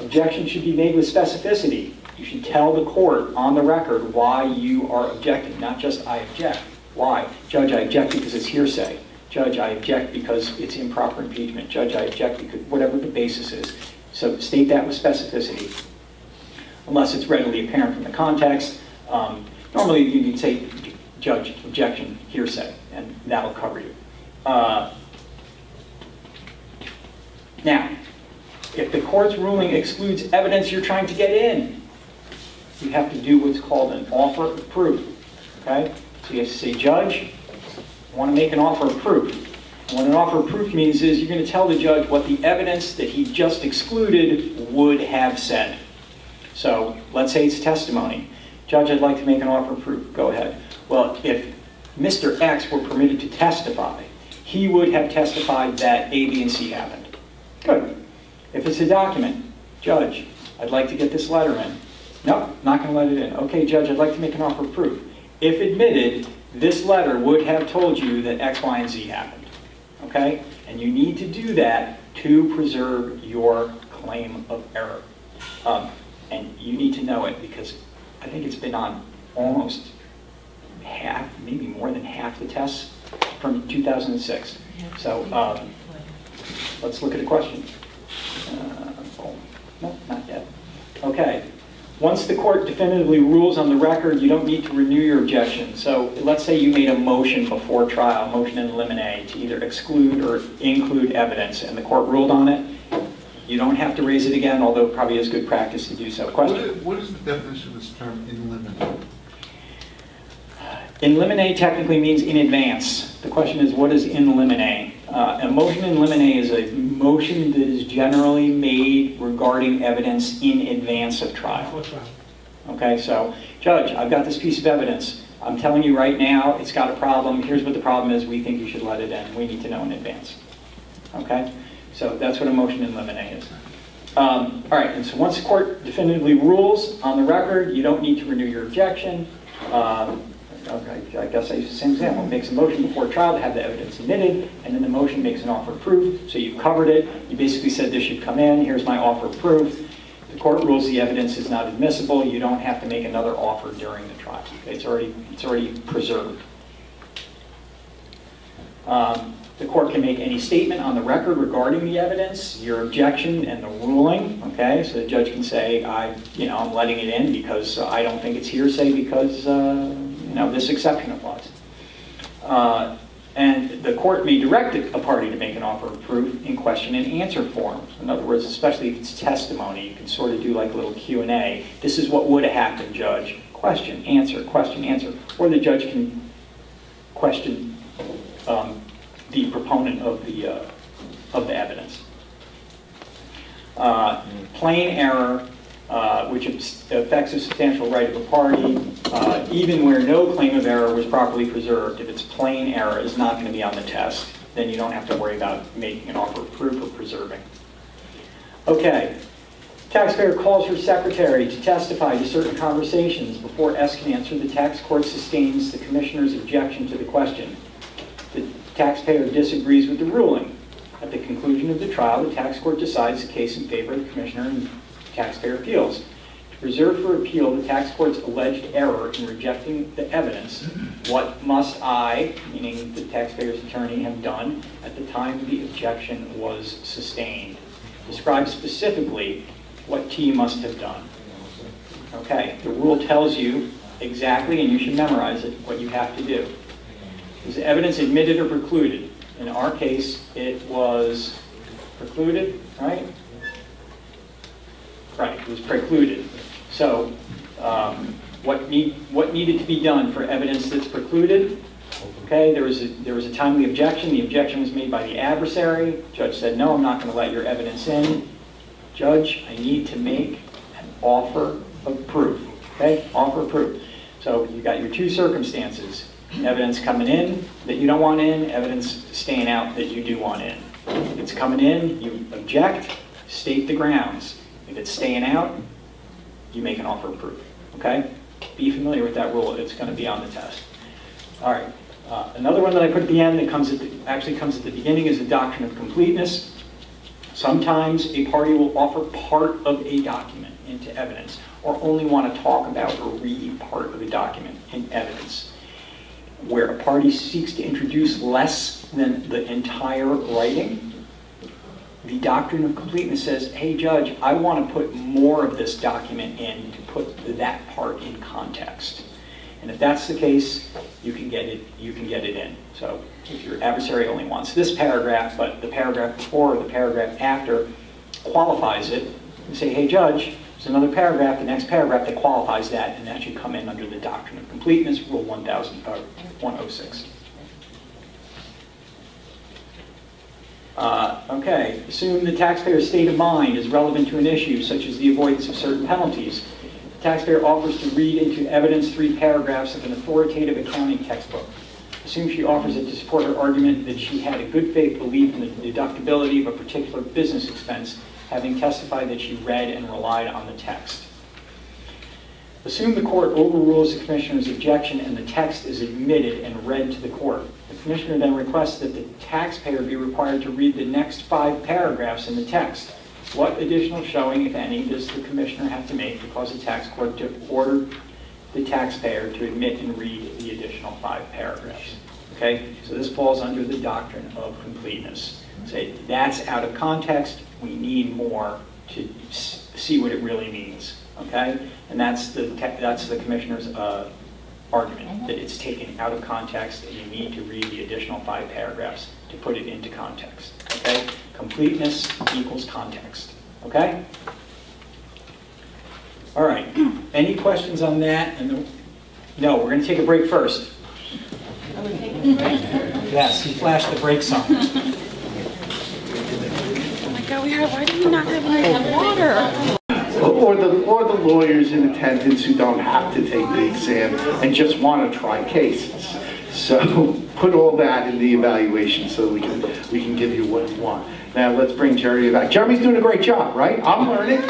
Objection should be made with specificity. You should tell the court on the record why you are objecting, not just I object. Why? Judge, I object because it's hearsay. Judge, I object because it's improper impeachment. Judge, I object because whatever the basis is. So state that with specificity, unless it's readily apparent from the context. Um, normally, you can say, judge, objection, hearsay, and that'll cover you. Uh, now, if the court's ruling excludes evidence you're trying to get in, you have to do what's called an offer of proof. Okay? So you have to say, Judge, I want to make an offer of proof. What an offer of proof means is you're going to tell the judge what the evidence that he just excluded would have said. So let's say it's testimony. Judge, I'd like to make an offer of proof. Go ahead. Well, if Mr. X were permitted to testify, he would have testified that A, B, and C happened. Good. If it's a document, Judge, I'd like to get this letter in. Nope, not going to let it in. Okay, Judge, I'd like to make an offer of proof. If admitted, this letter would have told you that X, Y, and Z happened. Okay? And you need to do that to preserve your claim of error. Um, and you need to know it because I think it's been on almost half, maybe more than half the tests from 2006. So um, let's look at a question. Uh, oh, no, not yet. Okay. Once the court definitively rules on the record, you don't need to renew your objection. So let's say you made a motion before trial, motion in limine, to either exclude or include evidence, and the court ruled on it. You don't have to raise it again, although it probably is good practice to do so. Question? is, what is the definition of this term in limine? In limine technically means in advance. The question is, what is in limine? Uh, a motion in limine is a motion that is generally made regarding evidence in advance of trial. Okay, so, Judge, I've got this piece of evidence. I'm telling you right now, it's got a problem. Here's what the problem is. We think you should let it in. We need to know in advance. Okay? So that's what a motion in limine is. Um, all right, and so once the court definitively rules on the record, you don't need to renew your objection. Um, okay, I guess I use the same example. It makes a motion before trial to have the evidence admitted, and then the motion makes an offer of proof. So you've covered it. You basically said this should come in. Here's my offer of proof. The court rules the evidence is not admissible. You don't have to make another offer during the trial. It's already, it's already preserved. Um, The court can make any statement on the record regarding the evidence, your objection and the ruling, okay? So the judge can say, I, you know, I'm letting it in because uh, I don't think it's hearsay because, uh, you know, this exception applies. Uh, And the court may direct a party to make an offer of proof in question and answer forms. In other words, especially if it's testimony, you can sort of do like a little Q and A. This is what would have happened, judge. Question, answer, question, answer. Or the judge can question um, the proponent of the, uh, of the evidence. Uh, Plain error, uh, which affects a substantial right of a party, uh, even where no claim of error was properly preserved, if it's plain error, is not going to be on the test, then you don't have to worry about making an offer of proof or preserving. Okay. Taxpayer calls her secretary to testify to certain conversations. Before S can answer, the tax court sustains the commissioner's objection to the question. Taxpayer disagrees with the ruling. At the conclusion of the trial, the tax court decides the case in favor of the commissioner and taxpayer appeals. To preserve for appeal the tax court's alleged error in rejecting the evidence, what must I, meaning the taxpayer's attorney, have done at the time the objection was sustained? describes specifically what T must have done. Okay, the rule tells you exactly, and you should memorize it, what you have to do. Is evidence admitted or precluded? In our case, it was precluded, right? Right, it was precluded. So, um, what need, what needed to be done for evidence that's precluded? Okay, there was a, there was a timely objection. The objection was made by the adversary. Judge said, no, I'm not going to let your evidence in. Judge, I need to make an offer of proof. Okay, offer of proof. So you got your two circumstances. Evidence coming in that you don't want in, evidence staying out that you do want in. If it's coming in, you object, state the grounds. If it's staying out, you make an offer of proof. Okay? Be familiar with that rule. It's going to be on the test. All right. Uh, another one that I put at the end that comes at the, actually comes at the beginning is the doctrine of completeness. Sometimes a party will offer part of a document into evidence or only want to talk about or read part of a document in evidence. Where a party seeks to introduce less than the entire writing, the doctrine of completeness says, hey judge, I want to put more of this document in to put that part in context. And if that's the case, you can get it, you can get it in. So if your adversary only wants this paragraph, but the paragraph before or the paragraph after qualifies it, you say, hey judge, another paragraph, the next paragraph that qualifies that, and that should come in under the doctrine of completeness, Rule 1000, uh, 106. Uh, okay, assume the taxpayer's state of mind is relevant to an issue, such as the avoidance of certain penalties. The taxpayer offers to read into evidence three paragraphs of an authoritative accounting textbook. Assume she offers it to support her argument that she had a good faith belief in the deductibility of a particular business expense, having testified that she read and relied on the text. Assume the court overrules the commissioner's objection and the text is admitted and read to the court. The commissioner then requests that the taxpayer be required to read the next five paragraphs in the text. What additional showing, if any, does the commissioner have to make to cause the tax court to order the taxpayer to admit and read the additional five paragraphs? Okay, so this falls under the doctrine of completeness. Say, that's out of context, we need more to see what it really means, okay? And that's the, that's the commissioner's uh, argument, that it's taken out of context and you need to read the additional five paragraphs to put it into context, okay? Completeness equals context, okay? All right, any questions on that? And the, no, we're going to take a break first. Yes, he flashed the brake sign. My we have, why do we not have water? Or the, or the lawyers in attendance who don't have to take the exam and just want to try cases. So put all that in the evaluation so we can, we can give you what you want. Now let's bring Jeremy back. Jeremy's doing a great job, right? I'm learning.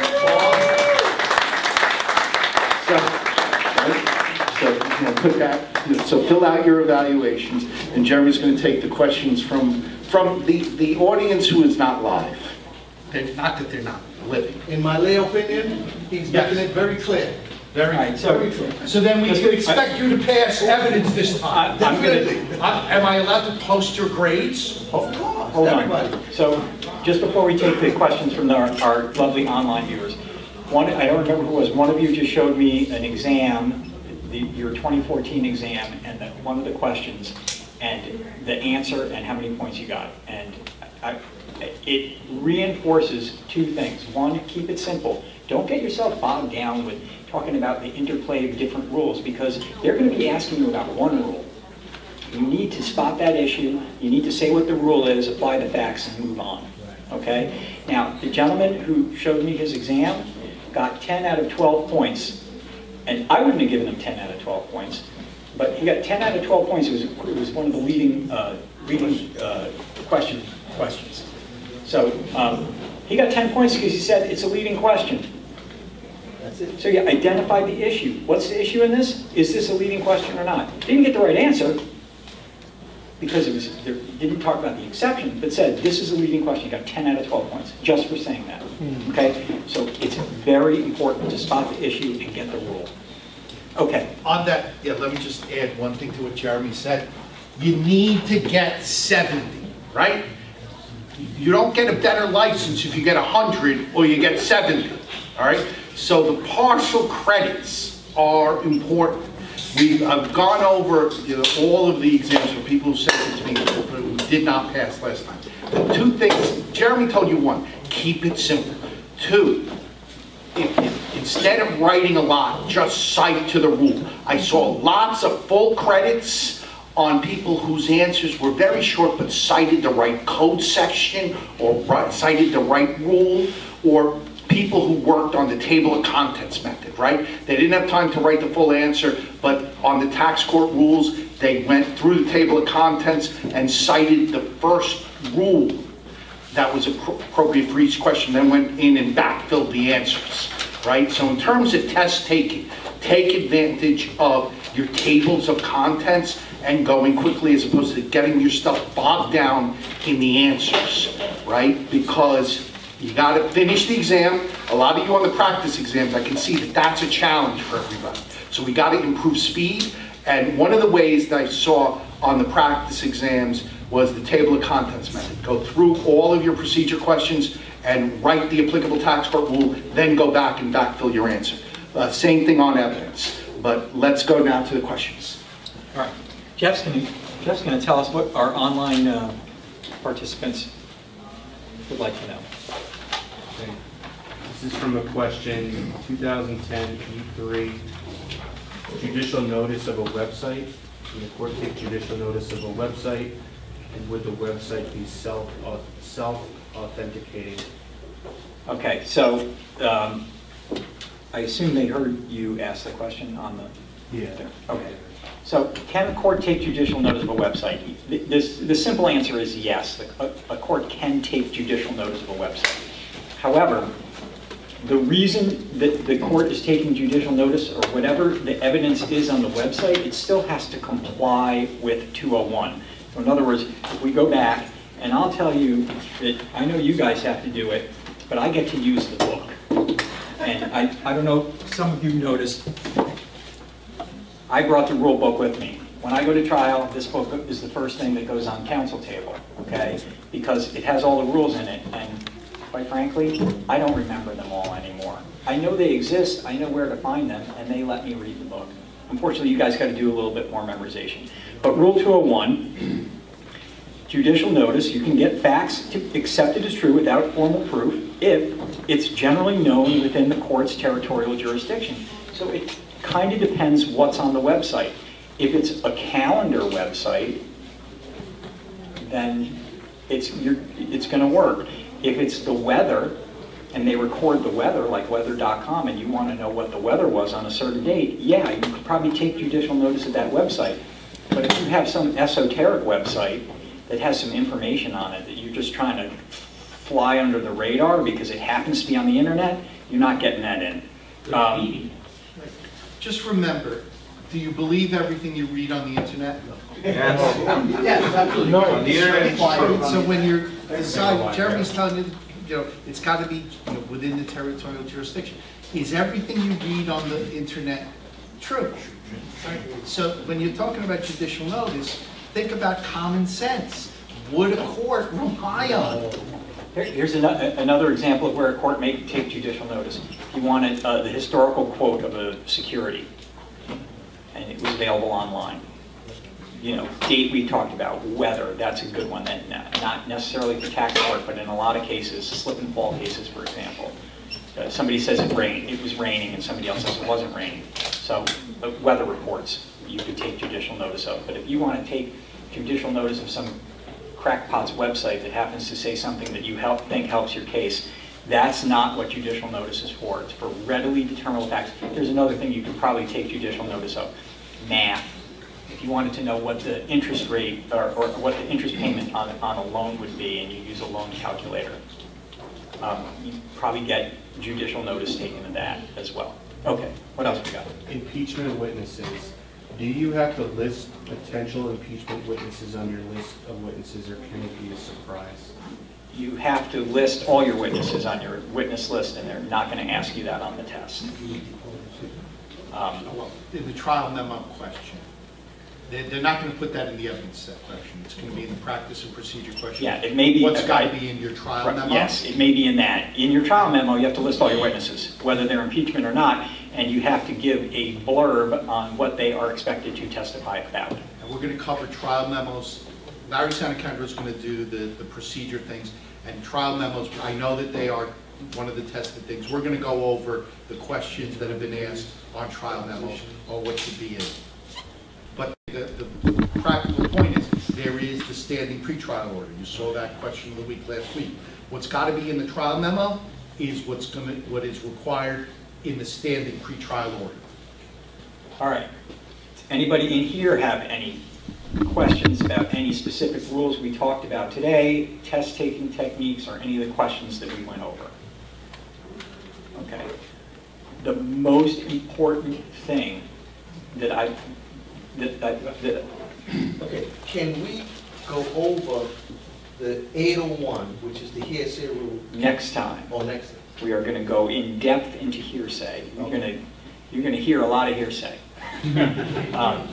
So, so put that, so fill out your evaluations, and Jeremy's going to take the questions from, from the, the audience who is not live. They're- Not that they're not living. In my lay opinion, he's Yes. making it very clear. Very, right, so- Very clear. So then we can expect you to pass evidence this I- time. I'm gonna- Definitely. Uh, Am I allowed to post your grades? Of course, Hold everybody. on. So just before we take the questions from our, our lovely online viewers, one, I don't remember who it was, one of you just showed me an exam, the, your 2014 exam, and that one of the questions, and the answer and how many points you got. And I, it reinforces two things. One, keep it simple. Don't get yourself bogged down with talking about the interplay of different rules, because they're going to be asking you about one rule. You need to spot that issue, you need to say what the rule is, apply the facts, and move on, okay? Now, the gentleman who showed me his exam got 10 out of 12 points, and I wouldn't have given him 10 out of 12 points, but he got 10 out of 12 points, it was, it was one of the leading, uh, leading uh, question, questions. So, um, he got 10 points because he said it's a leading question. That's it. So you identified the issue. What's the issue in this? Is this a leading question or not? Didn't get the right answer because it was there, didn't talk about the exception, but said this is a leading question. You got 10 out of 12 points just for saying that. Okay, so it's very important to spot the issue and get the rule. Okay, On that, yeah, let me just add one thing to what Jeremy said. You need to get 70, right? You don't get a better license if you get 100 or you get 70, all right? So the partial credits are important. We've, I've gone over, you know, all of the exams for people who sent it to me who did not pass last time. The two things, Jeremy told you one, keep it simple. Two, if- if- instead of writing a lot, just cite to the rule. I saw lots of full credits on people whose answers were very short but cited the right code section or cited the right rule, or people who worked on the table of contents method, right? They didn't have time to write the full answer, but on the tax court rules, they went through the table of contents and cited the first rule that was appropriate for each question, then went in and backfilled the answers, right? So in terms of test taking, take advantage of your tables of contents and going quickly as opposed to getting your stuff bogged down in the answers, right? Because you gotta finish the exam. A lot of you on the practice exams, I can see that that's a challenge for everybody. So we gotta improve speed, and one of the ways that I saw on the practice exams was the table of contents method. Go through all of your procedure questions and write the applicable tax court rule, then go back and backfill your answer. Uh, Same thing on evidence, but let's go now to the questions. Jeff's going to, Jeff's to tell us what our online uh, participants would like to know. Okay. This is from a question, 2010 E3, judicial notice of a website. Can the court take judicial notice of a website? And would the website be self, au- self-authenticating? Okay, so um, I assume they heard you ask the question on the... Yeah. There. Okay. So can a court take judicial notice of a website? The- This, the simple answer is yes. A a court can take judicial notice of a website. However, the reason that the court is taking judicial notice, or whatever the evidence is on the website, it still has to comply with 201. So in other words, if we go back, and I'll tell you that, I know you guys have to do it, but I get to use the book. And I, I don't know, some of you noticed, I brought the rule book with me. When I go to trial, this book is the first thing that goes on counsel table, okay? Because it has all the rules in it, and quite frankly, I don't remember them all anymore. I know they exist, I know where to find them, and they let me read the book. Unfortunately, you guys got to do a little bit more memorization. But Rule 201, judicial notice, you can get facts to- accepted as true without formal proof if it's generally known within the court's territorial jurisdiction. So it kind of depends what's on the website. If it's a calendar website, then it's, it's gonna work. If it's the weather, and they record the weather, like weather.com, and you wanna know what the weather was on a certain date, yeah, you could probably take judicial notice of that website. But if you have some esoteric website that has some information on it that you're just trying to fly under the radar because it happens to be on the internet, you're not getting that in. Um, Just remember, do you believe everything you read on the internet? Yes. Yes, absolutely. No. On the internet, it's true. So when you're That's deciding, Jeremy's telling you, you know, it's gotta be, you know, within the territorial jurisdiction. Is everything you read on the internet true? So when you're talking about judicial notice, think about common sense. Would a court rely on it? Here- Here's ano- another example of where a court may take judicial notice. You wanted uh, the historical quote of a security, and it was available online. You know, date we talked about, weather, that's a good one, that not not necessarily for tax court, but in a lot of cases, slip and fall cases, for example. Uh, Somebody says it rained, it was raining, and somebody else says it wasn't raining. So, uh, weather reports, you could take judicial notice of. But if you want to take judicial notice of some crackpot's website that happens to say something that you help, think helps your case, that's not what judicial notice is for. It's for readily determinable facts. There's another thing you could probably take judicial notice of, math. If you wanted to know what the interest rate, or, or what the interest payment on, on a loan would be, and you use a loan calculator, um, you probably get judicial notice taken of that as well. Okay, what else we got? Impeachment of witnesses. Do you have to list potential impeachment witnesses on your list of witnesses, or can it be a surprise? You have to list all your witnesses on your witness list, and they're not going to ask you that on the test. Um, In the trial memo question, They're, they're not gonna put that in the evidence section. It's gonna be in the practice and procedure question. Yeah, it may be. What's gotta be in your trial memo? Yes, it may be in that. In your trial memo, you have to list all your witnesses, whether they're impeachment or not, and you have to give a blurb on what they are expected to testify about. And we're gonna cover trial memos. Larry Sanacandro is gonna do the, the procedure things, and trial memos, I know that they are one of the tested things. We're gonna go over the questions that have been asked on trial memos, or what should be in. But the, the practical point is, there is the standing pretrial order. You saw that question of the week last week. What's gotta be in the trial memo is what's gonna, what is required in the standing pretrial order. All right. Does anybody in here have any questions about any specific rules we talked about today, test-taking techniques, or any of the questions that we went over? Okay. The most important thing that I, that, that, that Okay, can we go over the 801, which is the hearsay rule? next time, Or next, we are going to go in depth into hearsay. You're going to, you're going to hear a lot of hearsay. Um,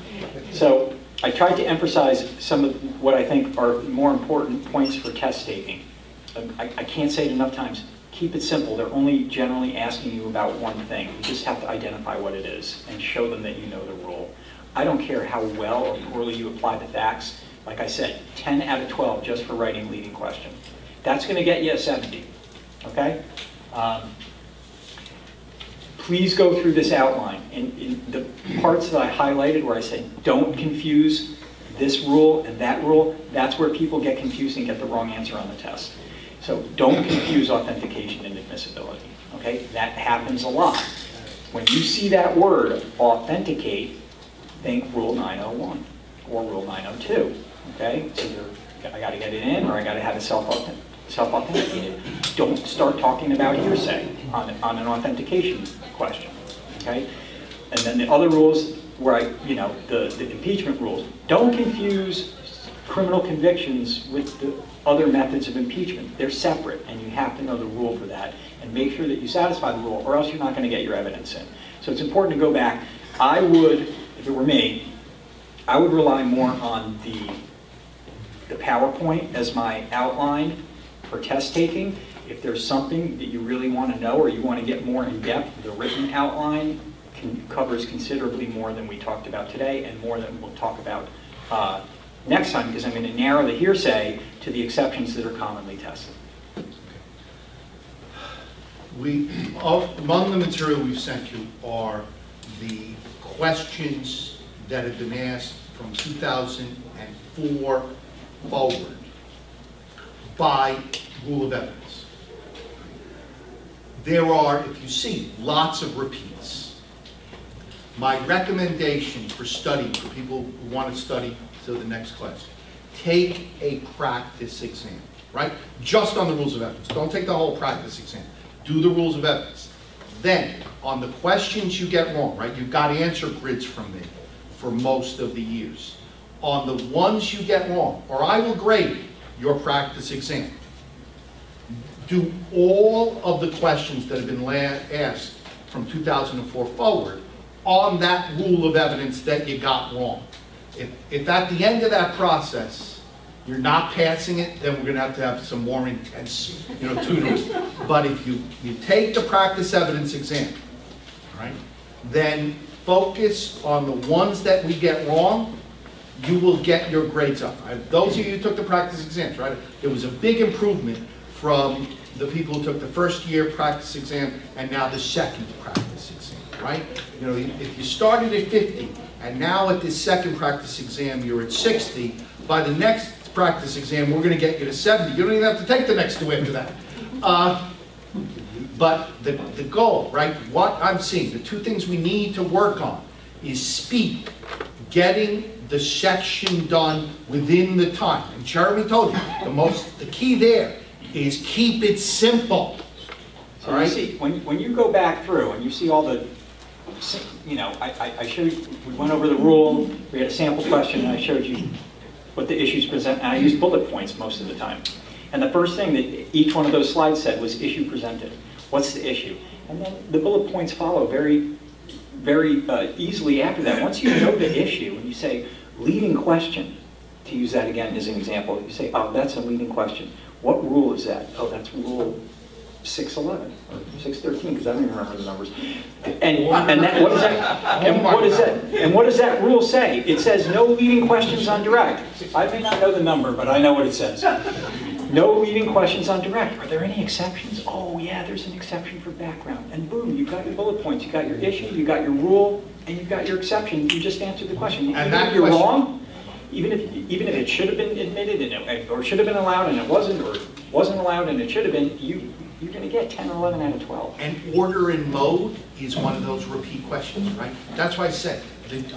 So I tried to emphasize some of what I think are more important points for test taking. Um, I, I can't say it enough times. Keep it simple. They're only generally asking you about one thing. You just have to identify what it is and show them that you know the rule. I don't care how well or poorly you apply the facts. Like I said, 10 out of 12 just for writing leading question. That's going to get you a 70, okay? Um, please go through this outline. And the parts that I highlighted where I said, don't confuse this rule and that rule, that's where people get confused and get the wrong answer on the test. So don't confuse authentication and admissibility, okay? That happens a lot. When you see that word, authenticate, think Rule 901 or Rule 902, okay? So you're, I gotta get it in or I gotta have it self-authenticated self-authenticated. Don't start talking about hearsay on, on an authentication question, okay? And then the other rules where I, you know, the, the impeachment rules, don't confuse criminal convictions with the other methods of impeachment. They're separate, and you have to know the rule for that, and make sure that you satisfy the rule, or else you're not gonna get your evidence in. So it's important to go back. I would, if it were me, I would rely more on the, the PowerPoint as my outline for test taking. If there's something that you really want to know or you want to get more in depth, the written outline can, covers considerably more than we talked about today and more than we'll talk about uh, next time because I'm going to narrow the hearsay to the exceptions that are commonly tested. We, among the material we've sent you are the questions that have been asked from 2004 forward by rule of evidence. There are, if you see, lots of repeats. My recommendation for study, for people who want to study to the next class, take a practice exam, right? Just on the rules of evidence. Don't take the whole practice exam. Do the rules of evidence. Then, on the questions you get wrong, right? You've got answer grids from me for most of the years. On the ones you get wrong, or I will grade your practice exam. Do all of the questions that have been asked from 2004 forward on that rule of evidence that you got wrong. If, if at the end of that process, you're not passing it, then we're gonna have to have some more intense, you know, tutoring. But if you, you take the practice evidence exam, right, then focus on the ones that we get wrong, you will get your grades up. I- Those of you who took the practice exams, right, there was a big improvement from the people who took the first year practice exam and now the second practice exam, right? You know, if you started at 50 and now at this second practice exam, you're at 60, by the next practice exam, we're gonna get you to 70. You don't even have to take the next two after that. Uh, But the, the goal, right, what I'm seeing, the two things we need to work on is speed, getting the section done within the time. And Jeremy told you, the most, the key there is keep it simple. So you see, when, when you go back through and you see all the, you know, I, I- I showed, you- we went over the rule, we had a sample question, and I showed you what the issues present, and I used bullet points most of the time. And the first thing that each one of those slides said was issue presented. What's the issue? And then the bullet points follow very, very uh, easily after that. Once you know the issue and you say, Leading question, to use that again as an example, you say, oh, that's a leading question. What rule is that? Oh, that's rule 611 or 613, because I don't even remember the numbers. And, and that, what does that, and what is that, and what does that rule say? It says no leading questions on direct. I may not know the number, but I know what it says. No leading questions on direct. Are there any exceptions? Oh, yeah, there's an exception for background. And boom, you've got your bullet points, you've got your issue, you've got your rule, and you've got your exception. You just answered the question. Even that if you're question- wrong, even if, even if it should have been admitted and it, or should have been allowed and it wasn't, or wasn't allowed and it should have been, you, you're gonna get 10 or 11 out of 12. And order and mode is one of those repeat questions, right? That's why I said,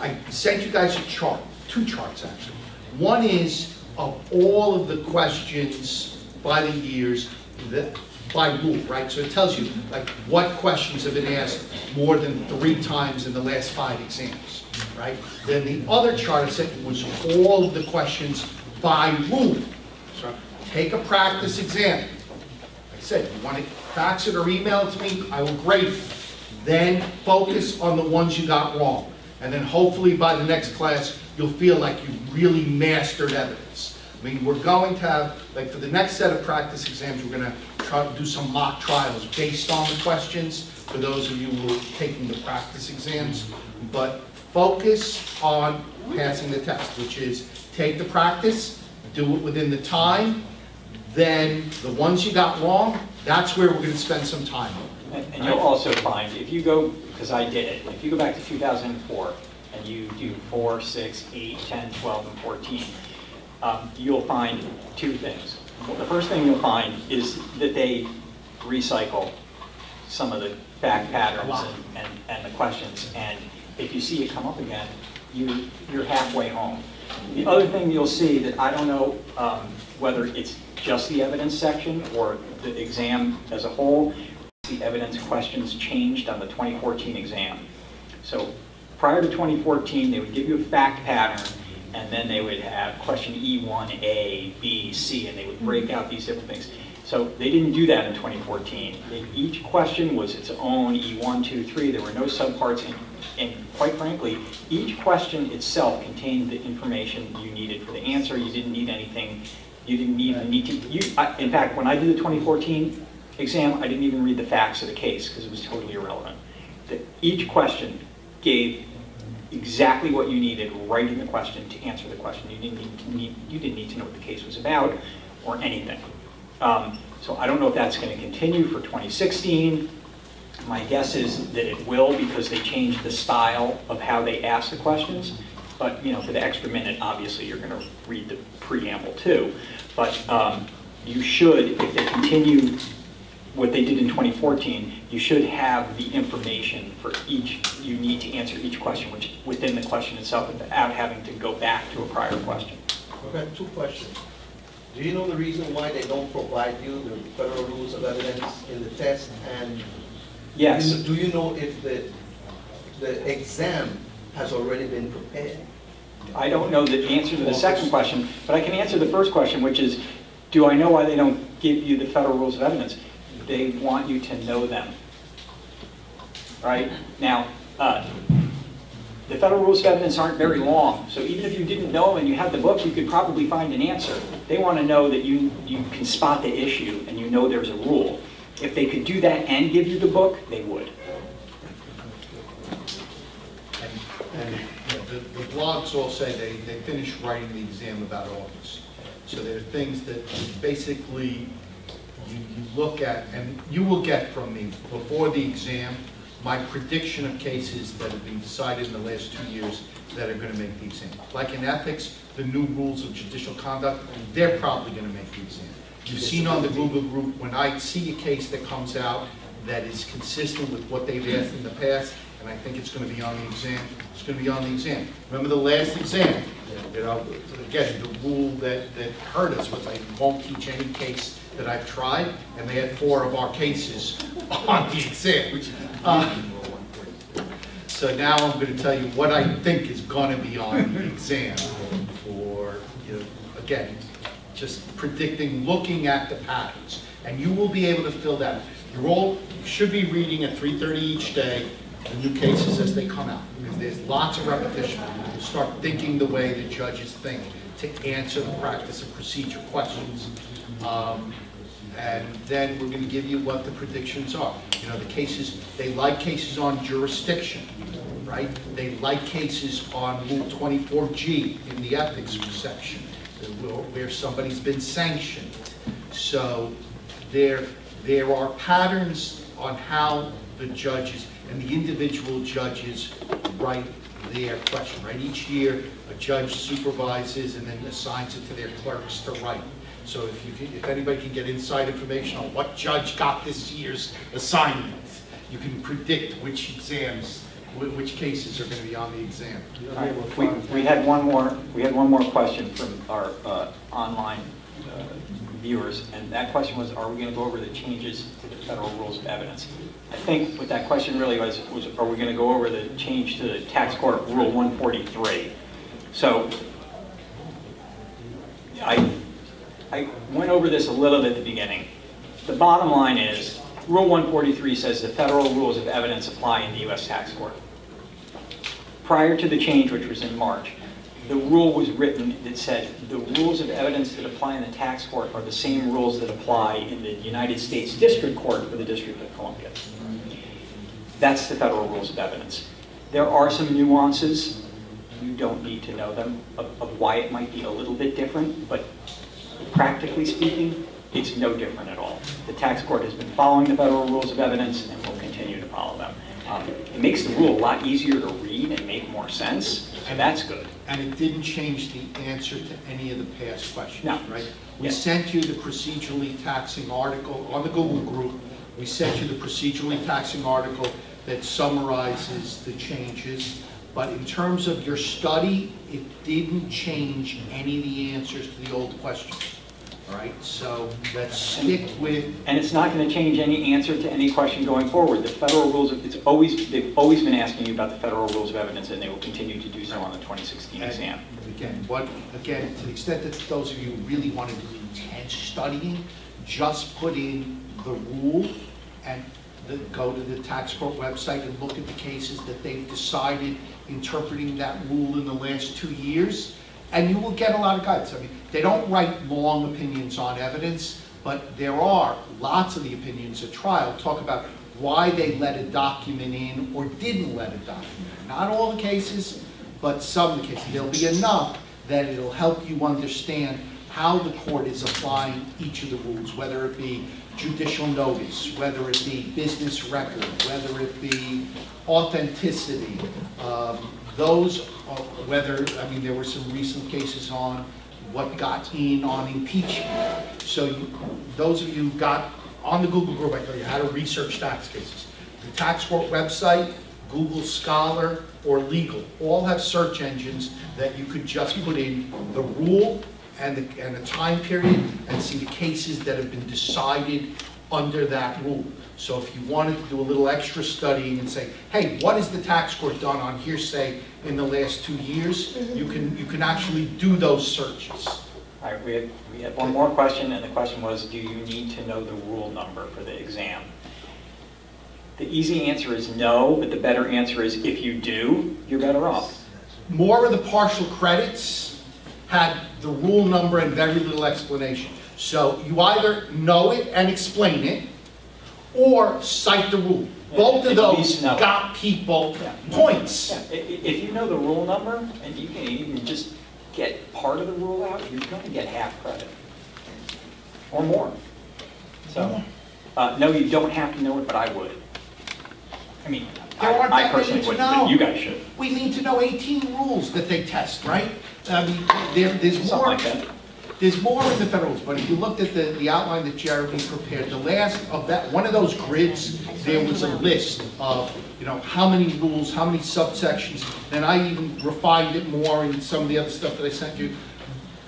I sent you guys a chart, two charts actually. One is of all of the questions by the years, that, by rule, right? So it tells you, like, what questions have been asked more than three times in the last five exams, right? Then the other chart I sent was all of the questions by rule. So take a practice exam, said, you want to fax it or email it to me, I will grade it. Then focus on the ones you got wrong. And then hopefully by the next class, you'll feel like you really mastered evidence. I mean, we're going to have, like for the next set of practice exams, we're going to try to do some mock trials based on the questions for those of you who are taking the practice exams. But focus on passing the test, which is take the practice, do it within the time, then the ones you got wrong, that's where we're going to spend some time on. And and you'll also find, if you go, because I did it, if you go back to 2004 and you do 4, 6, 8, 10, 12, and 14, um, you'll find two things. The first thing you'll find is that they recycle some of the fact patterns and- and, and the questions. And if you see it come up again, you, you're halfway home. The other thing you'll see that I don't know um, whether it's just the evidence section or the exam as a whole, the evidence questions changed on the 2014 exam. So prior to 2014, they would give you a fact pattern, and then they would have question E1, A, B, C, and they would break out these different things. So they didn't do that in 2014. They- Each question was its own E1, 2, 3. There were no subparts, and, and quite frankly, each question itself contained the information you needed for the answer. You didn't need anything. You didn't even need to. You, I, in fact, when I did the 2014 exam, I didn't even read the facts of the case because it was totally irrelevant. The, each question gave exactly what you needed right in the question to answer the question. You didn't need, to need you didn't need to know what the case was about or anything. Um, so I don't know if that's going to continue for 2016. My guess is that it will because they changed the style of how they ask the questions. But you know, for the extra minute, obviously you're going to read the preamble too. But um, you should, if they continue what they did in 2014, you should have the information for each, you need to answer each question which, within the question itself without having to go back to a prior question. Okay, two questions. Do you know the reason why they don't provide you the federal rules of evidence in the test? And Yes. do you know if the, the exam has already been prepared? I don't know the answer to the second question, but I can answer the first question, which is, do I know why they don't give you the federal rules of evidence? They want you to know them. Right? Now, uh, the federal rules of evidence aren't very long, so even if you didn't know and you had the book, you could probably find an answer. They want to know that you, you can spot the issue and you know there's a rule. If they could do that and give you the book, they would. And the the blogs all say they, they finish writing the exam about August. So there are things that basically you, you look at, and you will get from me before the exam, my prediction of cases that have been decided in the last two years that are going to make the exam. Like in ethics, the new rules of judicial conduct, they're probably going to make the exam. You've seen on the Google group, when I see a case that comes out that is consistent with what they've asked in the past, and I think it's going to be on the exam, it's going to be on the exam. Remember the last exam? You know, again, the rule that, that hurt us was I won't teach any case that I've tried, and they had four of our cases on the exam. Uh, So now I'm going to tell you what I think is going to be on the exam for, you know, again, just predicting, looking at the patterns. And you will be able to fill that. You're all, you should be reading at 3:30 each day, new cases as they come out. Because there's lots of repetition. You start thinking the way the judges think to answer the practice and procedure questions. Um, And then we're gonna give you what the predictions are. You know, the cases, they like cases on jurisdiction, right? They like cases on Rule 24G in the ethics section, where where somebody's been sanctioned. So there, there are patterns on how the judges and the individual judges write their question, right? Each year, a judge supervises and then assigns it to their clerks to write. So if you, can- if anybody can get inside information on what judge got this year's assignment, you can predict which exams, which cases are gonna be on the exam. All right, We we had one more, we had one more question from our uh, online uh, viewers, and that question was, are we going to go over the changes to the federal rules of evidence? I think what that question really was, was are we going to go over the change to the tax court rule 143? So I, I went over this a little bit at the beginning. The bottom line is, Rule 143 says the federal rules of evidence apply in the U.S. tax court prior to the change, which was in March, the rule was written that said the rules of evidence that apply in the tax court are the same rules that apply in the United States District Court for the District of Columbia. That's the federal rules of evidence. There are some nuances, you don't need to know them, of, of why it might be a little bit different, but practically speaking, it's no different at all. The tax court has been following the federal rules of evidence and will continue to follow them. Um, It makes the rule a lot easier to read and make more sense, and that's good. And it didn't change the answer to any of the past questions, No. right? We Yes. sent you the procedurally taxing article on the Google group. We sent you the procedurally taxing article that summarizes the changes. But in terms of your study, it didn't change any of the answers to the old questions, all right? So let's stick with And it's not going to change any answer to any question going forward. The federal rules, of- it's always, they've always been asking you about the federal rules of evidence, and they will continue to do so on the 2016 exam. Again, what, again, to the extent that those of you who really want to do intense studying, just put in the rule and the, go to the tax court website and look at the cases that they've decided interpreting that rule in the last two years, and you will get a lot of guidance. I mean, they don't write long opinions on evidence, but there are lots of the opinions at trial talk about why they let a document in or didn't let a document in. Not all the cases, but some of the cases. There'll be enough that it'll help you understand how the court is applying each of the rules, whether it be judicial notice, whether it be business record, whether it be authenticity. Um, Those, are- whether, I mean, there were some recent cases on what got in on impeachment. So you- those of you who got on the Google group, I tell you how to research tax cases. The tax court website, Google Scholar, or Legal, all have search engines that you could just put in the rule and the, and the time period and see the cases that have been decided under that rule. So if you wanted to do a little extra studying and say, hey, what has the tax court done on hearsay in the last two years? You can, you can actually do those searches. All right, we had, we had one more question, and the question was, do you need to know the rule number for the exam? The easy answer is no, but the better answer is if you do, you're better off. More of the partial credits had the rule number and very little explanation. So you either know it and explain it, or cite the rule. Both of those least know it. got people Yeah. points. Yeah, i- i- if you know the rule number, and you can even just get part of the rule out, you're going to get half credit. Or more. So, uh, no, you don't have to know it, but I would. I mean, There I aren't I that many personally to wouldn't, know. but you guys should. We need to know 18 rules that they test, right? I mean, there, there's Something more, like that. There's more in the federal rules, but if you looked at the, the outline that Jeremy prepared, the last of that, one of those grids, there was a list of, you know, how many rules, how many subsections, and I even refined it more in some of the other stuff that I sent you.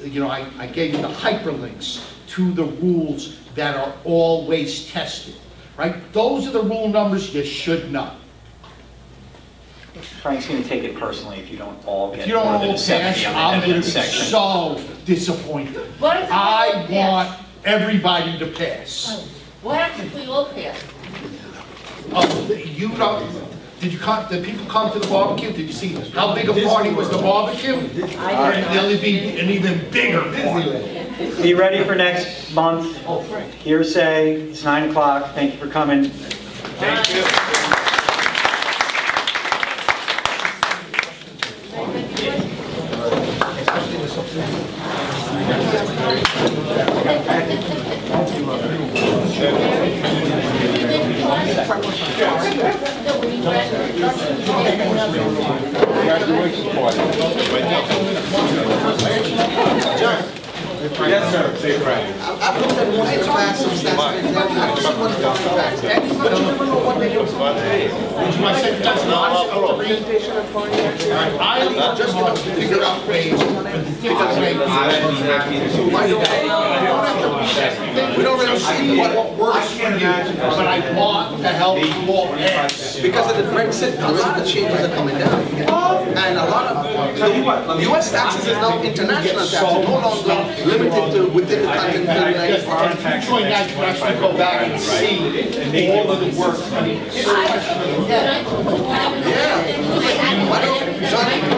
You know, I, I gave you the hyperlinks to the rules that are always tested, right? Those are the rule numbers you should know. Frank's going to take it personally if you don't all get If get you don't more all than a pass, 70 on I'm the gonna be evidence section. so disappointed. What if we all I pass? want everybody to pass. What happens if we all pass? Oh, you don't, Did you come, did people come to the barbecue? Did you see how big a party was the barbecue? And there'll be an even bigger party. Be ready for next month. Hearsay, it's nine o'clock. Thank you for coming. Thank you. Yes, sir. Safe ride. I've looked at one class of stats, I don't see what the facts. Anybody ever know what they do? Would you mind saying that's not up to read? I just want to figure out ways for the different ways. Why don't they? We don't have to read everything. We don't really see what, what works for you. But I want to help you all. Because of the Brexit, a lot of changes are coming down. And a lot of, the US taxes is now international taxes, no longer limited to within the continental United States. If you join that, you can actually go back and see all of the work. I mean, it's a question of intent. Yeah. Why don't, Johnny,